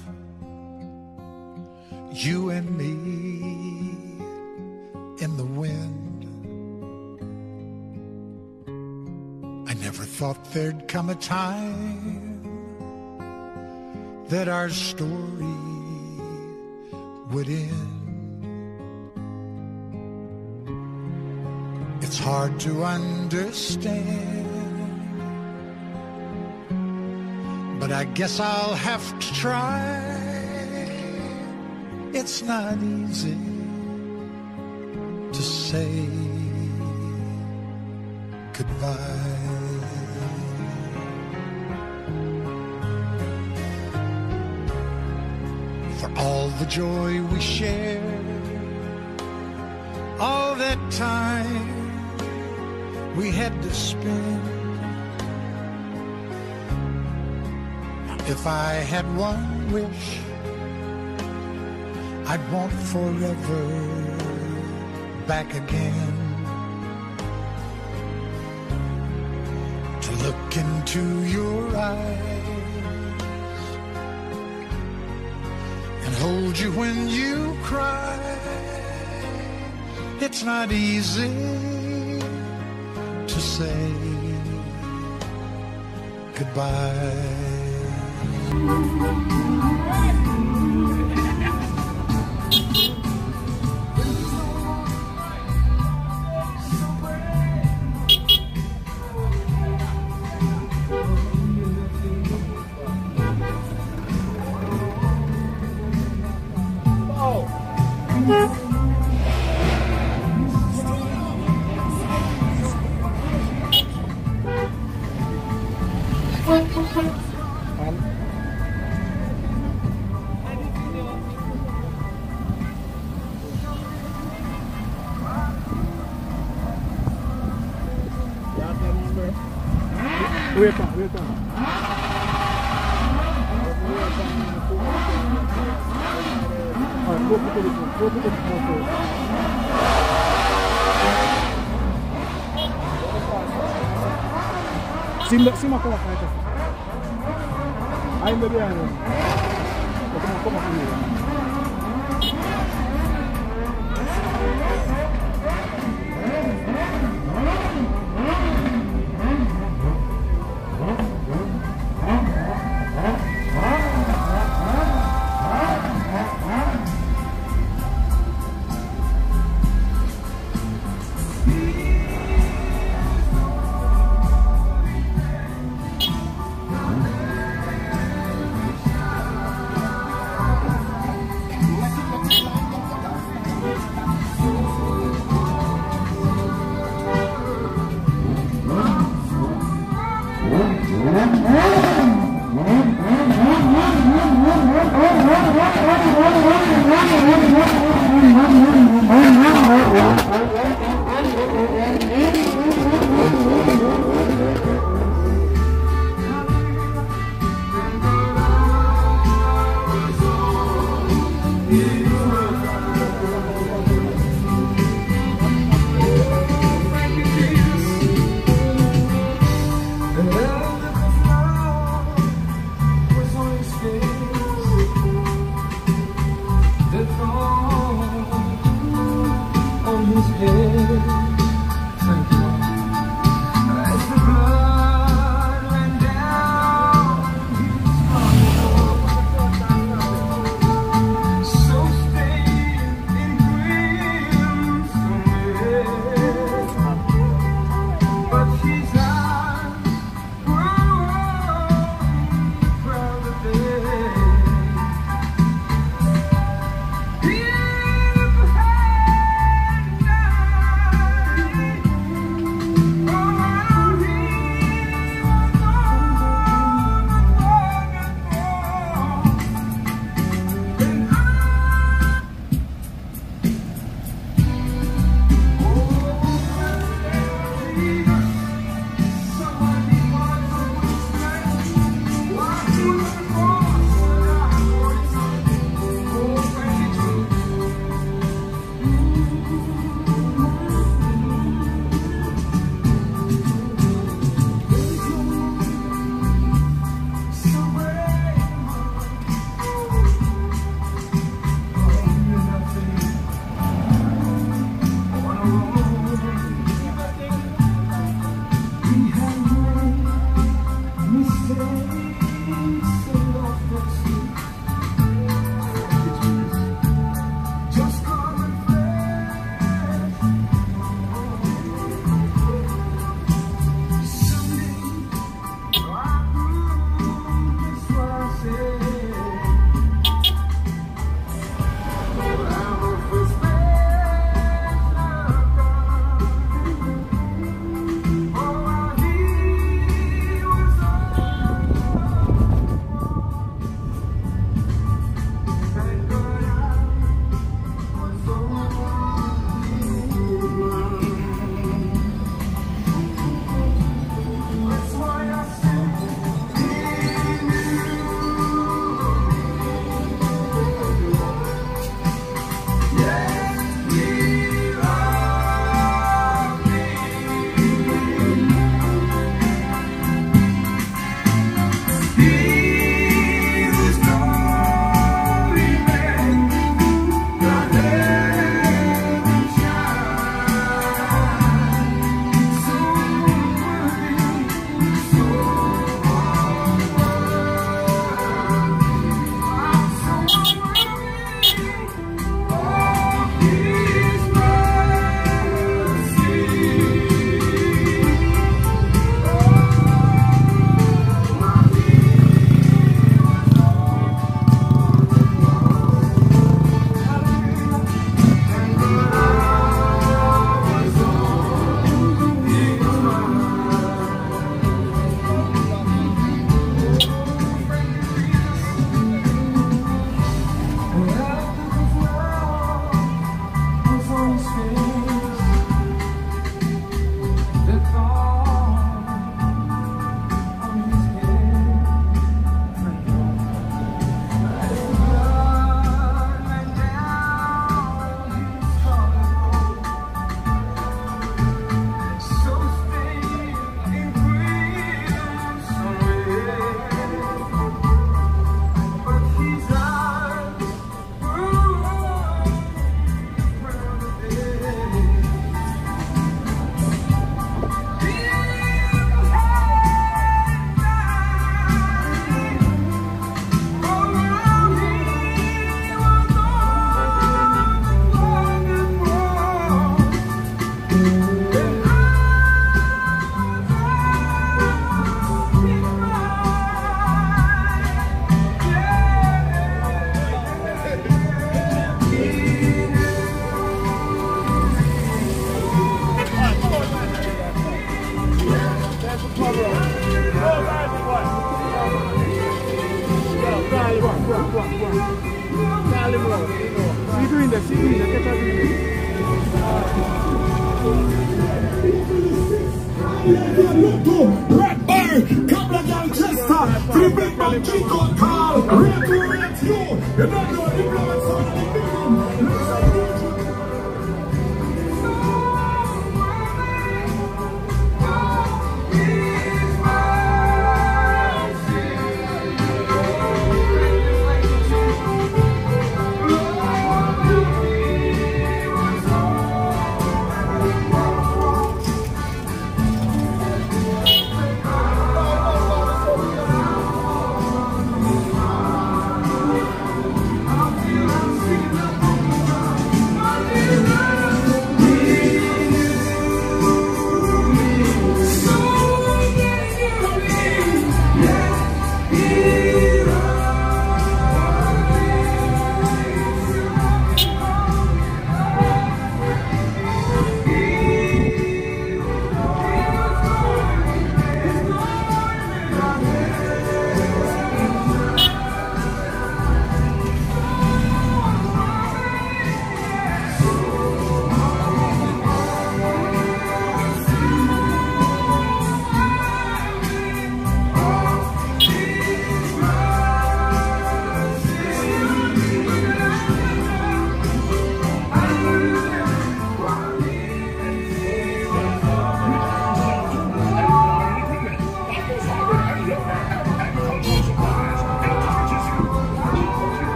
you and me in the wind. I never thought there'd come a time that our story would end. It's hard to understand. Guess I'll have to try. It's not easy to say goodbye. For all the joy we shared, all that time we had to spend. If I had one wish, I'd want forever back again. To look into your eyes and hold you when you cry. It's not easy to say goodbye. Wait Şu makala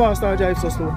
on. You know why Pastor drive so slow?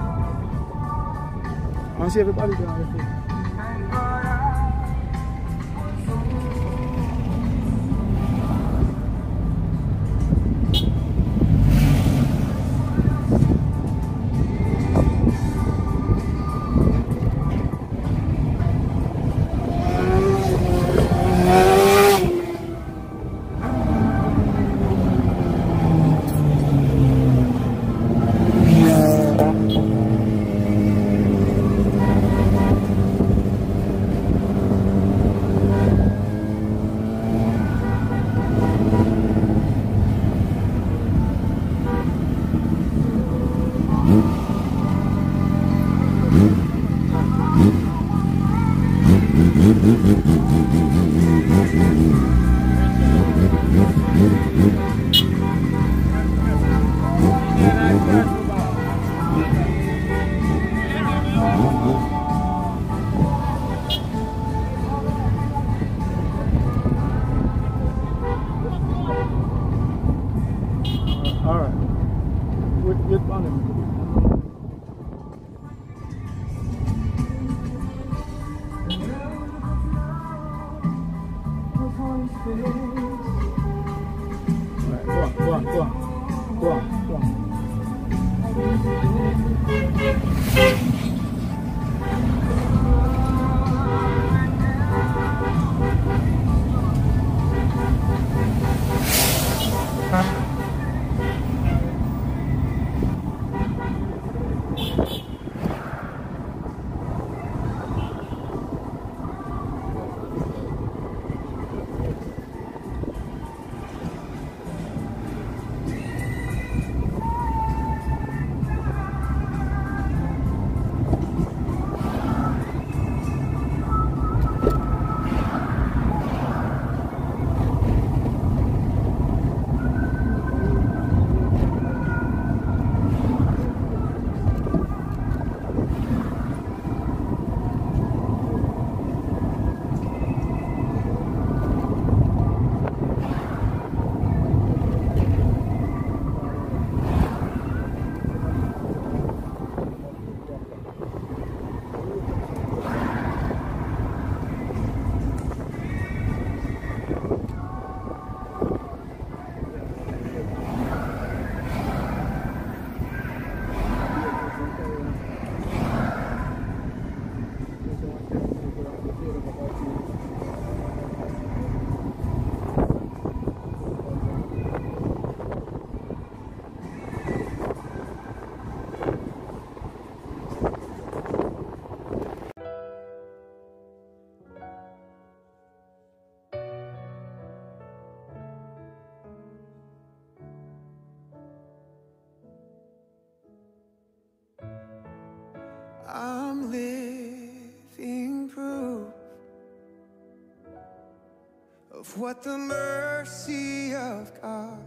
What the mercy of God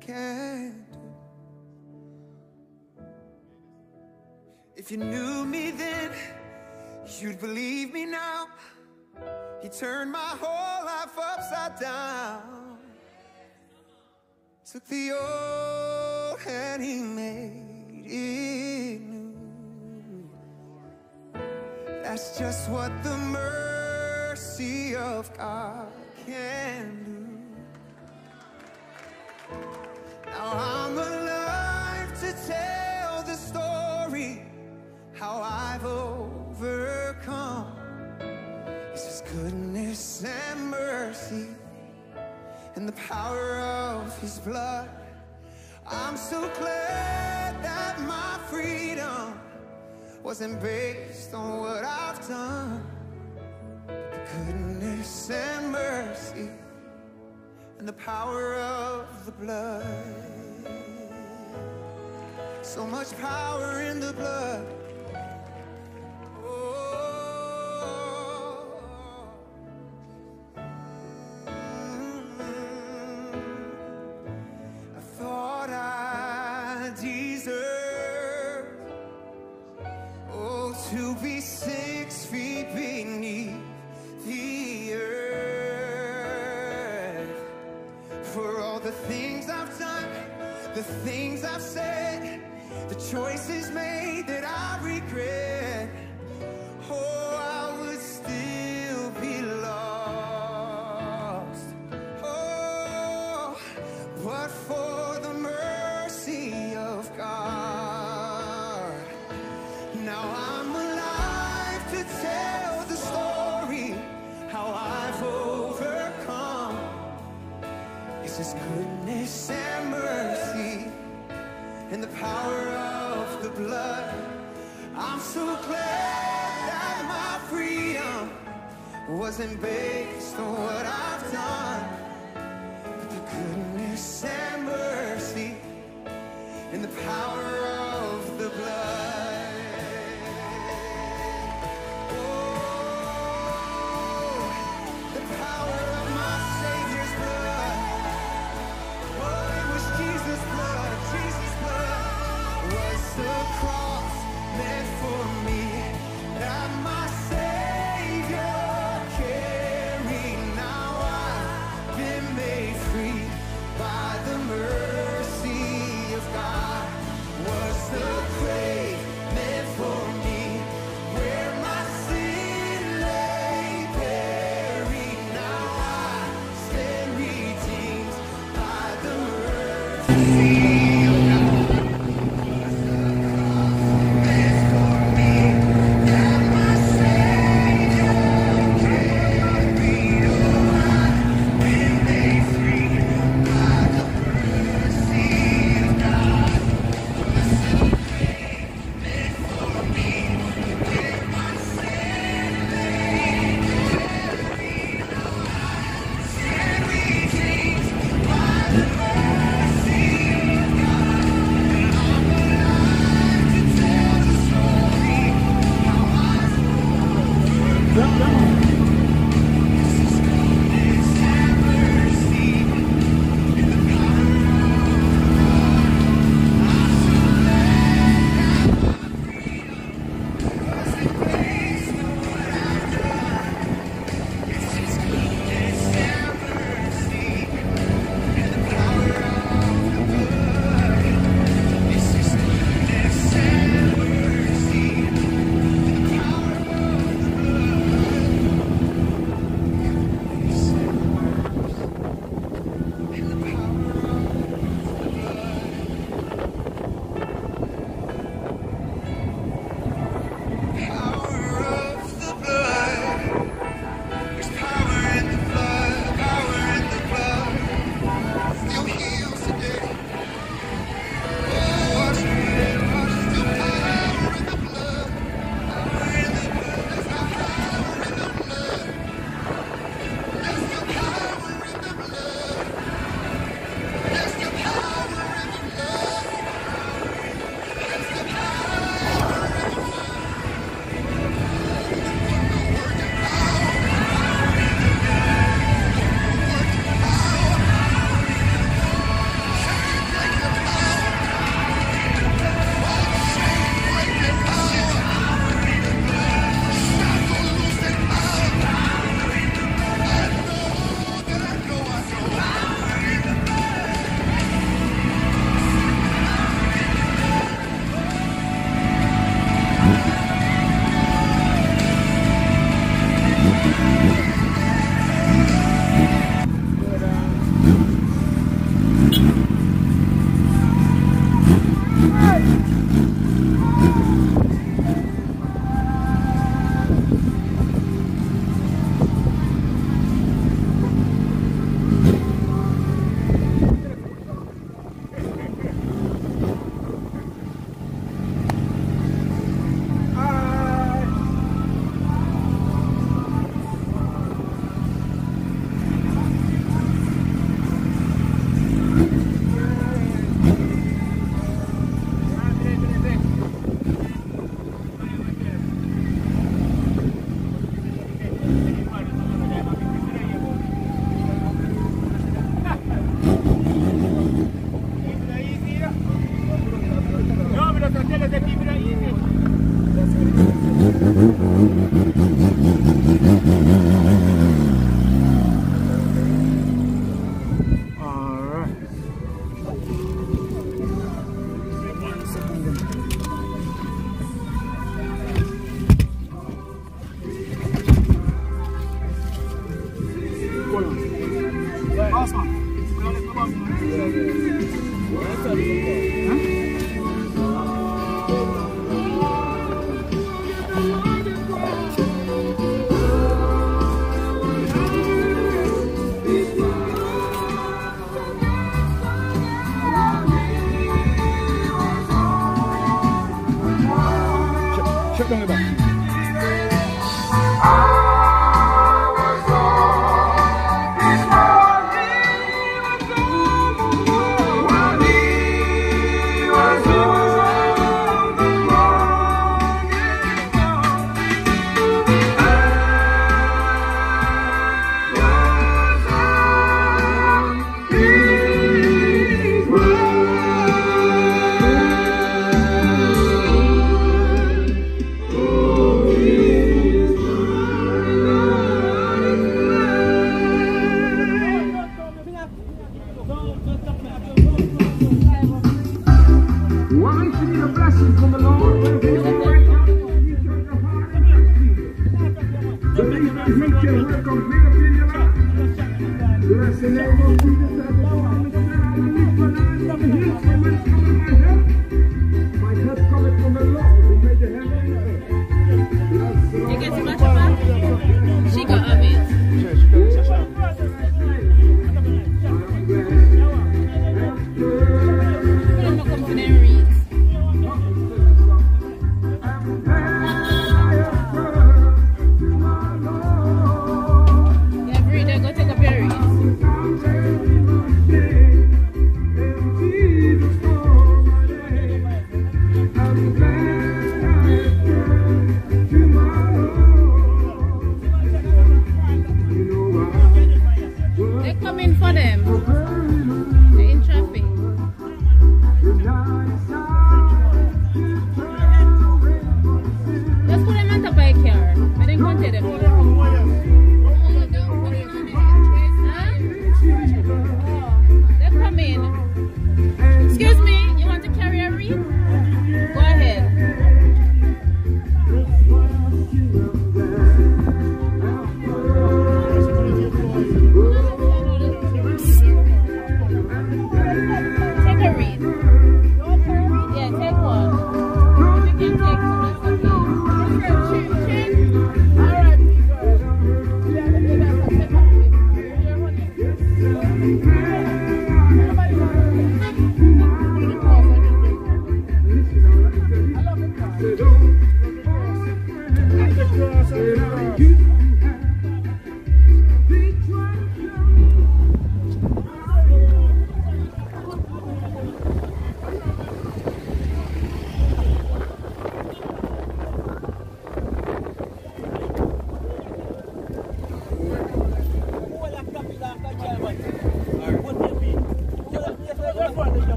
can do. If you knew me then, you'd believe me now. He turned my whole life upside down. Took the old and he made it new. That's just what the mercy of God can do. Now I'm alive to tell the story how I've overcome. It's His goodness and mercy and the power of His blood. I'm so glad that my freedom wasn't based on what I've done. Goodness and mercy and the power of the blood. So much power in the blood.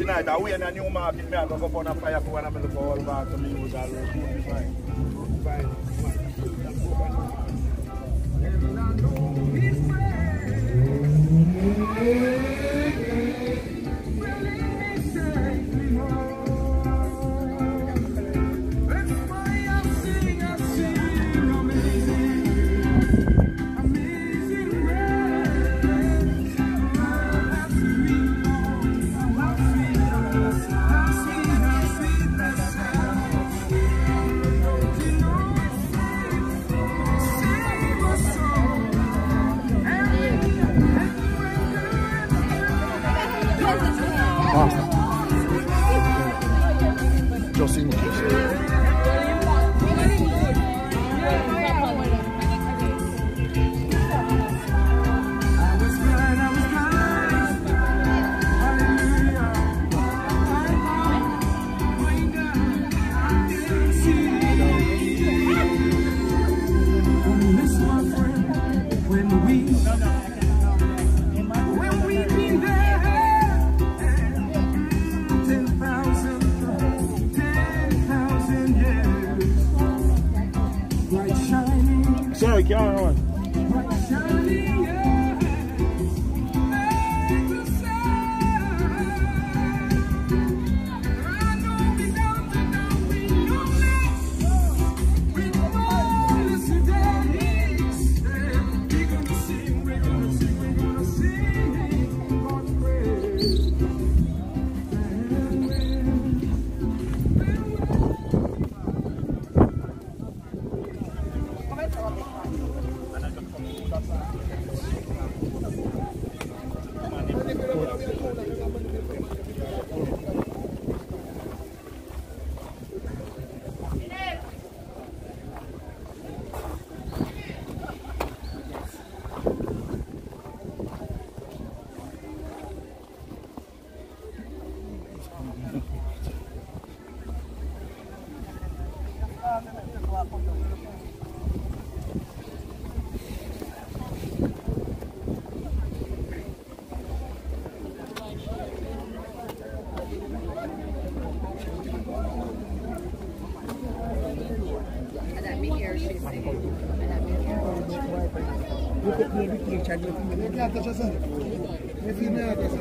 tonight. I wait in a new market, me I go up on a Nefilata çasın. Nefilata çasın.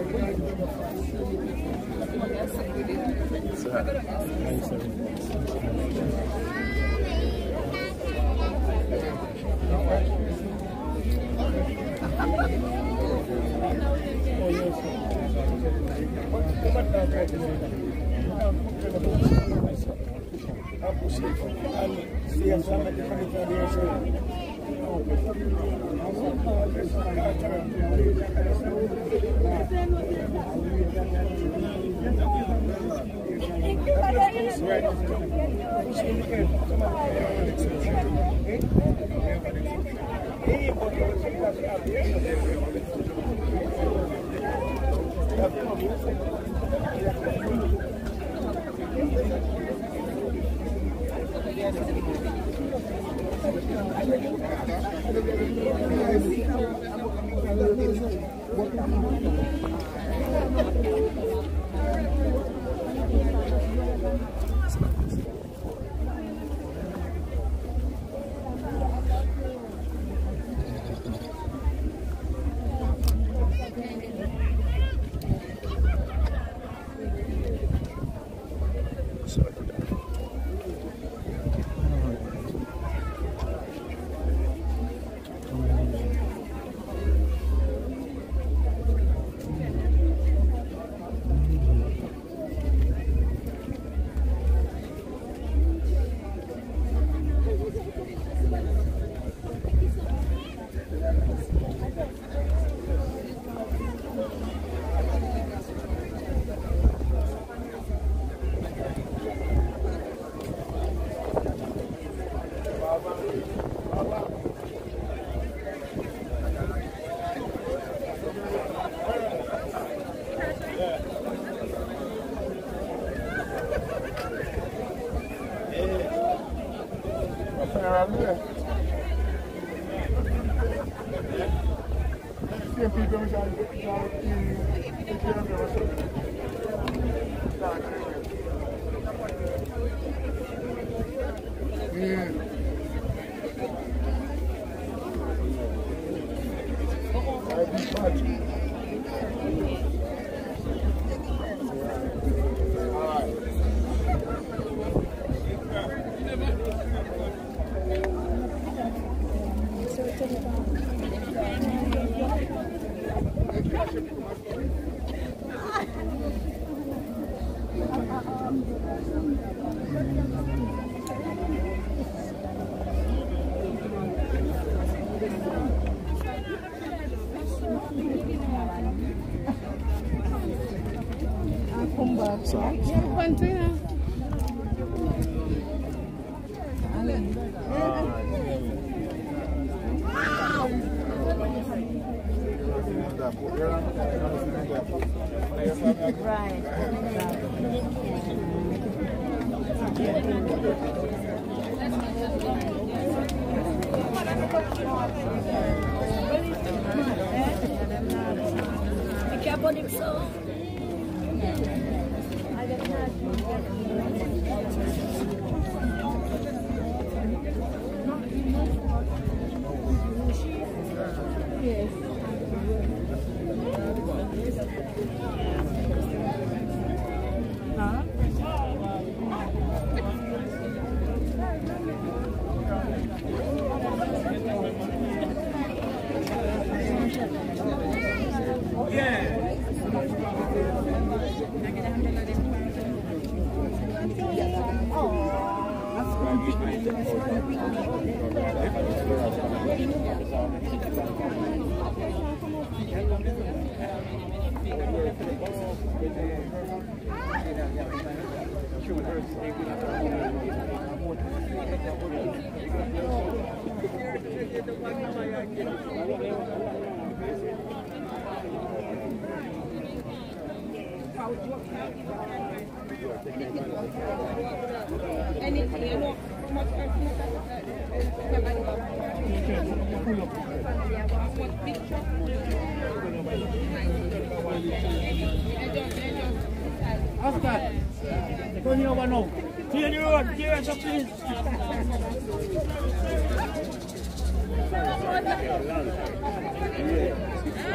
す。So, twenty. Road, clear it up, please.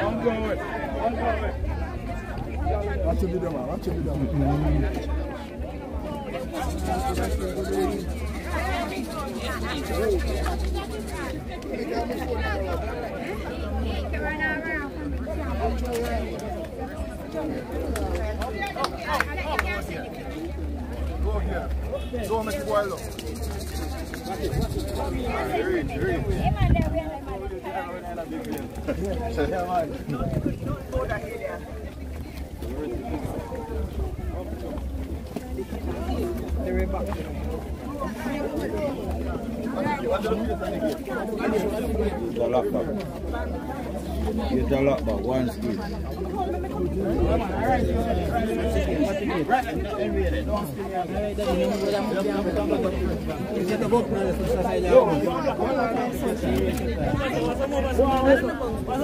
On going, on going. Watch the video, man. Watch the video. Go here. Go make it wild up. Read, read. Yeah, man. The lock back. Use the lock back, one speed.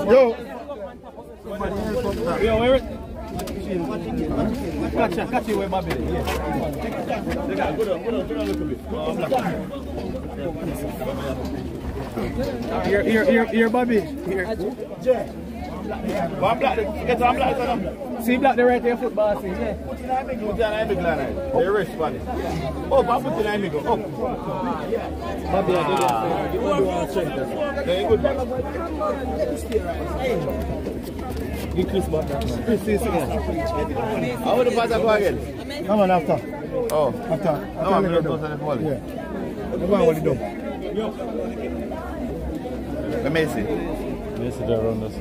Yo. Yeah, where it? Catch it, catch it where my baby. Yeah. Go down, go down, go down a little bit. Here, here, here, here, Bobby. Here. One black, get one black, son. See black the right here football thing, yeah. Put in the Put in the line. The rest for it. Oh, but put in the middle. Up. Oh, oh. Bobby, I did it. You want to do one strength. Very good. Give Chris back that. Chris, see this again. How would the pass go again? Come on, after. Oh. After. No, I'm going to go to the ball. Yeah. The one what he do. Let me see. Messi there around us.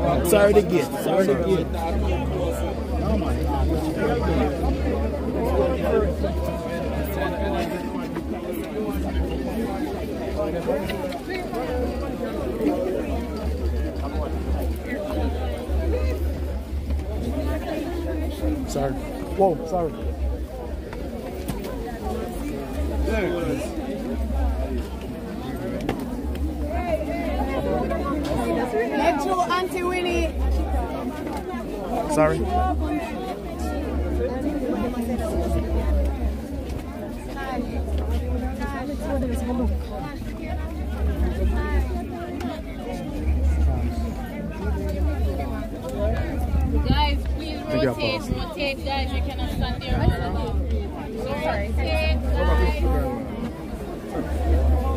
Sorry to get. Sorry to get. Sorry. Whoa, sorry. Let's Auntie Winnie. Sorry. Guys, please rotate, rotate, guys. You cannot stand there all alone. So rotate, guys.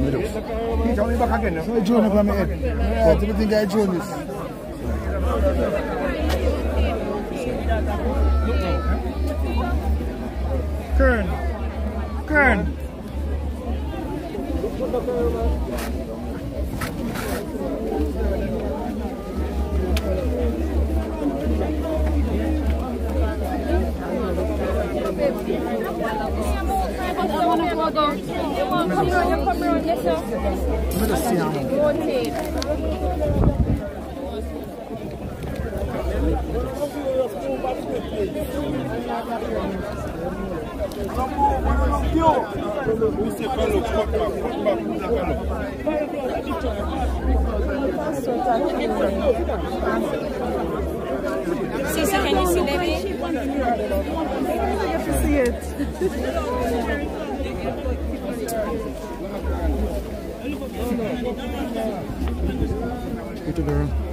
He coming back again. So Joan from my head. Yeah, do you think I Joan is? Kern. Kern. Let me just see how Can you see Levi? see it. Go to.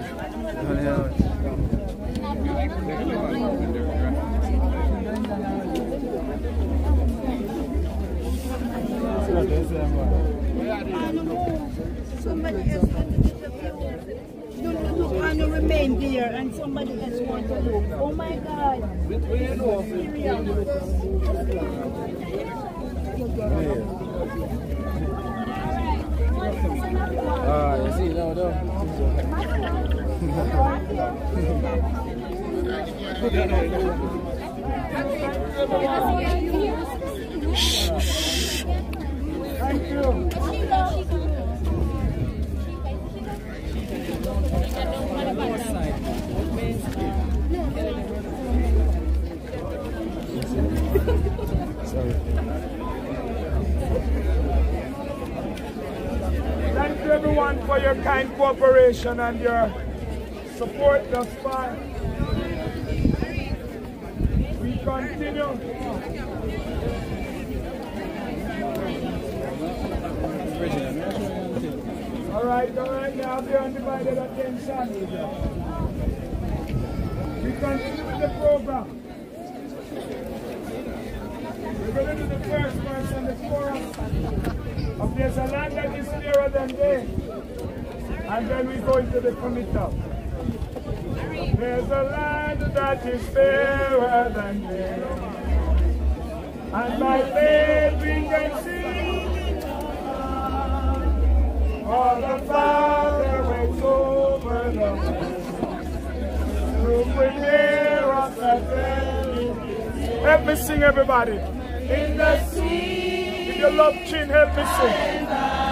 Somebody else want to look. You look you remain there and somebody else want to look. Oh my God. Ah, you see, no, no. Cooperation and your support thus far. We continue. All right, all right, now have your undivided attention. We continue with the program. We're going to do the first verse and the chorus of There's a land that is clearer than day. And then we go into the committal. There's a land that is fairer than day. And my faith we can see all the Father waits over the to prepare us a day. Help me sing, everybody. In the sea. If you love chin, help me sing.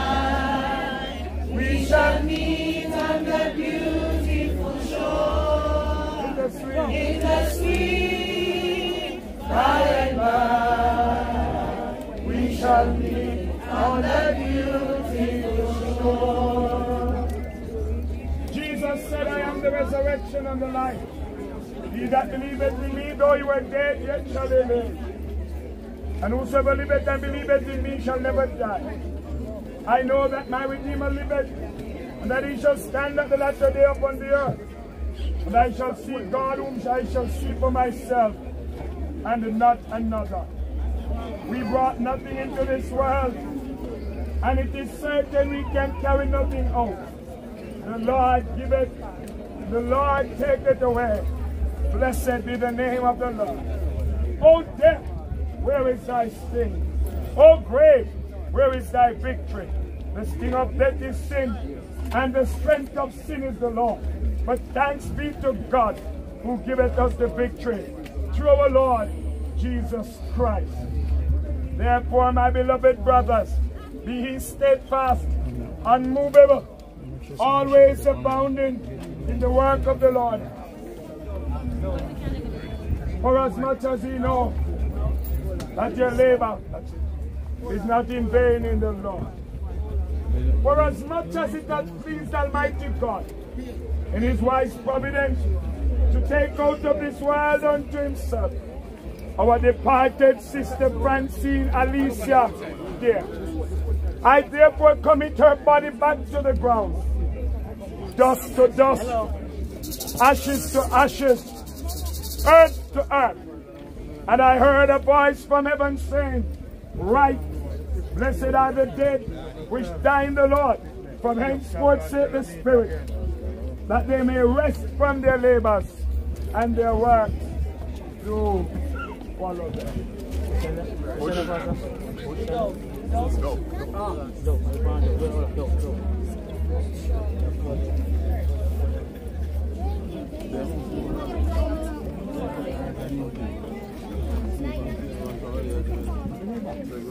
Shall meet on the beautiful shore. In the sweet. In the sweet by and by. We shall meet on the beautiful shore. Jesus said, I am the resurrection and the life. He that believeth in me, though he were dead, yet shall he live. And whosoever liveth and believeth in me shall never die. I know that my Redeemer liveth, and that he shall stand at the latter day upon the earth. And I shall see God whom I shall see for myself, and not another. We brought nothing into this world, and it is certain we can carry nothing out. The Lord giveth, the Lord taketh away. Blessed be the name of the Lord. O death, where is thy sting? O grave, where is thy victory? The sting of death is sin, and the strength of sin is the law. But thanks be to God, who giveth us the victory through our Lord Jesus Christ. Therefore, my beloved brothers, be ye steadfast, unmovable, always abounding in the work of the Lord. For as much as ye know that your labor is not in vain in the Lord. For as much as it has pleased Almighty God in his wise providence to take out of this world unto himself our departed sister Francene Alicia Daire. I therefore commit her body back to the ground, dust to dust, ashes to ashes, earth to earth. And I heard a voice from heaven saying, Right, blessed are the dead which die in the Lord, from henceforth saith the Spirit, that they may rest from their labors and their work to follow them.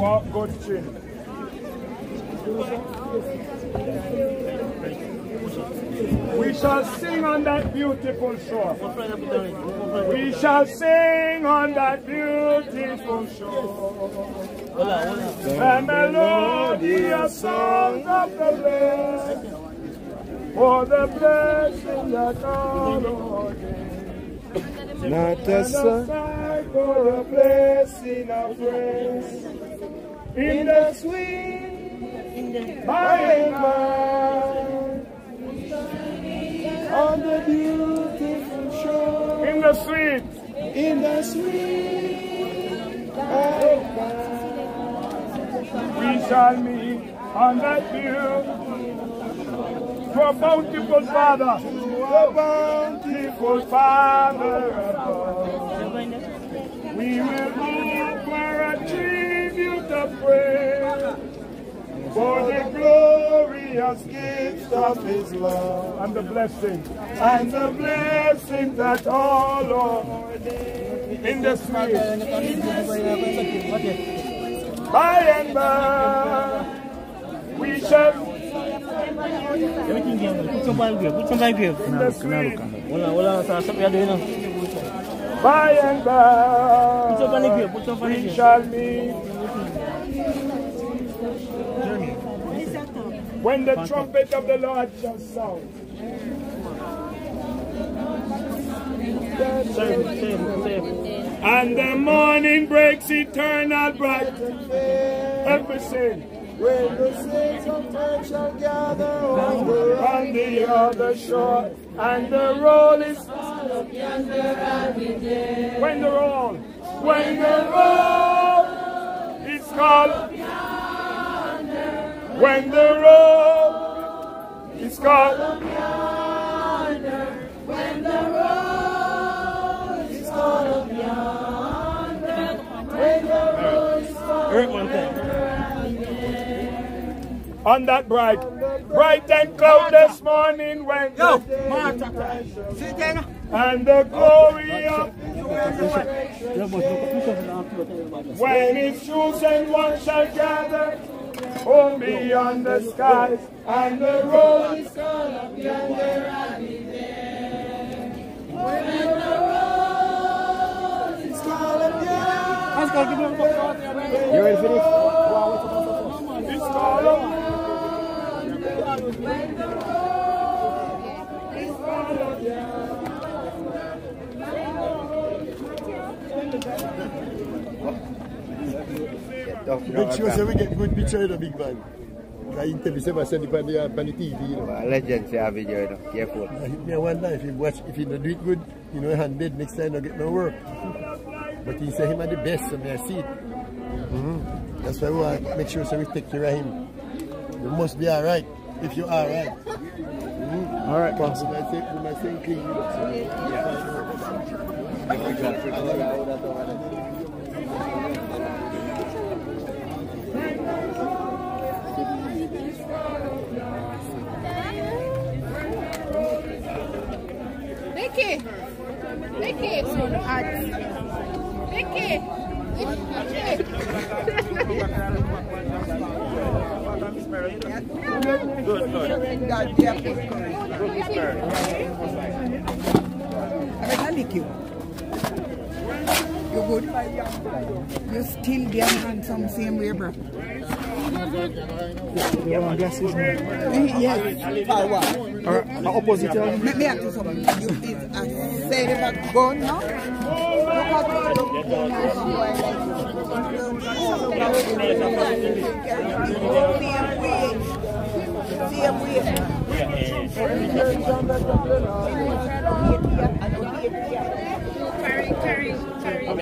Walk good chin. We shall sing on that beautiful shore. We shall sing on that beautiful shore. The melodious song of the blessed, for the blessing that God ordained. Not a a sigh for a blessing of grace in the sweet by and by on the beautiful shore in the sweet in the sweet we shall meet on that to a bountiful Father, the bountiful Father above. We will offer a tribute of praise for the glory glorious gift of his love. And the blessing. And the blessing that all Lord in the street by and by we shall Everything here, put some ball grave, put some ball grave. In the street. Wala, wala, sa sa piyado yun. by and by Put some ball grave, put some ball we grave. shall meet when the trumpet of the Lord shall sound. And the morning breaks eternal bright and fair. Everything. When the saints of earth shall gather over on the other shore, and the roll is when the roll, when the roll is called, when the roll is called, When the road is called yonder, when the road is called one on that bright, bright and cloudless morning when Yo, the Martha. and the glory of when his chosen ones shall gather home beyond the skies and the road is called up yonder and be there. When the road is called up yonder. You ready for this? It's called up Make sure say we get good picture of the big man. I interview say myself on the, on the TV. You know. Legend say a video, you know. Careful. I hit me one time. If he watch, if he don't do it good, you know, hand dead. Next time, I get no work. But he say him are the best, so me I see it. Mm-hmm. That's why we want to make sure so we take care of him. You must be all right if you're all right. Mm-hmm. All right, boss. We might say, we might say clean. You know, so, Vicky! Vicky! Vicky! Lick you. You good? You still damn handsome same way, bro. You want glasses? Yes. For what? Or opposite you? Let me ask you something. You is a say a gun now? Look at you look Same way. Same way. Carry, carry, carry.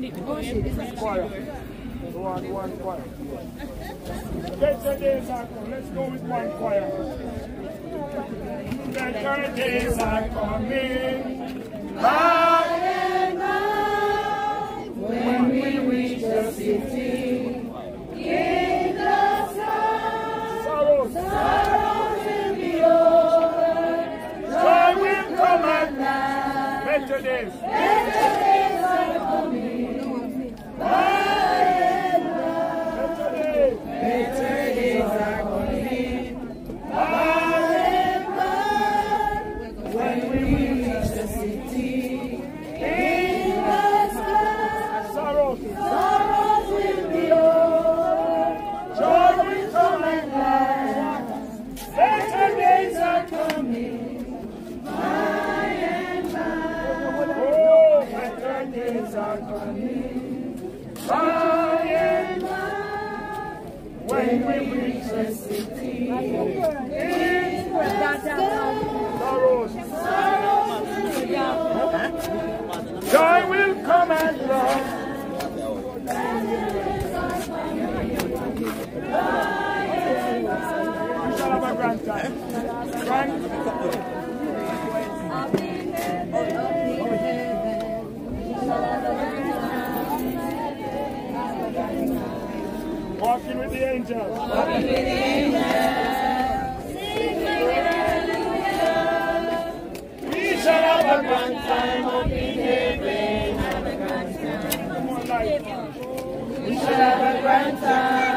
One, days are. Let's go with one choir. Days are coming. By and by, when we reach the city. The will be over. Joy will come. Better days. Better days my Lord. Shout out Walking with the angels. Walking with the angels. Sing hallelujah. We shall have a grand time on the Bhagavanta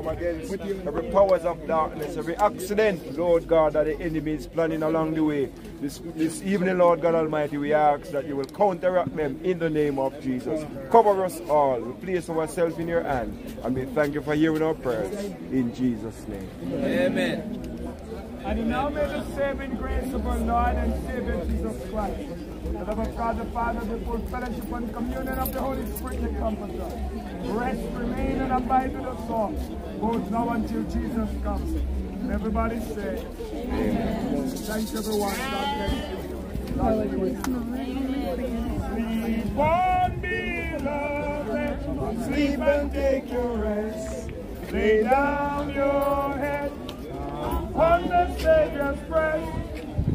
come against every powers of darkness, every accident, Lord God, that the enemy is planning along the way. This, this evening, Lord God Almighty, we ask that you will counteract them in the name of Jesus. Cover us all. We place ourselves in your hand. And we thank you for hearing our prayers. In Jesus' name. Amen. And now may the saving grace of our Lord and Savior Jesus Christ, the love of God the Father, the full fellowship and communion of the Holy Spirit, the Comforter, rest, remain, and abide with us all, both now until Jesus comes. Everybody say, Amen. Thank you, everyone. God bless you. Sleep on, beloved. Sleep and take your rest. Lay down your head on the Savior's breast.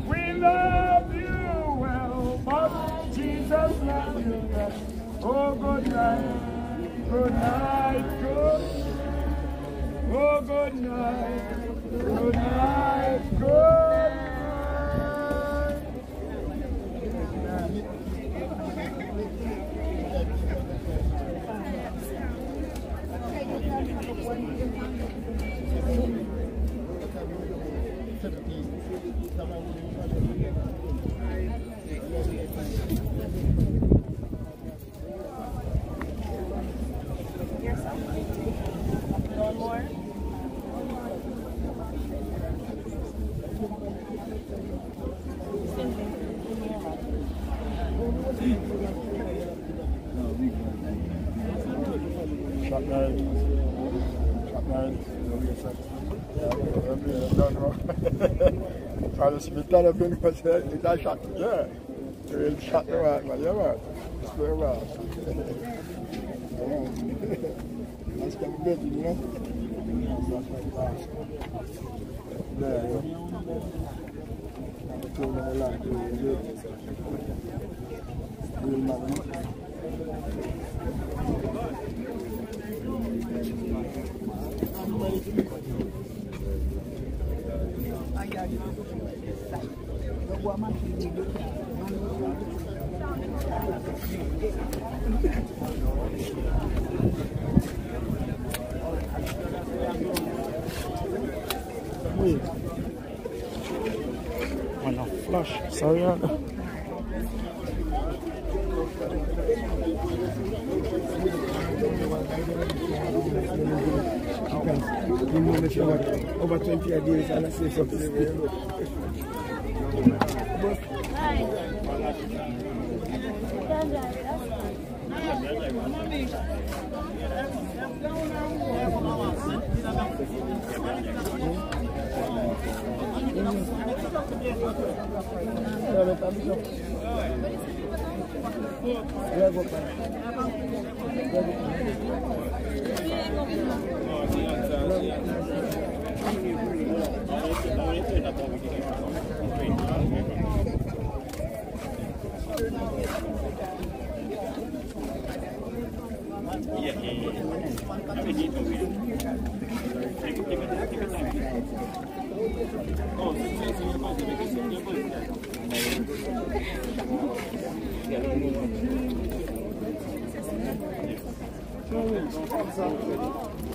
We love you well, but Jesus loves you best. Oh, good night, good night, good. Oh, good night, good night, good night. One more. Shotgun. Shotgun. Try to spit that up in what's that? It's a shot. Yeah. Real shot the right, man. Yeah, man. Square well. That's kind of good, you know? There you go. Two minutes long, two minutes. Real man. Wait. On a flash. Sorry, over 20 days and I say something. 残念。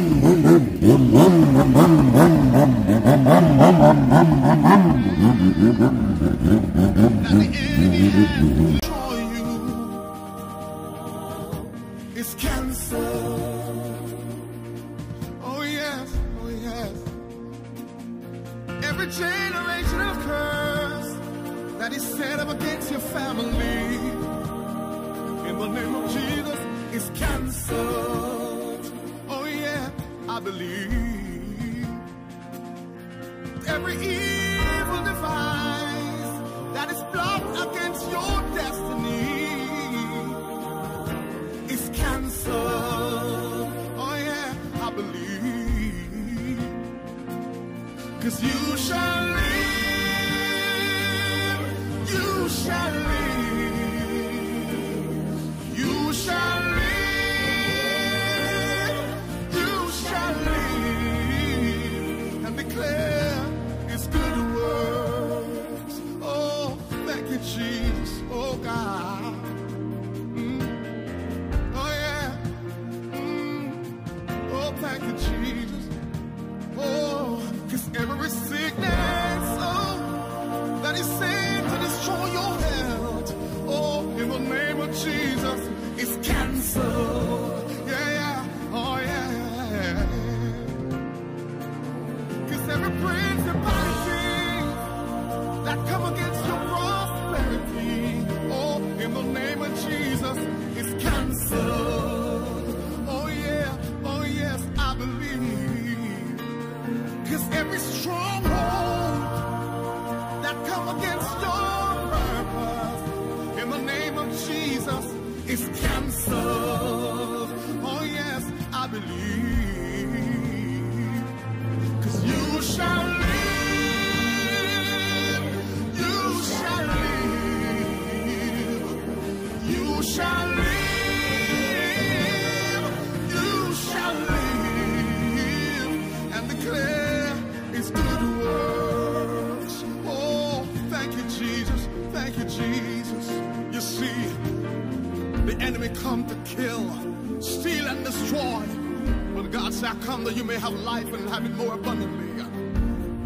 life and have it more abundantly.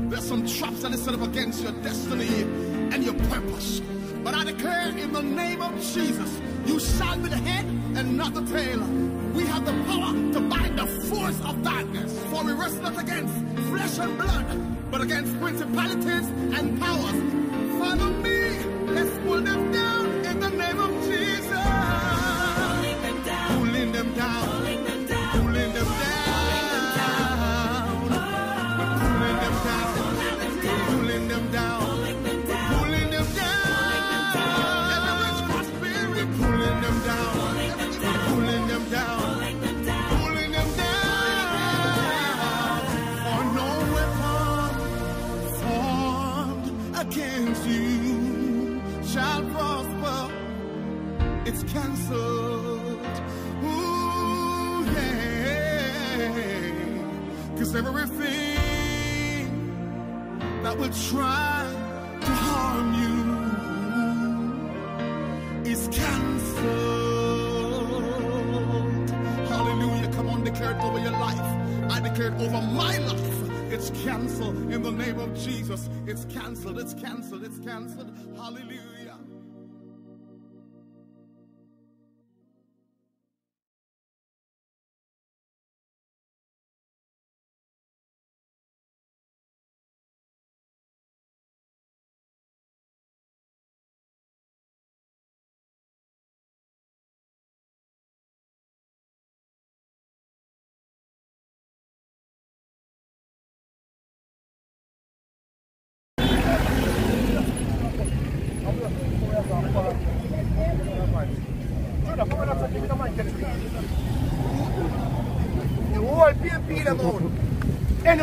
There's some traps that are set up against your destiny and your purpose. But I declare in the name of Jesus, you shall be the head and not the tail. We have the power to bind the force of darkness. For we wrestle not against flesh and blood, but against principalities and powers. Follow me.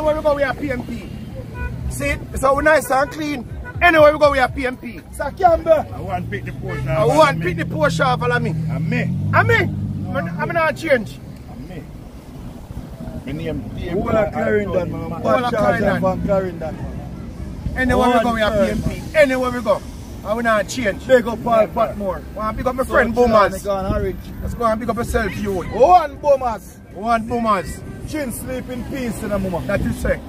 Anywhere we go, we have PMP. See it? It's how nice and clean. Anywhere we go, we have PMP. So Campbell. I want to pick the Porsche I want to pick the Porsche off of me. And me. And me. I'm, I'm not change. My name Who are Clarendon, man? Who are Clarendon? from Clarendon. Anywhere we One go, we have third. PMP. Anywhere we go. I will not change. Big up Paul Patmore. Want to pick up my friend Boomers. Let's go and pick up yourself, you. Oh. One Boomers. One Boomers. Chin sleep in peace in a moment. That you say.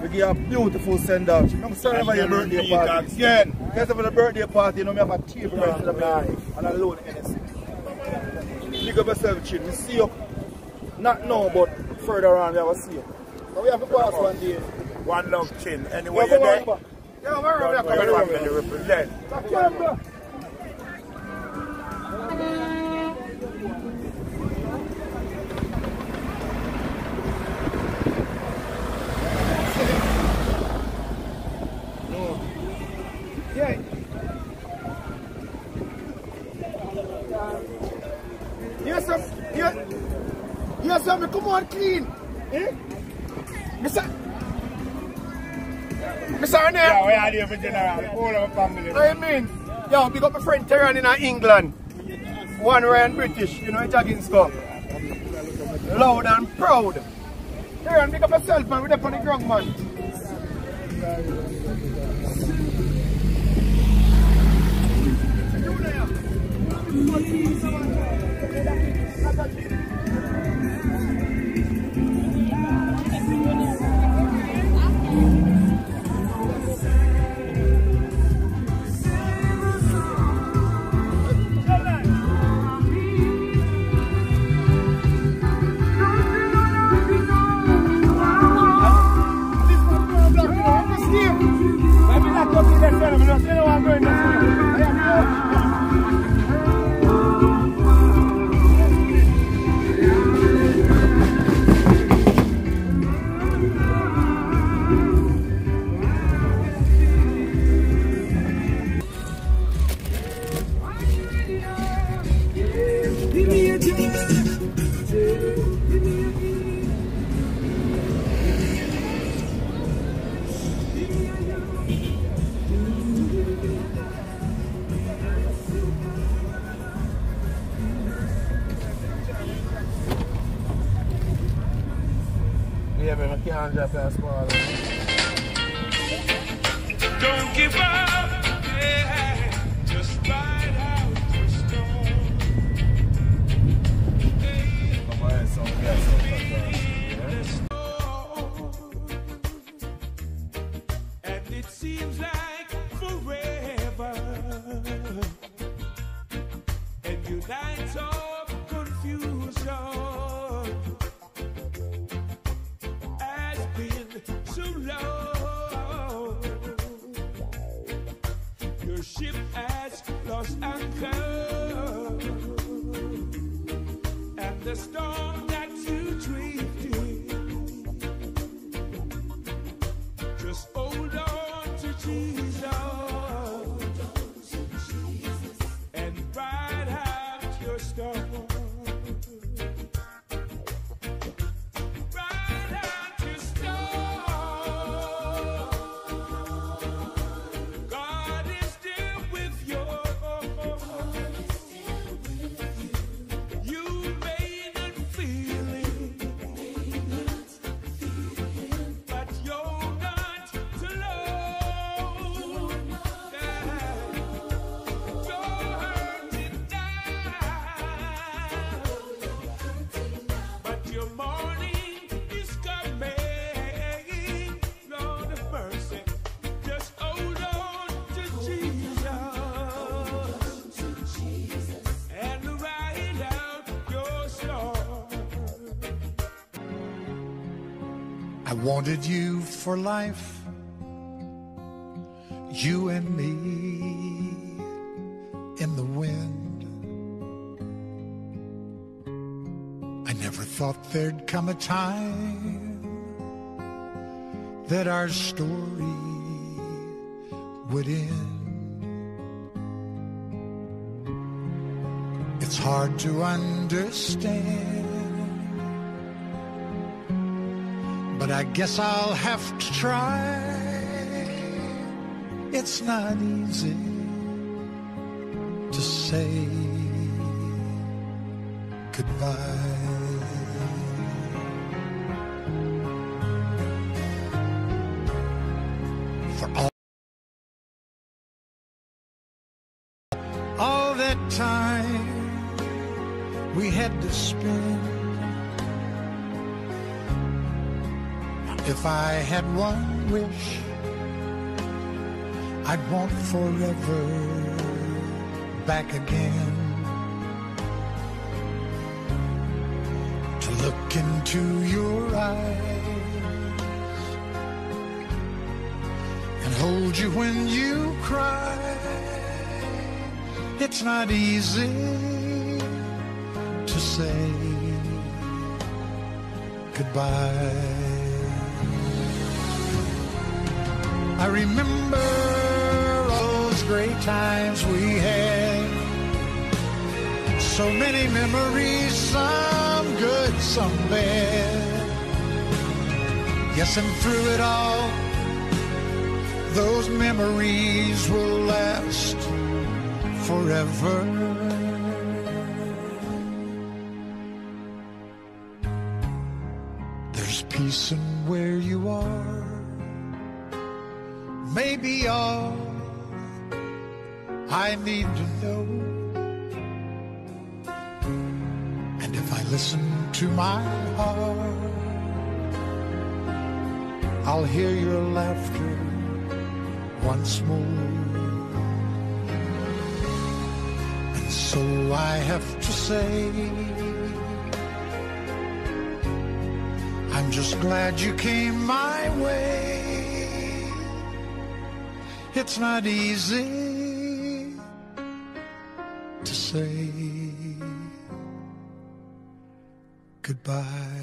We give you a beautiful send out. I'm sorry about your birthday party. Again. Guys, for the birthday party, you know, we have a table right to the back and a load Hennessy. Big up yourself, Chin. We see you. Not now, but further on, we have a see you. But we have to pass one day. One love chin. Anyway, you're there. Yeah, where are we? Come on, Come on, come yes. Me come on clean. Eh? Mister. Mister Arnett. Yeah, we are there for general. All our family. I mean, yo, big up my friend Terran in England. One Ryan British, you know, it's against go. Loud and proud. Terran, big up yourself, man. We're up on the ground, man. Yeah, man, I can't wanted you for life, you and me in the wind. I never thought there'd come a time that our story would end. It's hard to understand. I guess I'll have to try. It's not easy to say goodbye. I had one wish, I'd want forever back again. To look into your eyes and hold you when you cry. It's not easy to say goodbye. I remember all those great times we had. So many memories, some good, some bad. Yes, and through it all, those memories will last forever. There's peace in where you are I need to know. And if I listen to my heart, I'll hear your laughter once more. And so I have to say, I'm just glad you came my way. It's not easy to say goodbye.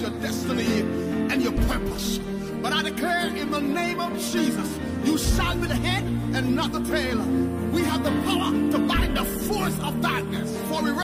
your destiny, and your purpose. But I declare in the name of Jesus, you shall be the head and not the tail.